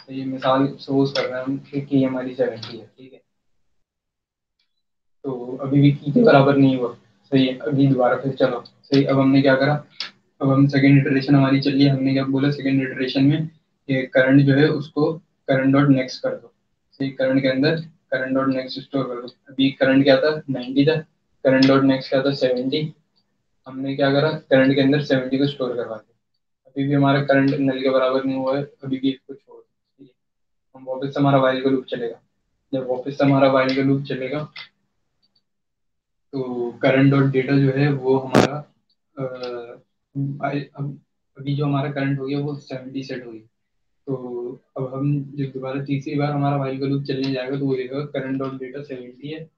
तो ये मिसाल सपोज़ कर रहे हैं कि हमारी सेवेंटी है, ठीक है? तो अभी भी की के बराबर नहीं हुआ। सही है, अभी दोबारा फिर चलो। सही, अब हमने क्या करा? अब हम सेकेंड इटरेशन हमारी चलिए हमने क्या बोला? सेकेंड इटरेशन में ये करंट जो है उसको करंट डॉट नेक्स्ट कर दो। सही करंट के अंदर करंट डॉट नेक्स्ट स्टोर कर दो। अभी करंट क्या था? नाइनटी था। करंट डॉट नेक्स्ट क्या था? सेवेंटी हमने क्या करा? करंट के अंदर सेवेंटी को स्टोर करवा दिया। अभी भी हमारा करंट नल के बराबर नहीं हुआ है। अभी भी इसको छोड़ हम वापस से हमारा वाइल का लूप चलेगा। जब वापस से हमारा वाइल का लूप चलेगा तो करंट डॉट डेटा जो है वो हमारा अभी जो हमारा करंट हो गया वो सेवेंटी सेट हो गया। तो अब हम जब दोबारा तीसरी बार हमारा वाइल का लूप चलने जाएगा तो वो देगा करंट डॉट डेटा सेवेंटी है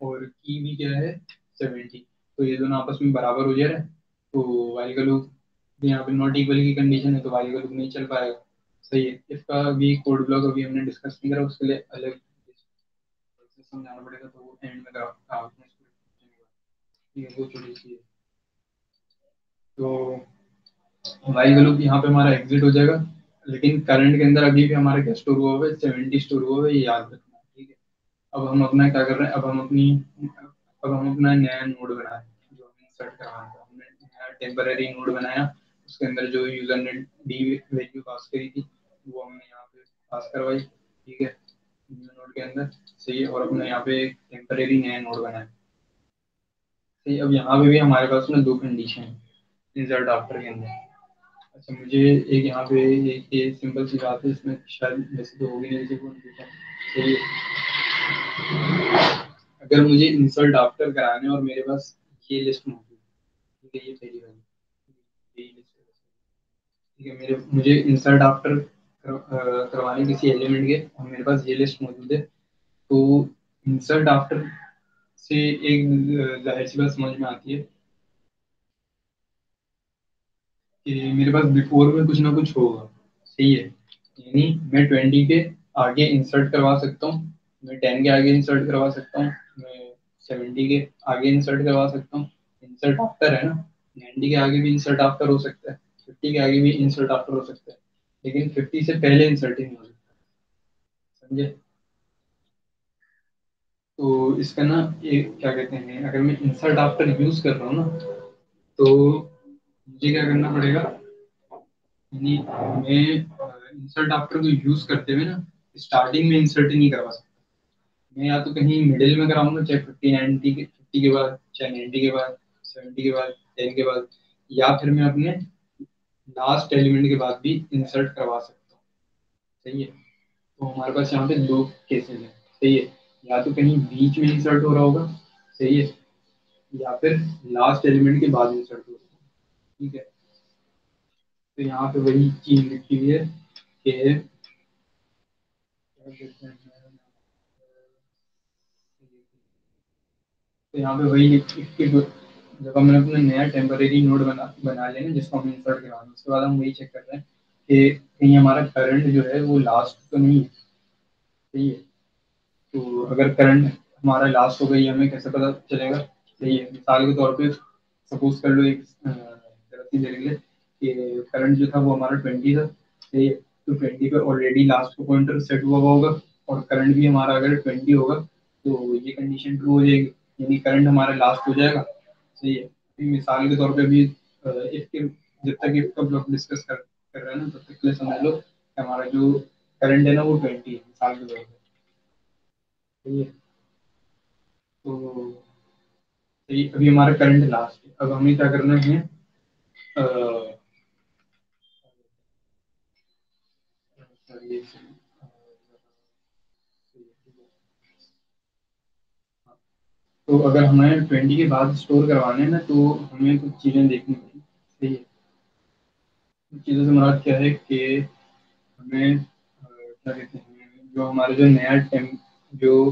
और की भी क्या है? सेवेंटी तो ये दोनों आपस में बराबर हो जा रहे हैं। तो वाइल का लूप यहाँ पे नॉट इक्वल की कंडीशन है तो वाइल का लूप नहीं चल पाएगा। सही है। इसका भी कोड ब्लॉक अभी हमने डिस्कस नहीं करा, उसके लिए अलग समझाना पड़ेगा तो वो एंड में करा वो थोड़ी सी है। तो वाइल का लूप यहाँ पे हमारा एग्जिट हो जाएगा, लेकिन करंट के अंदर अभी भी हमारा क्या स्टोर हुआ है? सेवेंटी स्टोर हुआ है, ये याद रखना, ठीक है। अब हम अपना क्या कर रहे हैं? अब हम अपनी, अब हम अपना नया नोड बनाए जो हमें इंसर्ट करवाना था। हमने नया टेम्पररी नोड बनाया। उसके अंदर जो यूज़र ने डी वैल्यू पास करी थी, वो हमने यहाँ पे पास करवाई, ठीक है? नोड के अंदर, सही है, और अपने यहाँ पे टेम्पररी नया नोड बनाया। सही, अब यहाँ पे भी हमारे पास में दो कंडीशन है रिज़ल्ट आफ्टर के अंदर। अच्छा मुझे एक यहाँ पे एक ये सिंपल सी बात है, इसमें शायद वैसे तो होगी नहीं सही है। अगर मुझे इंसल्ट आफ्टर कराने और मेरे पास ये लिस्ट मौजूद ठीक है, ये पहली लिस्ट ठीक है, मेरे, मुझे इंसर्ट आफ्टर करवाने किसी एलिमेंट के, और मेरे पास ये लिस्ट मौजूद है। तो इंसर्ट आफ्टर से एक ज़ाहिर सी बात समझ में आती है कि मेरे पास बिफोर में कुछ ना कुछ होगा। सही है? यानी मैं ट्वेंटी के आगे इंसर्ट करवा सकता हूँ, मैं टेन के आगे इंसर्ट करवा सकता हूँ, मैं सेवेंटी के आगे इंसर्ट करवा सकता हूँ। इंसर्ट आफ्टर है ना? नाइन्टी के आगे भी इंसर्ट आफ्टर हो सकता है। फिफ्टी के आगे भी इंसर्ट आफ्टर हो सकता है। लेकिन फिफ्टी से पहले इंसर्ट ही नहीं हो। सकता समझे? तो इसका ना ये क्या कहते हैं, अगर मैं इंसर्ट आफ्टर यूज़ कर रहा हूँ ना तो मुझे क्या करना पड़ेगा? यानी मैं इंसर्ट आफ्टर को यूज़ करते हुए ना स्टार्टिंग में इंसर्ट ही नहीं करवा सकता। मैं या तो कहीं मिडिल में कराऊँगा, चाहे फिफ्टी नाइनटी के फिफ्टी के बाद, चाहे नाइनटी के बाद सेवेंटी के बाद टेन के बाद, या फिर मैं अपने लास्ट एलिमेंट के बाद भी इंसर्ट करवा सकता हूँ। सही है? तो हमारे पास यहाँ पे दो केसेस हैं। सही है? या तो कहीं बीच में इंसर्ट हो रहा होगा, सही है? या फिर लास्ट एलिमेंट के बाद इंसर्ट हो रहा होगा, ठीक है? तो यहाँ पे वही चीज़ लिखी हुई है कि तो यहाँ पे वही जब हमने अपना नया टेम्परेरी नोड बना बना लेना जिसको हम इंसर्ट कराना उसके बाद हम वही चेक कर रहे हैं कि कहीं हमारा करंट जो है वो लास्ट तो नहीं है। सही है? तो अगर करंट हमारा लास्ट हो गई, हमें कैसे पता चलेगा? सही है। मिसाल के तौर पे सपोज़ कर लो एक की ज़रिए कि करंट जो था वो हमारा ट्वेंटी था। सही है। तो ट्वेंटी पे ऑलरेडी लास्ट को पॉइंटर सेट हुआ होगा और करंट भी हमारा अगर ट्वेंटी होगा तो ये कंडीशन ट्रू हो जाएगी। यानी करंट हमारा लास्ट हो जाएगा। सही है। मिसाल के तौर पे भी इसके जब तक इसका ब्लॉक डिस्कस कर कर रहे हैं ना, तब तक के लिए समझ लो कि हमारा जो करंट है ना, वो ट्वेंटी है, मिसाल के तौर पर सही है। तो अभी हमारा करंट लास्ट है। अब हमें क्या करना है तो अगर हमें ट्वेंटी के बाद स्टोर करवाने ना तो हमें कुछ चीज़ें देखनी पड़ेगी। सही है। कुछ चीज़ों से मुराद क्या है कि हमें क्या कहते हैं, जो हमारे जो नया टेम, जो,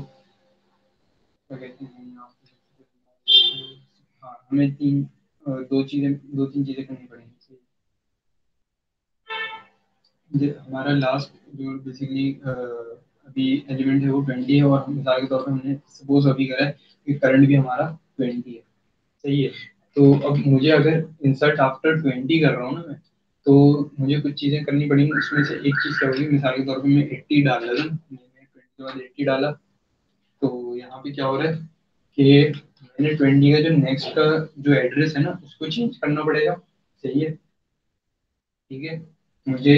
क्या कहते हैं हाँ हमें तीन दो चीज़ें, दो तीन चीज़ें करनी पड़ेंगी। हमारा लास्ट जो बेसिकली अभी एलिमेंट है वो ट्वेंटी है और मिसाल के तौर पर हमने सपोज़ अभी करा है कि करंट भी हमारा ट्वेंटी है। सही है? तो अब मुझे अगर इंसर्ट आफ्टर ट्वेंटी कर रहा हूँ ना मैं तो मुझे कुछ चीज़ें करनी पड़ेंगी उसमें से एक चीज़ क्या होगी? मिसाल के तौर पे मैं एट्टी डाल रहा मैंने ट्वेंटी के बाद एट्टी डाला। तो यहाँ पे क्या हो रहा है कि मैंने ट्वेंटी का जो नेक्स्ट का जो एड्रेस है ना, उसको चेंज करना पड़ेगा। सही है? ठीक है? मुझे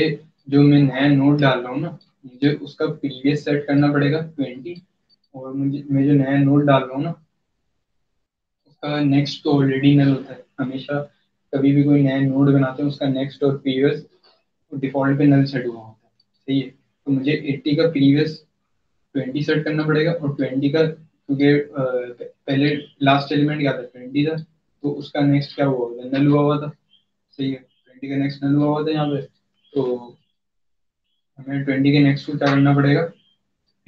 जो मैं नया नोट डाल रहा हूँ ना मुझे उसका प्रीवियस सेट करना पड़ेगा ट्वेंटी और मुझे, मैं जो नया नोट डाल रहा हूँ ना, उसका नेक्स्ट तो ऑलरेडी नल होता है। हमेशा कभी भी कोई नया नोड बनाते हैं, उसका नेक्स्ट और प्रीवियस डिफ़ॉल्ट पे नल सेट हुआ होता है। सही है? तो मुझे एट्टी का प्रीवियस ट्वेंटी सेट करना पड़ेगा, और ट्वेंटी का, क्योंकि पहले लास्ट एलिमेंट क्या था? ट्वेंटी था तो उसका नेक्स्ट क्या हुआ था नल हुआ हुआ था। सही है? ट्वेंटी का नेक्स्ट नल हुआ हुआ था यहाँ पे तो हमें ट्वेंटी के नेक्स्ट को क्या करना पड़ेगा?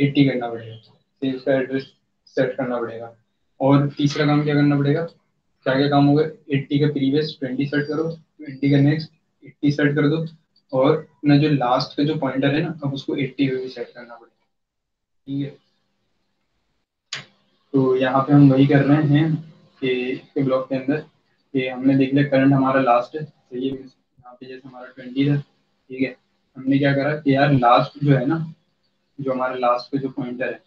एट्टी करना पड़ेगा। सही उसका एड्रेस सेट करना पड़ेगा। और तीसरा काम क्या करना पड़ेगा? क्या क्या काम होगा एट्टी का प्रीवियस ट्वेंटी सेट करो ट्वेंटी का नेक्स्ट एट्टी सेट कर दो। और अपना जो लास्ट का जो पॉइंटर है ना, अब उसको एट्टी पे भी सेट करना पड़ेगा। ठीक है? तो यहाँ पे हम वही कर रहे हैं कि इसके ब्लॉक के अंदर कि हमने देख लिया करंट हमारा लास्ट है। तो ये यहाँ पे जैसे हमारा ट्वेंटी था, ठीक है? हमने क्या करा कि यार लास्ट जो है ना जो हमारा लास्ट का जो पॉइंटर है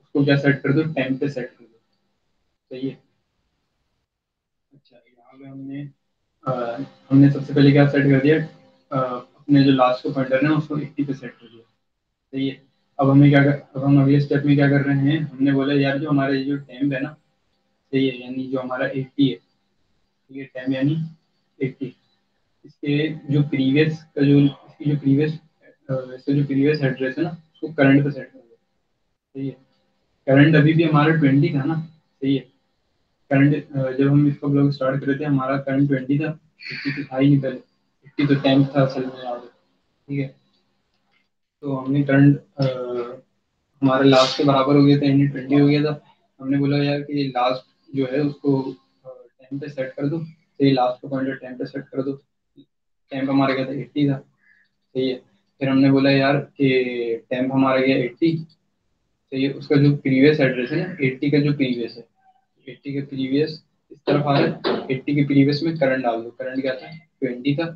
उसको क्या सेट कर दो टेन पे सेट कर दो। सही है? अच्छा यहाँ पे हमने आ, हमने सबसे पहले क्या सेट कर दिया? आ, अपने जो लास्ट का पॉइंटर है ना उसको एट्टी पे सेट कर दिया। सही है? अब हमें क्या कर अब हम अगले स्टेप में क्या कर रहे हैं? हमने बोला यार जो हमारा जो टेम्प है ना सही है यानी जो हमारा एट्टी है ठीक है टेम्प यानी एट्टी इसके जो प्रीवियस का जो इसकी जो प्रीवियस इसका जो प्रीवियस एड्रेस है ना, उसको करंट पे सेट कर दो सही है। करंट अभी भी हमारा ट्वेंटी था ना, सही है। करंट जब हम इसका ब्लॉग स्टार्ट कर थे, हमारा करंट ट्वेंटी था एट्टी तो था ही नहीं पहले। एट्टी तो टेंथ था असल में याद ठीक है। तो हमने करंट हमारा लास्ट के बराबर हो गया था, यानी ट्वेंटी हो गया था। हमने बोला यार कि लास्ट जो है, उसको टेन पे सेट कर दो। तो लास्ट का पॉइंटर टेन पे सेट कर दो। टेम्प हमारा गया था एट्टी था। सही है फिर हमने बोला, यार, कि टेम्प हमारा गया एट्टी तो ये उसका जो प्रीवियस एड्रेस है ना एट्टी का जो प्रीवियस है एट्टी के प्रीवियस इस तरफ़ आ रहा है एट्टी के प्रीवियस में करंट डाल दो करंट क्या था ट्वेंटी था,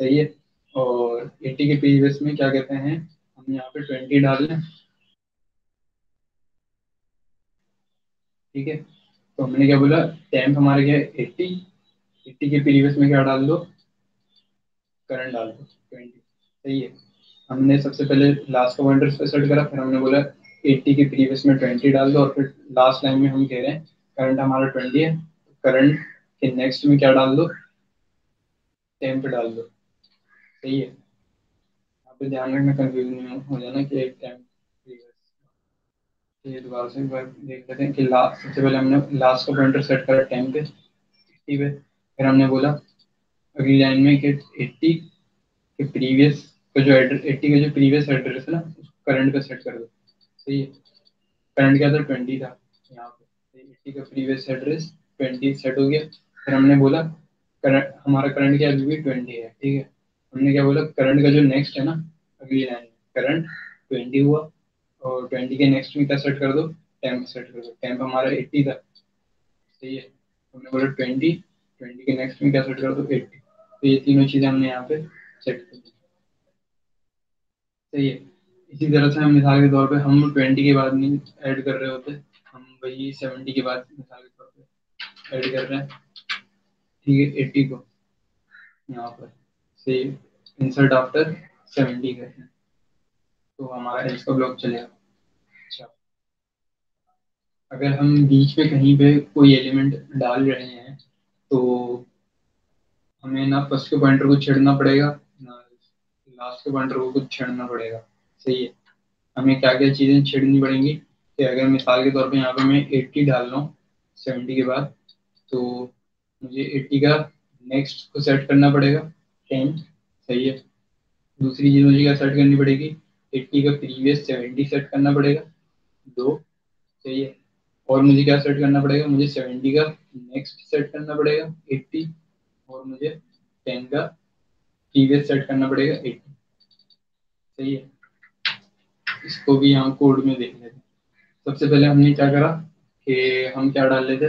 सही है, और एट्टी के प्रीवियस में क्या कहते हैं, हम यहाँ पे ट्वेंटी डाल लें ठीक है तो हमने क्या बोला टेम्प हमारे क्या एट्टी एट्टी के प्रीवियस में क्या डाल दो करंट डाल दो सही है। हमने सबसे पहले लास्ट का पॉइंटर पे सेट करा, फिर हमने बोला 80 के प्रीवियस में 20 डाल दो और फिर लास्ट लाइन में हम कह रहे हैं करंट हमारा 20 है करंट के नेक्स्ट में क्या डाल दो? टेन पे डाल दो। सही है। यहाँ पे ध्यान रखना कंफ्यूज नहीं हो जाना कि एक टाइम ये दोबारा से एक बार देख लेते हैं कि लास्ट सबसे पहले हमने लास्ट का पॉइंटर सेट करा टेन पे एट्टी पे। फिर हमने बोला अगली लाइन में कि एट्टी के प्रीवियस का जो एड्रेस एट्टी का जो प्रीवियस एड्रेस है ना, उसको करंट पे सेट कर दो। सही है? करंट क्या था ट्वेंटी था, यहाँ पे। एट्टी का प्रीवियस एड्रेस ट्वेंटी सेट हो गया। फिर हमने बोला करंट हमारा करंट क्या अभी भी ट्वेंटी है, ठीक है? हमने क्या बोला करंट का जो नेक्स्ट है ना अगली लाइन करंट ट्वेंटी हुआ, और ट्वेंटी के नेक्स्ट में क्या सेट कर दो? टेम्प सेट कर दो। टेम्प हमारा एट्टी था। सही है? हमने बोला ट्वेंटी ट्वेंटी के नेक्स्ट में क्या सेट कर दो? एट्टी तो ये तीनों चीज़ें हमने यहाँ पे दी सही है। इसी तरह से हम मिसाल के तौर पे हम ट्वेंटी के बाद नहीं ऐड कर रहे होते, हम वही सेवेंटी के बाद मिसाल के तौर पे ऐड कर रहे हैं। ठीक है एट्टी को यहाँ पर। से इंसर्ट आफ्टर सेवेंटी करते हैं। तो हमारा एल्स का ब्लॉक चलेगा। अच्छा। अगर हम बीच में कहीं पे कोई एलिमेंट डाल रहे हैं तो हमें ना फ़र्स्ट के पॉइंटर को छेड़ना पड़ेगा लास्ट के पॉइंटर को कुछ छेड़ना पड़ेगा। सही है। हमें क्या क्या चीज़ें छेड़नी पड़ेंगी? कि अगर मिसाल के तौर पे यहाँ पे मैं 80 डाल हूँ सेवेंटी के बाद तो मुझे 80 का नेक्स्ट को सेट करना पड़ेगा टेन सही है। दूसरी चीज़ मुझे क्या सेट करनी पड़ेगी? 80 का प्रीवियस 70 सेट करना पड़ेगा, दो। सही है। और मुझे क्या सेट करना पड़ेगा? मुझे 70 का नेक्स्ट सेट करना पड़ेगा 80 और मुझे 10 का प्रीवियस सेट करना पड़ेगा 80 सही है। इसको भी यहाँ कोड में देख लेते सबसे पहले हमने क्या करा कि हम क्या डाल लेते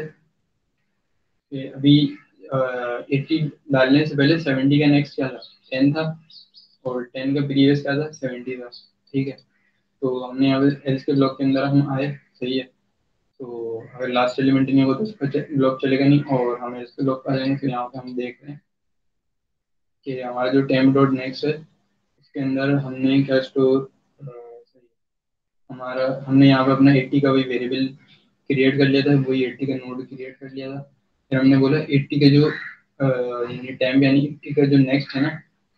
अभी एट्टी डालने से पहले सेवेंटी का नेक्स्ट क्या था? टेन था और टेन का प्रीवियस क्या था? सेवेंटी था। ठीक है? तो हमने यहाँ एल्स के ब्लॉक के अंदर हम आए। सही है? तो अगर लास्ट एलिमेंट नहीं होगा तो उसका ब्लॉक चलेगा नहीं और हम एल्स के ब्लॉक पर आ जाएँगे। तो यहाँ पे हम देख रहे हैं कि हमारा जो टेम डॉट नेक्स्ट है उसके अंदर हमने क्या स्टोर हमारा, हमने यहाँ पे अपना एट्टी का वही वेरिएबल क्रिएट कर लिया था, वही एट्टी का नोड क्रिएट कर लिया था। फिर हमने बोला एट्टी का जो यानी टाइम यानी एट्टी का जो नेक्स्ट है ना,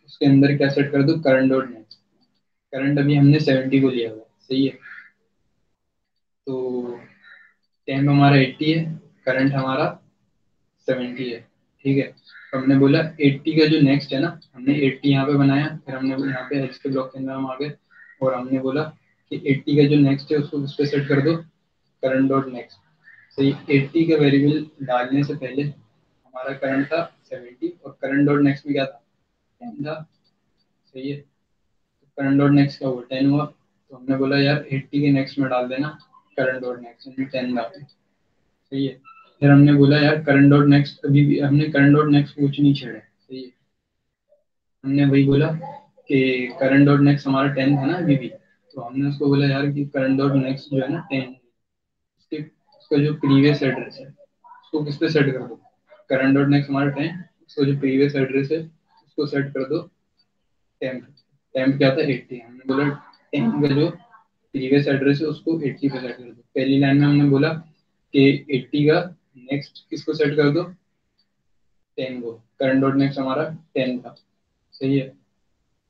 उसके अंदर क्या सेट कर दो? करंट डॉट नेक्स्ट करंट अभी हमने सेवेंटी को लिया हुआ सही है? तो टाइम हमारा एट्टी है करंट हमारा सेवेंटी है, ठीक है? हमने बोला 80 का जो नेक्स्ट है ना, हमने 80 यहाँ पे बनाया, फिर हमने यहाँ पे एच के ब्लॉक के अंदर हम आ गए, और हमने बोला कि 80 का जो नेक्स्ट है उसको उस पर सेट कर दो करंट डॉट नेक्स्ट ये 80 का वेरिएबल डालने से पहले हमारा करंट था 70 और करंट डॉट नेक्स्ट में क्या था? 10 था। सही है। करंट डॉट नेक्स्ट का हुआ 10 हुआ। तो हमने बोला, यार 80 के नेक्स्ट में डाल देना करंट डॉट नेक्स्ट 10 डाल सही है। फिर हमने बोला, यार करंट डॉट नेक्स्ट अभी भी हमने करंट डॉट नेक्स्ट कुछ नहीं छेड़ा सही है। हमने वही बोला कि करंट डॉट नेक्स्ट हमारा टेन था ना अभी भी। तो हमने उसको बोला, यार, कि करंट डॉट नेक्स्ट जो है ना टेन उसके उसका जो प्रीवियस एड्रेस है, उसको किस पे सेट कर दो? करंट डॉट नेक्स्ट हमारा टेन उसका जो प्रीवियस एड्रेस है, उसको सेट कर दो टेन टेन क्या था? एट्टी हमने बोला टेन का जो प्रीवियस एड्रेस है, उसको एट्टी पे सेट कर दो। पहली लाइन में हमने बोला कि एट्टी का नेक्स्ट किसको सेट कर दो? टेन को। करंट डॉट नेक्स्ट हमारा टेन था। सही है?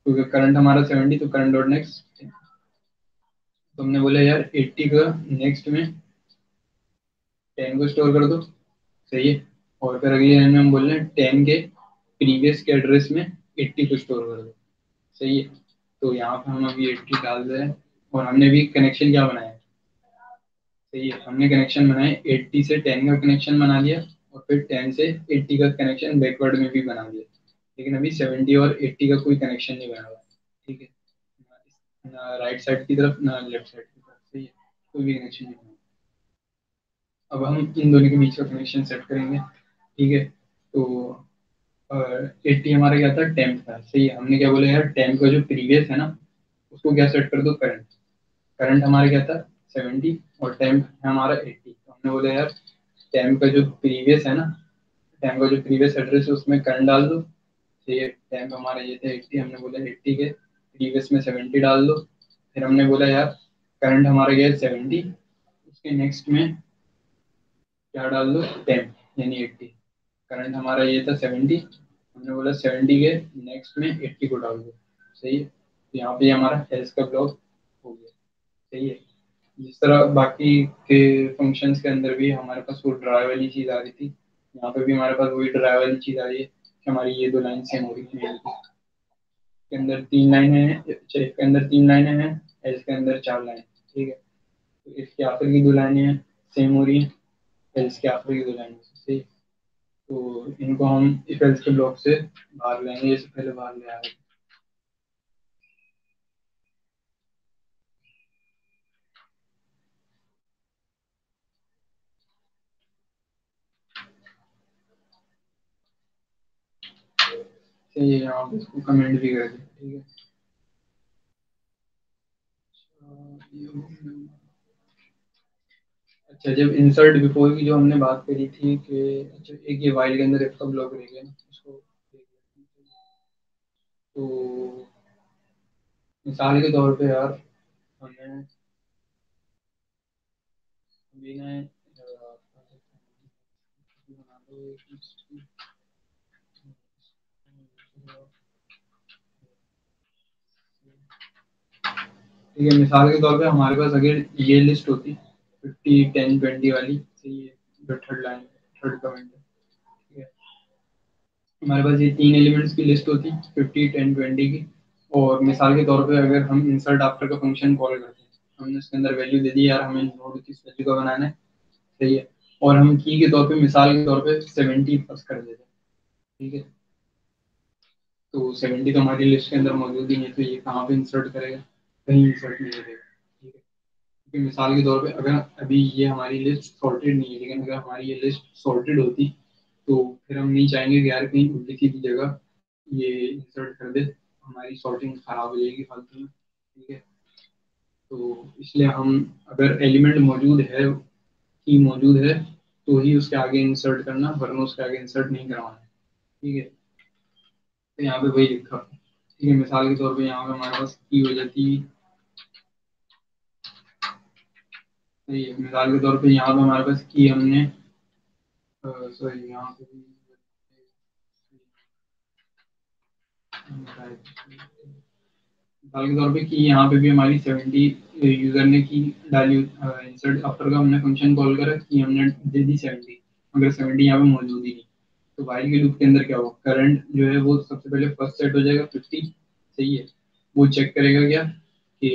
क्योंकि करंट हमारा सेवेंटी तो करंट डॉट नेक्स्ट तो हमने बोला यार एट्टी का नेक्स्ट में टेन को स्टोर कर दो। सही है? और फिर अगली लाइन में हम बोल रहे हैं टेन के प्रीवियस के एड्रेस में एट्टी को स्टोर कर दो। सही है? तो यहाँ पे हम अभी एट्टी डाल रहे हैं। और हमने भी कनेक्शन क्या बनाया? सही है हमने कनेक्शन बनाए एट्टी से टेन का कनेक्शन बना लिया और फिर टेन से एट्टी का कनेक्शन बैकवर्ड में भी बना लिया। लेकिन अभी सेवेंटी और एट्टी का कोई कनेक्शन नहीं बना हुआ। ठीक है? ना राइट साइड की तरफ़, ना लेफ़्ट साइड की तरफ़। सही है? कोई भी कनेक्शन नहीं बना। अब हम इन दोनों के बीच का कनेक्शन सेट करेंगे। ठीक है? तो एट्टी हमारा क्या था? टेंथ था। सही है? हमने क्या बोला यार? टेंथ का जो प्रीवियस है ना, उसको क्या सेट कर दो? करंट करंट हमारा क्या था? सेवेंटी और टेंथ है हमारा एट्टी तो हमने बोला, यार टेंथ का जो प्रीवियस है ना टेंथ का जो प्रीवियस एड्रेस है, उसमें करंट डाल दो। सही है टेंथ हमारा ये था एट्टी हमने बोला एट्टी के प्रीवियस में सेवेंटी डाल दो। फिर हमने बोला, यार करंट हमारा गया सेवेंटी उसके नेक्स्ट में क्या डाल दो? टेन यानी एट्टी करंट हमारा ये था सेवेंटी हमने बोला सेवेंटी के नेक्स्ट में एट्टी को डाल दो। सही है? तो यहाँ पे हमारा एल्स का ब्लॉक हो गया। सही है? जिस तरह बाकी के फ़ंक्शंस के अंदर भी हमारे पास वो ड्राई वाली चीज़ आ रही थी, यहाँ पे भी हमारे पास वही ड्राई वाली चीज़ आ रही है कि हमारी ये दो लाइन सेम हो रही है के अंदर तीन लाइनें हैं अच्छा इसके अंदर तीन लाइनें हैं एल्स के अंदर चार लाइन ठीक है? तो इसके आखिर की दो लाइनें हैं सेम हो रही हैं एल्स के आखिर की दो लाइनें सही? तो इनको हम इफ़ एल्स के ब्लॉक से बाहर लेंगे जैसे पहले बाहर ले आए चाहिए आप इसको कमेंट भी कर दें, ठीक है? अच्छा जब इंसर्ट बिफोर की जो हमने बात करी थी कि अच्छा एक ये वाइल के अंदर इफ़ का ब्लॉक रह गया ना उसको तो मिसाल के तौर पे यार हमें बिना बना दो ठीक है, मिसाल के तौर पे हमारे पास अगर ये लिस्ट होती फिफ्टी टेन ट्वेंटी वाली सही है जो थर्ड लाइन थर्ड कमेंट है, ठीक है। हमारे पास ये तीन एलिमेंट्स की लिस्ट होती फिफ्टी टेन ट्वेंटी की, और मिसाल के तौर पे अगर हम इंसर्ट आफ्टर का फ़ंक्शन कॉल करते हैं, हमने उसके अंदर वैल्यू दे दी, यार हमें नोड किस वैल्यू का बनाना है, सही है। और हम की के तौर पे मिसाल के तौर पे सेवेंटी पास कर देते हैं, ठीक है। तो सेवेंटी तो हमारी लिस्ट के अंदर मौजूद ही है तो ये कहाँ पे इंसर्ट करेगा? कहीं इंसर्ट नहीं करेगा ठीक है? क्योंकि मिसाल के तौर पे अगर अभी ये हमारी लिस्ट सॉर्टेड नहीं है लेकिन अगर हमारी ये लिस्ट सॉर्टेड होती तो फिर हम नहीं चाहेंगे कि यार कहीं उल्टी सीधी जगह ये इंसर्ट कर दे। हमारी सॉर्टिंग खराब हो जाएगी फालतू में, ठीक है? तो इसलिए हम अगर एलिमेंट मौजूद है की मौजूद है तो ही उसके आगे इंसर्ट करना, वरना उसके आगे इंसर्ट नहीं करवाना है ठीक है? तो यहाँ पे वही लिखा। ठीक है, मिसाल के तौर पे यहाँ पे हमारे पास की हो जाती सही है, मिसाल के तौर पे यहाँ पे हमारे पास की हमने सॉरी यहाँ पे भी मिसाल के तौर पे की, यहाँ पे भी हमारी सेवेंटी यूज़र ने की डाली इंसर्ट आफ्टर का हमने फ़ंक्शन कॉल करा, की हमने दे दी सेवेंटी अगर सेवेंटी यहाँ पे मौजूद ही नहीं। तो वाइल के लूप के अंदर क्या होगा करंट जो है वो सबसे पहले फ़र्स्ट सेट हो जाएगा फिफ्टी सही है? वो चेक करेगा क्या? कि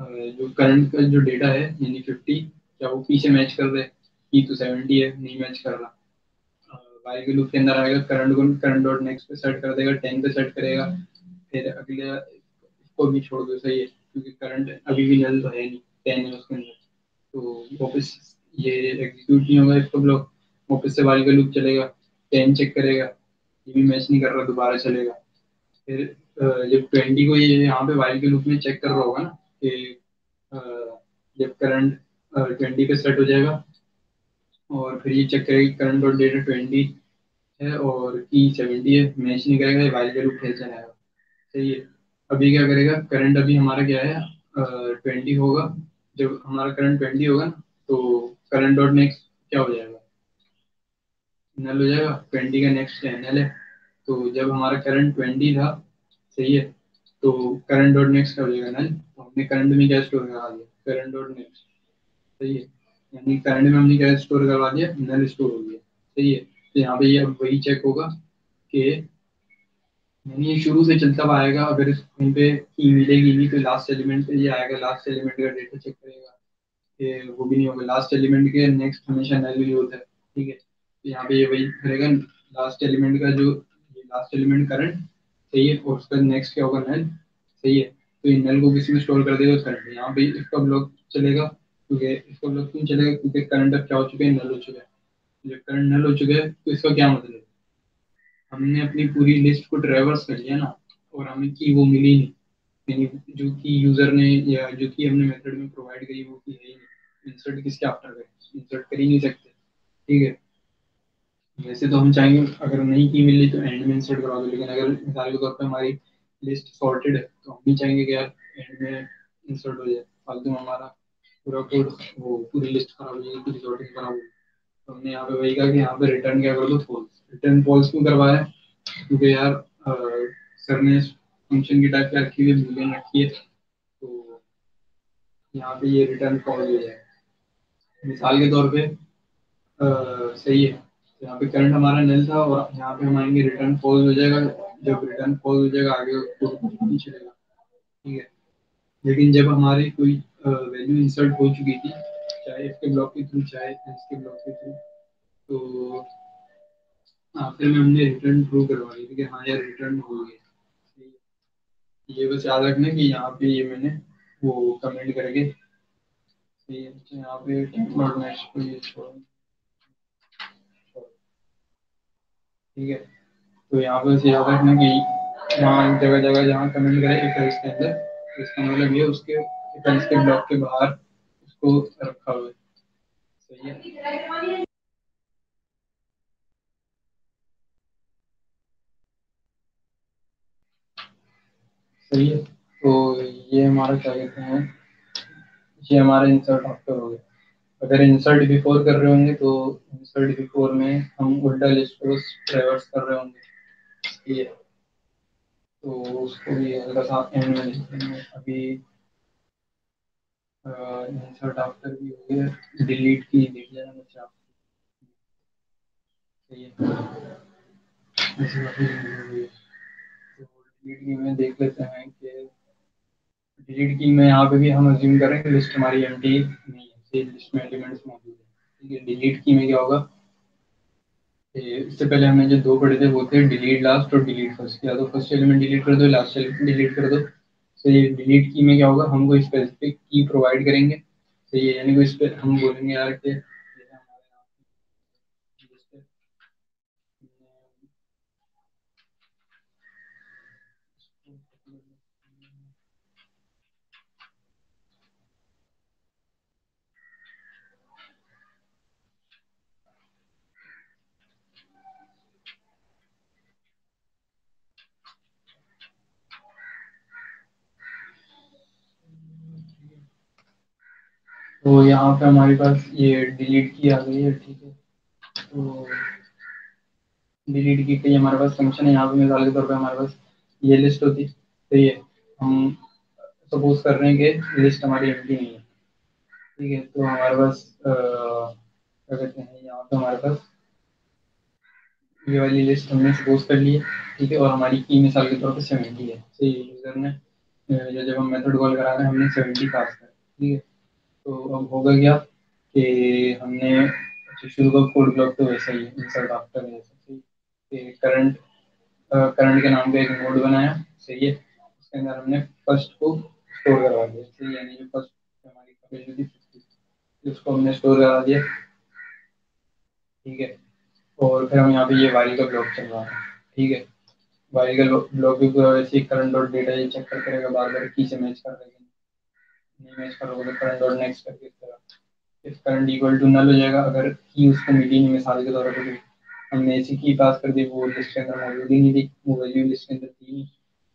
जो करंट का जो डेटा है, यानी फिफ्टी क्या वो पीछे मैच कर रहे ई तो सेवेंटी है, नहीं मैच कर रहा। वाइल के लूप के अंदर आएगा करंट को करंट डॉट नेक्स्ट पे सेट कर देगा टेन पे सेट करेगा, फिर अगले इसको भी छोड़ दो, सही है, क्योंकि करंट अभी भी नल है नहीं टेन है उसके अंदर। तो वापस ये एग्जीक्यूट नहीं होगा इसको ब्लॉक वापस से वाइल का लूप चलेगा टेन चेक करेगा, ये भी मैच नहीं कर रहा, दोबारा चलेगा। फिर जब ट्वेंटी को ये यहाँ पे वाइल के लूप में चेक कर रहा होगा ना कि जब करंट ट्वेंटी पे सेट हो जाएगा, और फिर ये चेक करेगी करंट डॉट डेटा ट्वेंटी है और की सेवेंटी है मैच नहीं करेगा वाइल का लूप फेल चलाएगा सही है। अभी क्या करेगा? करंट अभी हमारा क्या है? ट्वेंटी होगा। जब हमारा करंट ट्वेंटी होगा ना तो करंट डॉट नेक्स्ट क्या हो जाएगा? नल हो जाएगा। ट्वेंटी का नेक्स्ट एन एल है। तो जब हमारा करंट ट्वेंटी था, सही है। तो करंट डॉट नेक्स्ट क्या हो जाएगा? नल हमने करंट में क्या स्टोर करवा दिया। करंट डॉट नेक्स्ट सही है। यानी करंट में हमने क्या स्टोर करवा दिया नल स्टोर हो गया। सही है। तो यहाँ पे ये वही चेक होगा कि यानी ये शुरू से चलता हुआ आएगा, अगर कहीं पे की मिलेगी नहीं तो लास्ट एलिमेंट पे ये आएगा। लास्ट एलिमेंट का डेटा चेक करेगा कि वो भी नहीं होगा। लास्ट एलिमेंट के नेक्स्ट हमेशा नल ही होता है। ठीक है। तो यहाँ पे ये वही करेगा। लास्ट एलिमेंट का जो लास्ट एलिमेंट करंट सही है। और उसका नेक्स्ट क्या होगा नल सही है। तो ये नल को किसी में स्टोर कर देगा करंट यहाँ पे इसका ब्लॉक चलेगा क्योंकि इसका ब्लॉक क्यों चलेगा? क्योंकि करंट अब क्या हो चुका है? नल हो चुका है। जब करंट नल हो चुका है तो इसका क्या मतलब हमने अपनी पूरी लिस्ट को ट्रेवर्स कर लिया ना, और हमें की वो मिली नहीं। यानी जो की यूज़र ने या जो की हमने मेथड में प्रोवाइड करी वो की है ही नहीं। इंसर्ट किसके आफ्टर करें? इंसर्ट कर ही नहीं सकते, ठीक है? वैसे तो हम चाहेंगे, अगर नहीं की मिली तो एंड में इंसर्ट करवा दो, लेकिन अगर मिसाल के तौर पर हमारी लिस्ट सॉर्टेड है तो हम भी चाहेंगे कि यार एंड में इंसर्ट हो जाए। फालतू हमारा पूरा कोड वो पूरी लिस्ट खराब हो जाएगी पूरी सॉर्टिंग खराब हो जाएगी। तो हमने यहाँ पे वही कहा कि यहाँ पे रिटर्न क्या कर दो फॉल्स रिटर्न फॉल्स क्यों करवाया? क्योंकि यार सर ने फ़ंक्शन की टाइप क्या रखी हुई बूलियन रखी है। तो यहाँ पे ये रिटर्न फॉल्स हो जाए मिसाल के तौर पे आ, सही है। यहाँ पे करंट हमारा नल था और यहाँ पे हम आएँगे रिटर्न फॉल्स हो जाएगा। जब रिटर्न फॉल्स हो जाएगा, आगे नहीं चलेगा। ठीक है? लेकिन जब हमारी कोई वैल्यू इंसर्ट हो चुकी थी, चाहे इसके ब्लॉक के थ्रू चाहे इसके ब्लॉक के थ्रू तो आखिर में हमने रिटर्न ट्रू करवा दी थी कि हाँ यार रिटर्न हो गया। ये बस याद रखना कि यहाँ पे ये मैंने वो कमेंट करके यहाँ पे ठीक है? तो यहाँ पर याद रखना कि वहाँ जगह जगह जहाँ कमेंट करें, एक इसके अंदर इसका मतलब ये उसके इफेंस के ब्लॉक के बाहर उसको रखा हुआ है। सही है? सही है? तो ये हमारा क्या कहते हैं, ये हमारा इंसर्ट आफ्टर हो गया। अगर इंसर्ट बिफोर कर रहे होंगे तो इंसर्ट बिफोर में हम उल्टा लिस्ट को ट्रेवर्स कर रहे होंगे। तो उसको भी हल्का सा एंड में लिखेंगे अभी इंसर्ट आफ्टर भी हो गया डिलीट की देख लेना बच्चा आप। डिलीट की में देख लेते हैं कि डिलीट की में यहाँ पे भी हम अज्यूम करें लिस्ट हमारी एम्प्टी नहीं है लिस्ट में एलिमेंट्स मौजूद है। ठीक है डिलीट की में क्या होगा? इससे पहले हमने जो दो पढ़े थे, वो थे डिलीट लास्ट और डिलीट फ़र्स्ट किया। तो फ़र्स्ट एलिमेंट डिलीट कर दो लास्ट एलिमेंट डिलीट कर दो। तो ये डिलीट की में क्या होगा? हमको स्पेसिफिक की प्रोवाइड करेंगे। तो ये यानी कोई हम बोलेंगे यार कि तो यहाँ पे हमारे पास ये डिलीट की आ गई है, ठीक है। तो डिलीट की गई हमारे पास फ़ंक्शन है, यहाँ पे मिसाल के तौर पे हमारे पास ये लिस्ट होती। तो ये हम सपोज़ कर रहे हैं कि लिस्ट हमारी एम्प्टी नहीं है, ठीक है। तो हमारे पास क्या कहते हैं, यहाँ पे हमारे पास ये वाली लिस्ट हमने सपोज़ कर ली है, ठीक है। और हमारी की मिसाल के तौर पे सेवेंटी है। तो ये यूज़र ने जब हम मेथड कॉल करा रहे हैं, हमने सेवेंटी पास कर, ठीक है। तो अब होगा क्या कि हमने शुरू का कोड ब्लॉक तो वैसा ही है इंसर्ट आफ्टर है करंट करंट के नाम पे एक नोड बनाया, सही है। उसके अंदर हमने फ़र्स्ट को स्टोर करवा दिया, सही यानी जो फ़र्स्ट हमारी कैपेसिटी थी उसको हमने स्टोर करा दिया। ठीक है। और फिर हम यहाँ पे ये वाइल का ब्लॉक चलवा रहे हैं। ठीक है। वाइल का ब्लॉक भी पूरा वैसे करंट और डेटा ये चेक कर करेगा बार बार की से मैच कर देगा। नहीं करोगे तो करंट डॉट नेक्स्ट करके इस तरह? If current equal to null हो जाएगा, अगर की उसको मिली नहीं मिसाल के तौर पर हमने ऐसी की पास कर दी वो लिस्ट के अंदर मौजूद ही नहीं थी, वो वैल्यू लिस्ट के अंदर थी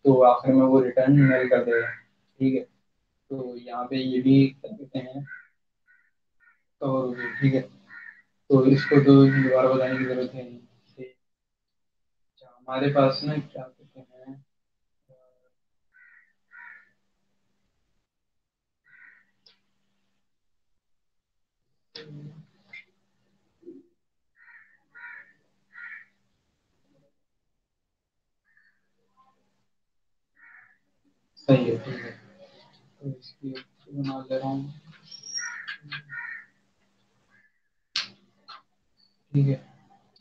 तो आखिर में वो रिटर्न नल कर देगा, ठीक है? तो यहाँ पे ये भी कर देते हैं। तो ठीक है। तो इसको तो दोबारा बताने की ज़रूरत है नहीं। हमारे पास ना क्या कहते हैं सही है, ठीक है। तो इसकी बना ले रहा हूँ। ठीक है।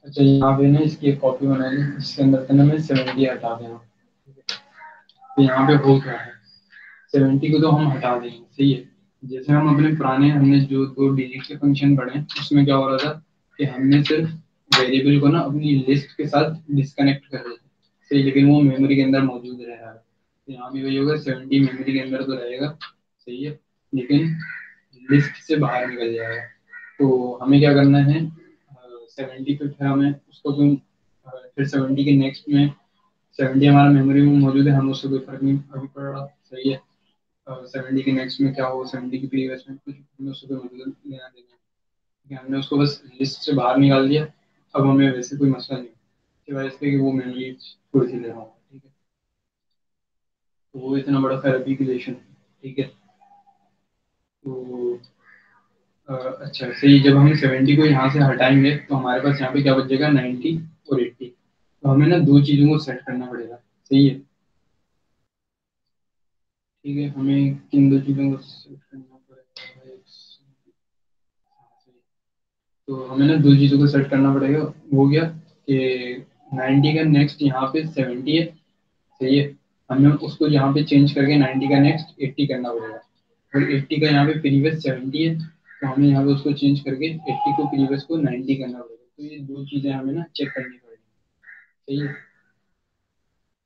अच्छा यहाँ पे ना इसकी एक कॉपी बनाई। जिसके अंदर था ना मैं सेवेंटी हटा देना तो यहाँ पे हो क्या है। सेवेंटी को तो हम हटा देंगे, सही है। जैसे हम अपने पुराने, हमने जो दो डिजिट के फ़ंक्शन पढ़े, उसमें क्या हो रहा था कि हमने सिर्फ़ वेरिएबल को ना अपनी लिस्ट के साथ डिस्कनेक्ट कर दिया सही, लेकिन वो मेमोरी के अंदर मौजूद रह रहा है। तो यहाँ भी वही होगा सेवेंटी मेमोरी के अंदर तो रहेगा। सही है, लेकिन लिस्ट से बाहर निकल जाएगा। तो हमें क्या करना है? सेवेंटी पे फिर हमें उसको तुम फिर सेवेंटी के नेक्स्ट में सेवेंटी हमारा मेमोरी में मौजूद है, हम उससे कोई फ़र्क नहीं, अभी पड़ रहा सही है। सेवेंटी के नेक्स्ट में क्या हो सेवेंटी के प्रीवियस में कुछ हमें उससे कोई मतलब लेना देना हमने उसको बस लिस्ट से बाहर निकाल दिया, अब हमें वैसे कोई मसला नहीं सिवाय इसके कि वो मेमोरी थोड़ी सी ले रहा हूँ ठीक है। तो वो इतना बड़ा खैर एप्लीकेशन ठीक है। तो अच्छा सही, जब हम सेवेंटी को यहाँ से हटाएँगे तो हमारे पास यहाँ पे क्या बचेगा? नाइन्टी और एट्टी तो हमें ना दो चीज़ों को सेट करना पड़ेगा, सही है? ठीक है, हमें किन दो चीज़ों को करना पड़ेगा तो हमें ना दो चीज़ों को सेट करना पड़ेगा। वो क्या कि नाइन्टी का नेक्स्ट यहाँ पे सेवेंटी है। सही है। हमें उसको यहाँ पे चेंज करके नाइन्टी का नेक्स्ट एट्टी करना पड़ेगा। और एट्टी का यहाँ पे प्रीवियस सेवेंटी है तो हमें यहाँ पे उसको चेंज करके एट्टी को प्रीवियस को नाइन्टी करना पड़ेगा। तो ये दो चीज़ें हमें ना चेक करनी पड़ेगी। सही है।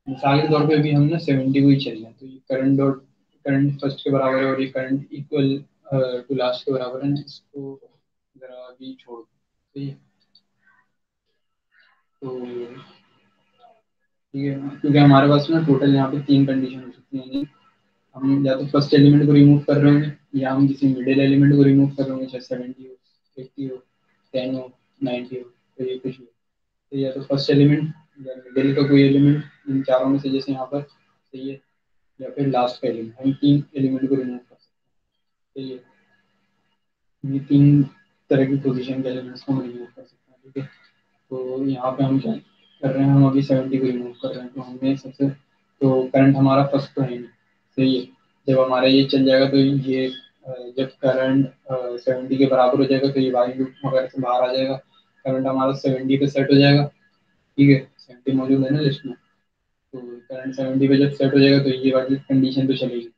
मिसाल के तौर पे अभी हम ना सेवेंटी को ही चल रहे हैं तो ये करंट डॉट करंट फ़र्स्ट के बराबर है और ये करंट इक्वल टू लास्ट के बराबर है, इसको ज़रा अभी छोड़ सही है? तो ठीक है, क्योंकि हमारे पास ना टोटल यहाँ पे तीन कंडीशन हो सकती हैं, हम या तो फ़र्स्ट एलिमेंट को रिमूव कर रहे होंगे, या हम किसी मिडिल एलिमेंट को रिमूव कर रहे होंगे, चाहे सेवेंटी हो एट्टी हो टेन हो नाइन्टी हो तो ये कुछ भी तो या तो फ़र्स्ट एलिमेंट या मिडिल का कोई एलिमेंट इन चारों में से जैसे यहाँ पर, सही है? या फिर लास्ट का एलिमेंट हम तीन एलिमेंट को रिमूव कर सकते हैं। है ये तीन तरह की पोजीशन के एलिमेंट्स को हम रिमूव कर सकते हैं, ठीक है? तो यहाँ पे हम क्या कर रहे हैं, हम अभी सेवेंटी को रिमूव कर रहे हैं तो हमने सबसे तो करंट हमारा फ़र्स्ट तो है। नहीं सही है जब हमारा ये चल जाएगा तो ये जब करंट सेवेंटी के बराबर हो जाएगा तो ये वैल्यू वगैरह से बाहर आ जाएगा। करंट हमारा सेवेंटी पे सेट हो जाएगा, ठीक है? सेवेंटी मौजूद है ना लिस्ट में। तो करंट सेवेंटी पे जब सेट हो जाएगा तो ये वाली कंडीशन तो चलेगी।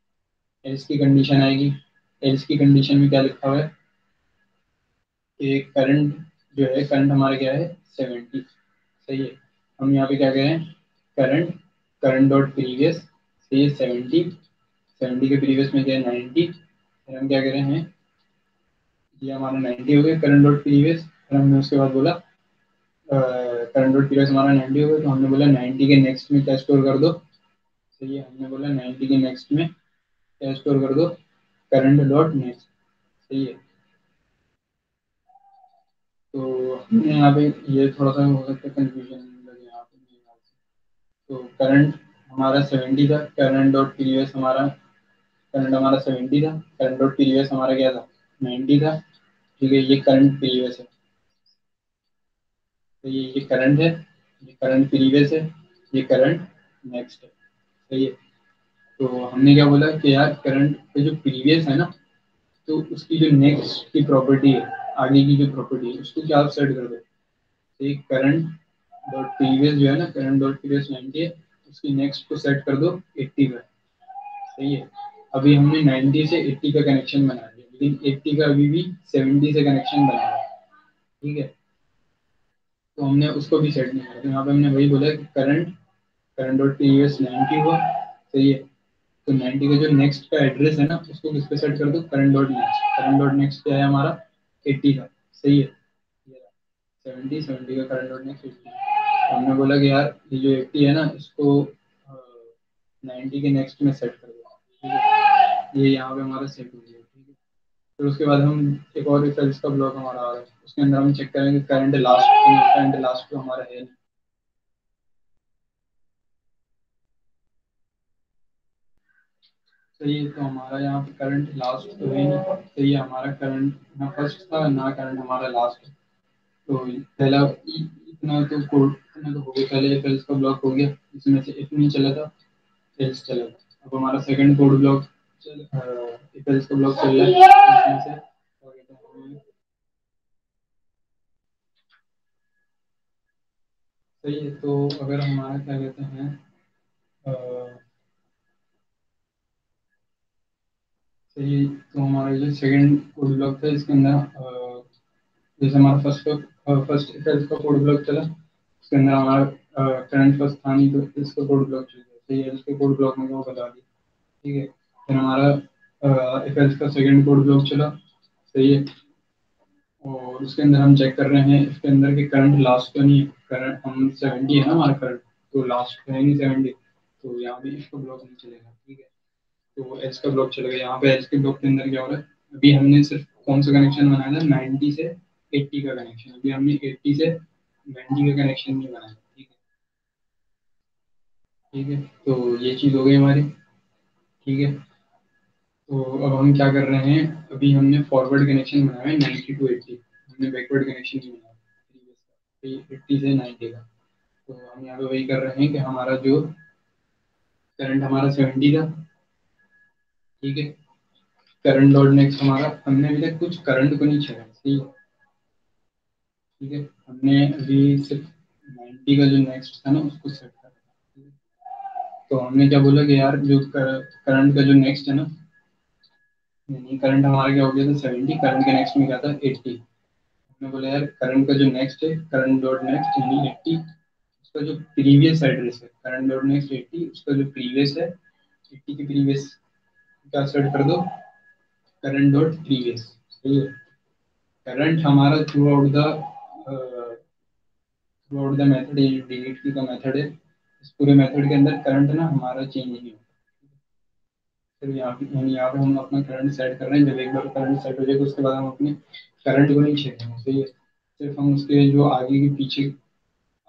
एल्स की कंडीशन आएगी। एल्स की कंडीशन में क्या लिखा हुआ है? कि करंट जो है करंट हमारा क्या है? सेवेंटी सही है। हम यहाँ पे क्या कह? रहे हैं करंट करंट डॉट प्रीवियस है सेवेंटी सेवेंटी के प्रीवियस में क्या है? नाइन्टी फिर हम क्या कह रहे हैं? ये हमारा नाइन्टी हो गया करंट डॉट प्रीवियस फिर हमने उसके बाद बोला करंट डॉट प्रीवियस हमारा नाइन्टी हो गया तो हमने बोला नाइन्टी के नेक्स्ट में क्या स्टोर कर दो। सही है, हमने बोला नाइन्टी के नेक्स्ट में क्या स्टोर कर दो करंट डॉट नेक्स्ट सही है। तो हमने यहाँ पे ये थोड़ा सा हो सकता है कंफ्यूजन लगे यहाँ पे तो करंट हमारा सेवेंटी था करंट डॉट पीरियस हमारा करंट हमारा सेवेंटी था करंट डॉट पीरियस हमारा क्या था? नाइन्टी था। ठीक है, ये करंट पीरियस है। तो ये ये करंट है, ये करंट प्रीवियस है, ये करंट नेक्स्ट है। सही है? तो हमने क्या बोला कि यार करंट का जो प्रीवियस है ना तो उसकी जो नेक्स्ट की प्रॉपर्टी है, आगे की जो प्रॉपर्टी है, उसको क्या आप सेट कर दो? तो एक करंट डॉट प्रीवियस जो है ना करंट डॉट प्रीवियस नाइनटी है, उसकी नेक्स्ट को सेट कर दो एट्टी पर सही है? अभी हमने नाइनटी से एट्टी का कनेक्शन बना दिया, लेकिन एट्टी का अभी भी सेवेंटी से कनेक्शन बना है। ठीक है? तो हमने उसको भी सेट नहीं किया। तो यहाँ पे हमने वही बोला कि current current dot T S ninety हुआ। सही है तो नाइन्टी का जो नेक्स्ट का एड्रेस है ना, उसको किस पे सेट कर दो? Current dot next current dot next क्या है हमारा? एट्टी का। सही है? सेवेंटी सेवेंटी का करंट डॉट नेक्स्ट एट्टी तो हमने बोला कि यार, ये जो एट्टी है ना, इसको नाइन्टी के नेक्स्ट में सेट कर दो। ये यहाँ पे हमारा सेट हो गया। फिर उसके बाद हम एक और रिफरेंस का ब्लॉक हमारा आ रहा है। उसके अंदर हम चेक करेंगे करंट लास्ट करंट लास्ट तो हमारा है सही तो हमारा यहाँ पे करंट लास्ट तो है नहीं। सही हमारा करंट ना फ़र्स्ट था, ना करंट हमारा लास्ट है तो पहला इतना तो कोड इतना तो हो गया। पहले एफ़ का ब्लॉक हो गया इसमें से इफ़ नहीं चला था चला था। अब हमारा सेकंड कोड ब्लॉक एफ़ का ब्लॉक चल रहा है सही है तो अगर हमारा क्या कहते हैं सही तो हमारा जो सेकंड कोड ब्लॉक था इसके अंदर जैसे हमारा फ़र्स्ट फ़र्स्ट इफेल्स का कोड ब्लॉक चला, उसके अंदर हमारा करंट फ़र्स्ट था नहीं तो इसका कोड ब्लॉक चल गया सही है इसके कोड ब्लॉक में वो बता दिया। ठीक है? फिर हमारा इफेल्स का सेकंड कोड ब्लॉक चला। सही है। और उसके अंदर हम चेक कर रहे हैं, इसके अंदर के करंट लास्ट तो नहीं करंट हम सेवेंटी है ना हमारा करंट तो लास्ट है नहीं सेवेंटी तो यहाँ भी इसका ब्लॉक नहीं चलेगा, ठीक है? तो एच का ब्लॉक चलेगा यहाँ पे एच के ब्लॉक के अंदर क्या हो रहा है? अभी हमने सिर्फ़ कौन सा कनेक्शन बनाया था? नाइन्टी से एट्टी का कनेक्शन अभी हमने एट्टी से नाइन्टी का कनेक्शन नहीं बनाया, ठीक है? ठीक है? तो ये चीज़ हो गई हमारी, ठीक है? तो अब हम क्या कर रहे हैं, अभी हमने फॉरवर्ड कनेक्शन बनाया है नाइन्टी टू एट्टी हमने बैकवर्ड कनेक्शन नहीं बनाया एट्टी से नाइन्टी का तो हम यहाँ पे वही कर रहे हैं कि हमारा जो करंट हमारा सेवेंटी था, ठीक है? करंट डॉट नेक्स्ट हमारा, हमने अभी तक कुछ करंट को नहीं छेड़ा ठीक है? ठीक है? हमने अभी सिर्फ़ नाइन्टी का जो नेक्स्ट था ना, उसको सेट कर तो हमने क्या बोला कि यार, जो करंट का जो नेक्स्ट है ना यानी करंट हमारा क्या हो गया था? सेवेंटी करंट के नेक्स्ट में क्या था? एट्टी हमने बोला, यार करंट का जो नेक्स्ट है करंट डॉट नेक्स्ट यानी एट्टी उसका जो प्रीवियस एड्रेस है करंट डॉट नेक्स्ट एट्टी उसका जो प्रीवियस है एट्टी के प्रीवियस क्या सेट कर दो? करंट डॉट प्रीवियस सही है? करंट हमारा throughout the throughout the method delete key का मेथड है। इस पूरे मेथड के अंदर करंट ना हमारा चेंज नहीं होता। फिर यहाँ यहाँ पे हम अपना करंट सेट कर रहे हैं। जब एक बार करंट सेट हो जाएगा, उसके बाद हम अपने करंट को नहीं छेड़ेंगे। तो ये सिर्फ़ हम उसके जो आगे के पीछे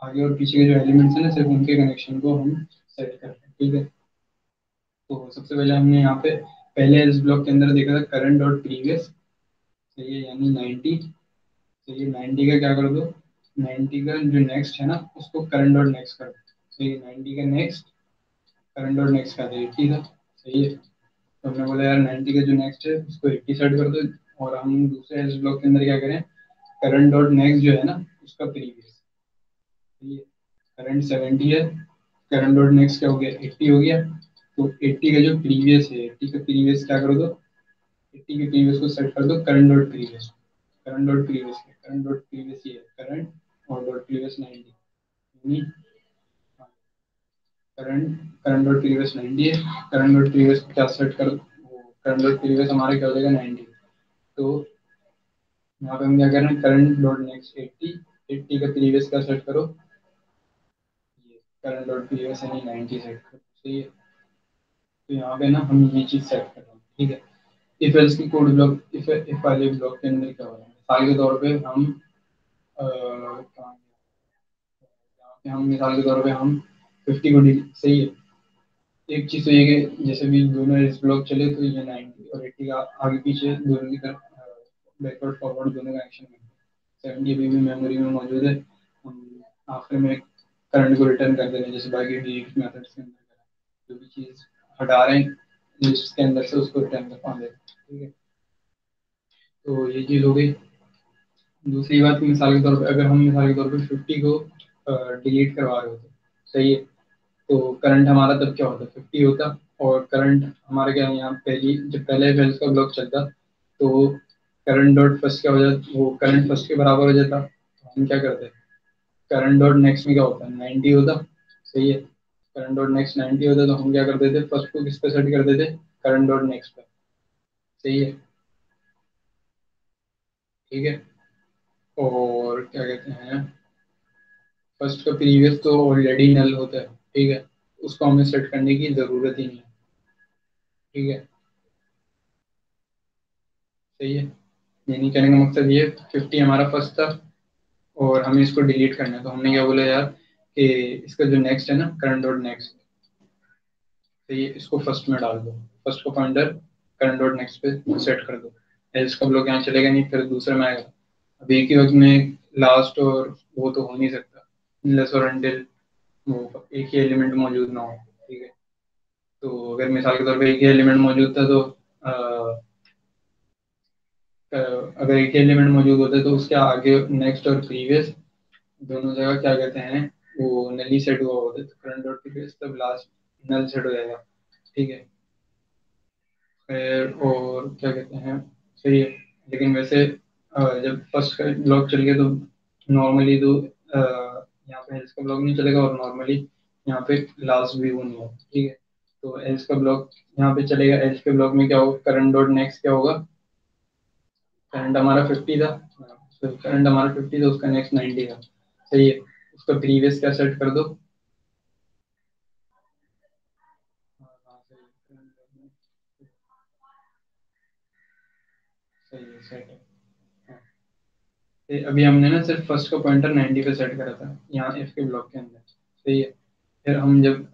आगे और पीछे के जो एलिमेंट्स हैं ना, सिर्फ़ उनके कनेक्शन को हम सेट कर रहे हैं। ठीक है? तो सबसे पहले हमने यहाँ पे पहले इस ब्लॉक के अंदर देखा था करंट डॉट प्रीवियस सही है यानी नाइन्टी तो ये नाइन्टी का क्या कर दो? नाइन्टी का जो नेक्स्ट है ना, उसको करंट डॉट नेक्स्ट कर दो। सही है नाइन्टी का नेक्स्ट करंट डॉट नेक्स्ट कर दो ठीक है? सही है? तो हमने बोला, यार 90 का जो नेक्स्ट है, उसको 80 सेट कर दो और हम दूसरे एस ब्लॉक के अंदर क्या करें? करंट डॉट नेक्स्ट जो है ना, उसका प्रीवियस ठीक करंट 70 है करंट डॉट नेक्स्ट क्या हो गया? 80 हो गया। तो 80 का जो प्रीवियस है 80 का प्रीवियस क्या कर दो? 80 के प्रीवियस को सेट कर दो current dot previous current dot previous current dot previous ये करंट और डॉट प्रीवियस 90 यानी करंट करंट डॉट प्रीवियस 90 है करंट डॉट प्रीवियस क्या सेट कर करंट डॉट प्रीवियस हमारे क्या हो जाएगा 90 तो यहाँ पे हम क्या कर रहे हैं करंट डॉट नेक्स्ट 80 80 का प्रीवियस का सेट करो? ये करंट डॉट प्रीवियस यानी 90 सेट करो. सही है? तो यहाँ पे ना हम ये चीज़ सेट कर रहे हैं, ठीक है? इफ़ एल्स की कोड ब्लॉक इफ़ इफ़ वाले ब्लॉक के अंदर क्या हो रहा है? मिसाल के तौर पे हम हम मिसाल के तौर पे हम 50 को डिलीट सही है। एक चीज़ तो ये कि जैसे भी दोनों इस ब्लॉक चले तो ये 90 और 80 का आगे पीछे दोनों की तरफ़ बैकवर्ड फॉरवर्ड दोनों का एक्शन है। सेवेंटी अभी भी मेमोरी में मौजूद है। हम आखिर में करंट को रिटर्न कर दे रहे हैं जैसे बाकी डिलीट मेथड के अंदर जो भी चीज़ हटा रहे हैं लिस्ट के अंदर से उसको रिटर्न कर पा देते ठीक है। तो ये चीज़ हो गई। दूसरी बात, मिसाल के तौर पर अगर हम मिसाल के तौर पर फिफ्टी को डिलीट करवा रहे होते, सही है। तो करंट हमारा तब क्या होता? फिफ्टी होता और करंट हमारा क्या यहाँ पहली, जब पहले वेल्स का ब्लॉक चलता तो करंट डॉट फ़र्स्ट क्या हो जाता? वो करंट फ़र्स्ट के बराबर हो जाता। तो हम क्या करते? करंट डॉट नेक्स्ट में क्या होता? है नाइनटी होता। सही है। करंट डॉट नेक्स्ट नाइनटी होता तो हम क्या करते थे फ़र्स्ट को किस पे सेट कर देते? करंट डॉट नेक्स्ट पे। सही है। ठीक है। और क्या कहते हैं? फ़र्स्ट का प्रीवियस तो ऑलरेडी नल होता है। ठीक है? उसको हमें सेट करने की ज़रूरत ही नहीं। है ठीक है? सही है? यानी कहने का मकसद ये फिफ्टी हमारा फ़र्स्ट था और हमें इसको डिलीट करना है। तो हमने क्या बोला यार कि इसका जो नेक्स्ट है ना करंट डॉट नेक्स्ट तो ये इसको फ़र्स्ट में डाल दो। फ़र्स्ट को पॉइंटर करंट डॉट नेक्स्ट पे सेट कर दो। एल्स का ब्लॉक यहाँ चलेगा नहीं, फिर दूसरे में आएगा। अब एक ही वक्त में लास्ट और वो तो हो नहीं सकता। लेस और अंटिल वो एक ही एलिमेंट मौजूद ना हो ठीक है? तो अगर मिसाल के तौर पर एक ही एलिमेंट मौजूद था तो आ, अगर एक ही एलिमेंट मौजूद होता तो उसके आगे नेक्स्ट और प्रीवियस दोनों जगह क्या कहते हैं वो नली सेट हुआ होता तो करंट और प्रीवियस तब लास्ट नल सेट हो जाएगा ठीक है? और क्या कहते हैं सही है लेकिन वैसे जब फ़र्स्ट ब्लॉक चल गया तो नॉर्मली तो यहाँ पे एल्स का ब्लॉक नहीं चलेगा और नॉर्मली यहाँ पे लास्ट भी वो नहीं होगा ठीक है? तो एल्स का ब्लॉक यहाँ पे चलेगा। एल्स के ब्लॉक में क्या होगा? करंट डॉट नेक्स्ट क्या होगा? करंट हमारा फिफ्टी था। करंट हमारा फिफ्टी था, उसका नेक्स्ट नाइनटी था। सही है? उसका प्रीवियस क्या सेट कर दो सही है सेट है अभी हमने ना सिर्फ़ फ़र्स्ट का पॉइंटर 90 पे सेट करा था, यहाँ एफ़ के ब्लॉक के अंदर। सही है। फिर हम जब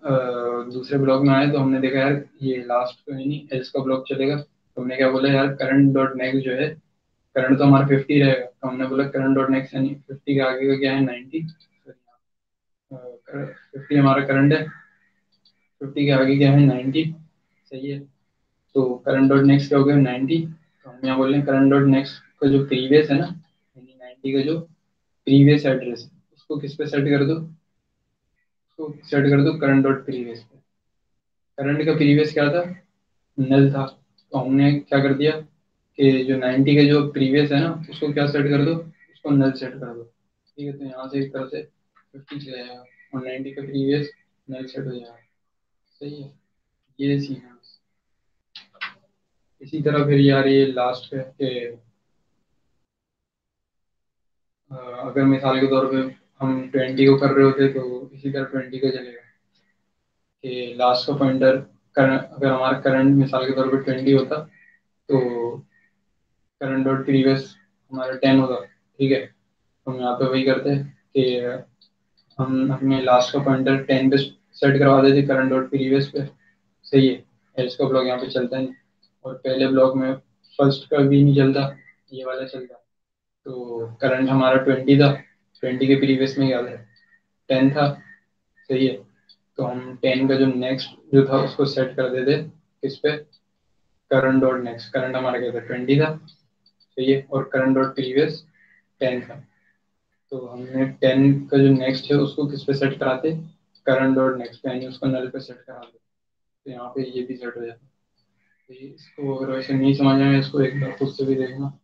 दूसरे ब्लॉक में आए तो हमने देखा, यार, ये लास्ट तो नहीं एल्स का ब्लॉक चलेगा। तो हमने क्या बोला, यार करंट डॉट नेक्स्ट जो है करंट तो हमारा फिफ्टी रहेगा। तो हमने बोला करंट डॉट नेक्स्ट यानी फिफ्टी के आगे का क्या है नाइनटी फिफ्टी हमारा करंट है फिफ्टी के आगे क्या है नाइनटी सही है। तो करंट डॉट नेक्स्ट क्या हो गया नाइनटी तो हम यहाँ बोल रहे हैं करंट डॉट नेक्स्ट का जो प्रीवियस है ना नाइनटी का जो प्रीवियस एड्रेस उसको किस पे सेट कर दो? उसको सेट कर दो करंट डॉट प्रीवियस पे। करंट का प्रीवियस क्या था? नल था। तो हमने क्या कर दिया कि जो 90 का जो प्रीवियस है ना, उसको क्या सेट कर दो? उसको नल सेट कर दो। ठीक है तो यहाँ से एक तरह से 50 चला जाएगा। और 90 का प्रीवियस नल सेट हो जाएगा। सही है? ये सीन है। इसी तरह फिर यार ये लास्ट है कि अगर मिसाल के तौर पे हम 20 को कर रहे होते तो इसी तरह 20 का चलेगा। कि लास्ट का पॉइंटर अगर हमारा करंट मिसाल के तौर पे 20 होता तो करंट डॉट प्रीवियस हमारा टेन होता, ठीक है? तो हम यहाँ पे वही करते कि हम अपने लास्ट का पॉइंटर टेन पे सेट करवा देते करंट डॉट प्रीवियस पे। सही है एल्स का ब्लॉक यहाँ पे चलता नहीं। और पहले ब्लॉक में फ़र्स्ट का भी नहीं चलता, ये वाला चलता। तो करंट हमारा ट्वेंटी था। ट्वेंटी के प्रीवियस में क्या था टेन था। सही है। तो हम टेन का जो नेक्स्ट जो था, उसको सेट कर देते किस पे। करंट डॉट नेक्स्ट करंट हमारा क्या था? ट्वेंटी था। सही है। और करंट डॉट प्रीवियस टेन था। तो हमने टेन का जो नेक्स्ट है, उसको किस पे सेट कराते? करंट डॉट नेक्स्ट यानी उसको नल पे सेट करा दे। तो यहाँ पे ये भी सेट हो जाता। तो ये इसको अगर वैसे नहीं समझ आए इसको एक बार खुद से भी देखना।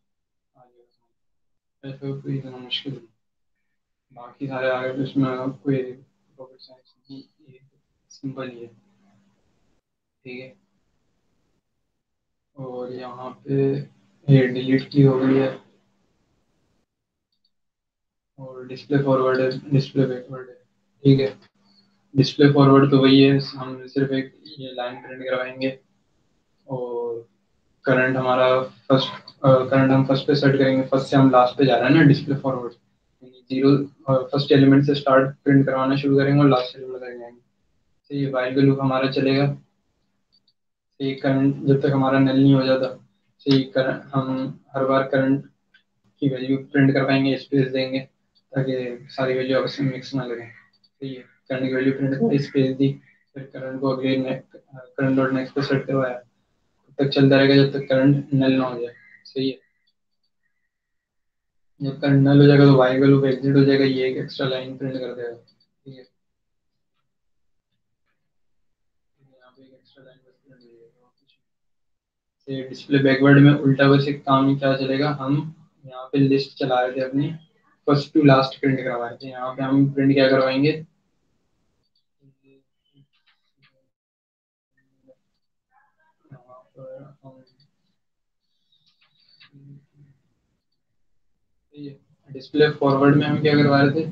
ऐसा कोई इतना मुश्किल नहीं बाकी सारे आगे इसमें कोई रॉकेट साइंस नहीं सिंपल ही है ठीक है? और यहाँ पे ये डिलीट की हो गई है। और डिस्प्ले फॉरवर्ड है डिस्प्ले बैकवर्ड है। ठीक है? डिस्प्ले फॉरवर्ड तो वही है, हम सिर्फ़ एक ये लाइन प्रिंट करवाएँगे। और करंट हमारा फ़र्स्ट करंट हम फ़र्स्ट पे सेट करेंगे फ़र्स्ट से हम लास्ट पे जा रहे हैं ना display forward zero first element से स्टार्ट प्रिंट करवाना शुरू करेंगे और लास्ट एलिमेंट तक जाएँगे। तो ये वाइल का लूप हमारा चलेगा। तो करंट जब तक हमारा नल नहीं हो जाता तो ये करंट हम हर बार करंट की वैल्यू प्रिंट करवाएँगे स्पेस देंगे, ताकि सारी वैल्यू आपस में मिक्स ना लगे। सही है करंट की वैल्यू प्रिंट कर स्पेस दी, फिर करंट को अगले करंट डॉट नेक्स्ट पे सेट करवाया। तब तक चलता रहेगा जब तक करंट नल ना हो जाए। सही है? जब करंट नल हो जाएगा तो वाई का लूप एग्जिट हो जाएगा, ये एक एक्स्ट्रा लाइन प्रिंट कर देगा। ठीक है? से डिस्प्ले बैकवर्ड में उल्टा एक काम क्या चलेगा? हम यहाँ पे लिस्ट चला रहे थे अपनी। फ़र्स्ट टू लास्ट प्रिंट करवा रहे थे। यहाँ पे हम प्रिंट क्या करवाएँगे? डिस्प्ले फॉरवर्ड में हम क्या करवा रहे थे?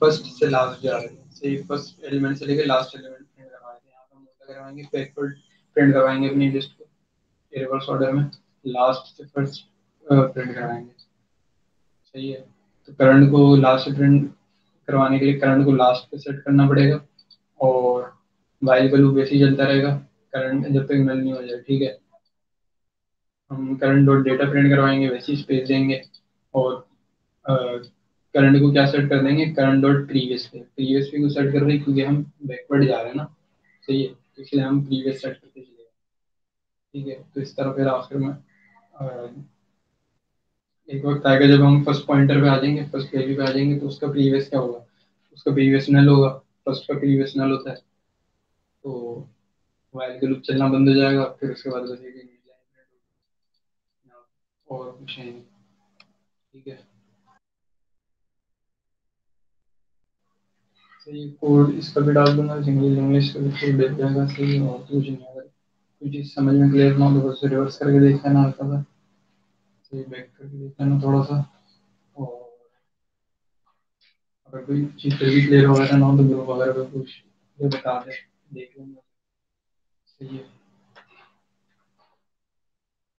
फ़र्स्ट से लास्ट जा रहे थे। सही फ़र्स्ट एलिमेंट से लेके लास्ट एलिमेंट प्रिंट करवा रहे थे। यहाँ पे हम क्या करवाएँगे बैकवर्ड प्रिंट करवाएँगे अपनी लिस्ट को। रिवर्स ऑर्डर में लास्ट से फ़र्स्ट प्रिंट करवाएँगे। सही है। तो करंट को लास्ट से प्रिंट करवाने के लिए करंट को लास्ट पे सेट करना पड़ेगा और वाइल का लूप वैसे ही चलता रहेगा। करंट जब तक नल नहीं हो जाए, ठीक है? हम करंट डॉट डेटा प्रिंट करवाएँगे, वैसे ही स्पेस देंगे और करंट को क्या सेट कर देंगे? करंट डॉट प्रीवियस पे। प्रीवियस पे को सेट कर रहे हैं क्योंकि हम बैकवर्ड जा रहे हैं ना। सही है तो इसलिए हम प्रीवियस सेट करते चले ठीक है? तो इस तरह फिर आखिर में एक वक्त आएगा जब हम फ़र्स्ट पॉइंटर पे आ जाएँगे फ़र्स्ट वैल्यू पे आ जाएँगे तो उसका प्रीवियस क्या होगा? उसका प्रीवियस नल होगा। फ़र्स्ट का प्रीवियस नल होता है। तो वायर का लूप चलना बंद हो जाएगा, फिर उसके बाद एक और कुछ नहीं। ठीक है? कोड इसका भी डाल दूँगा इंग्लिश इंग्लिश का भी देख जाएगा सही और कुछ नहीं अगर कोई चीज़ समझ में क्लियर ना हो तो बस रिवर्स करके देख लेना हल्का सा। सही बैक करके देख लेना थोड़ा सा। और अगर कोई चीज़ फिर भी क्लियर वगैरह ना हो तो ग्रुप वगैरह पर कुछ बता दे, देख लेंगे। सही है।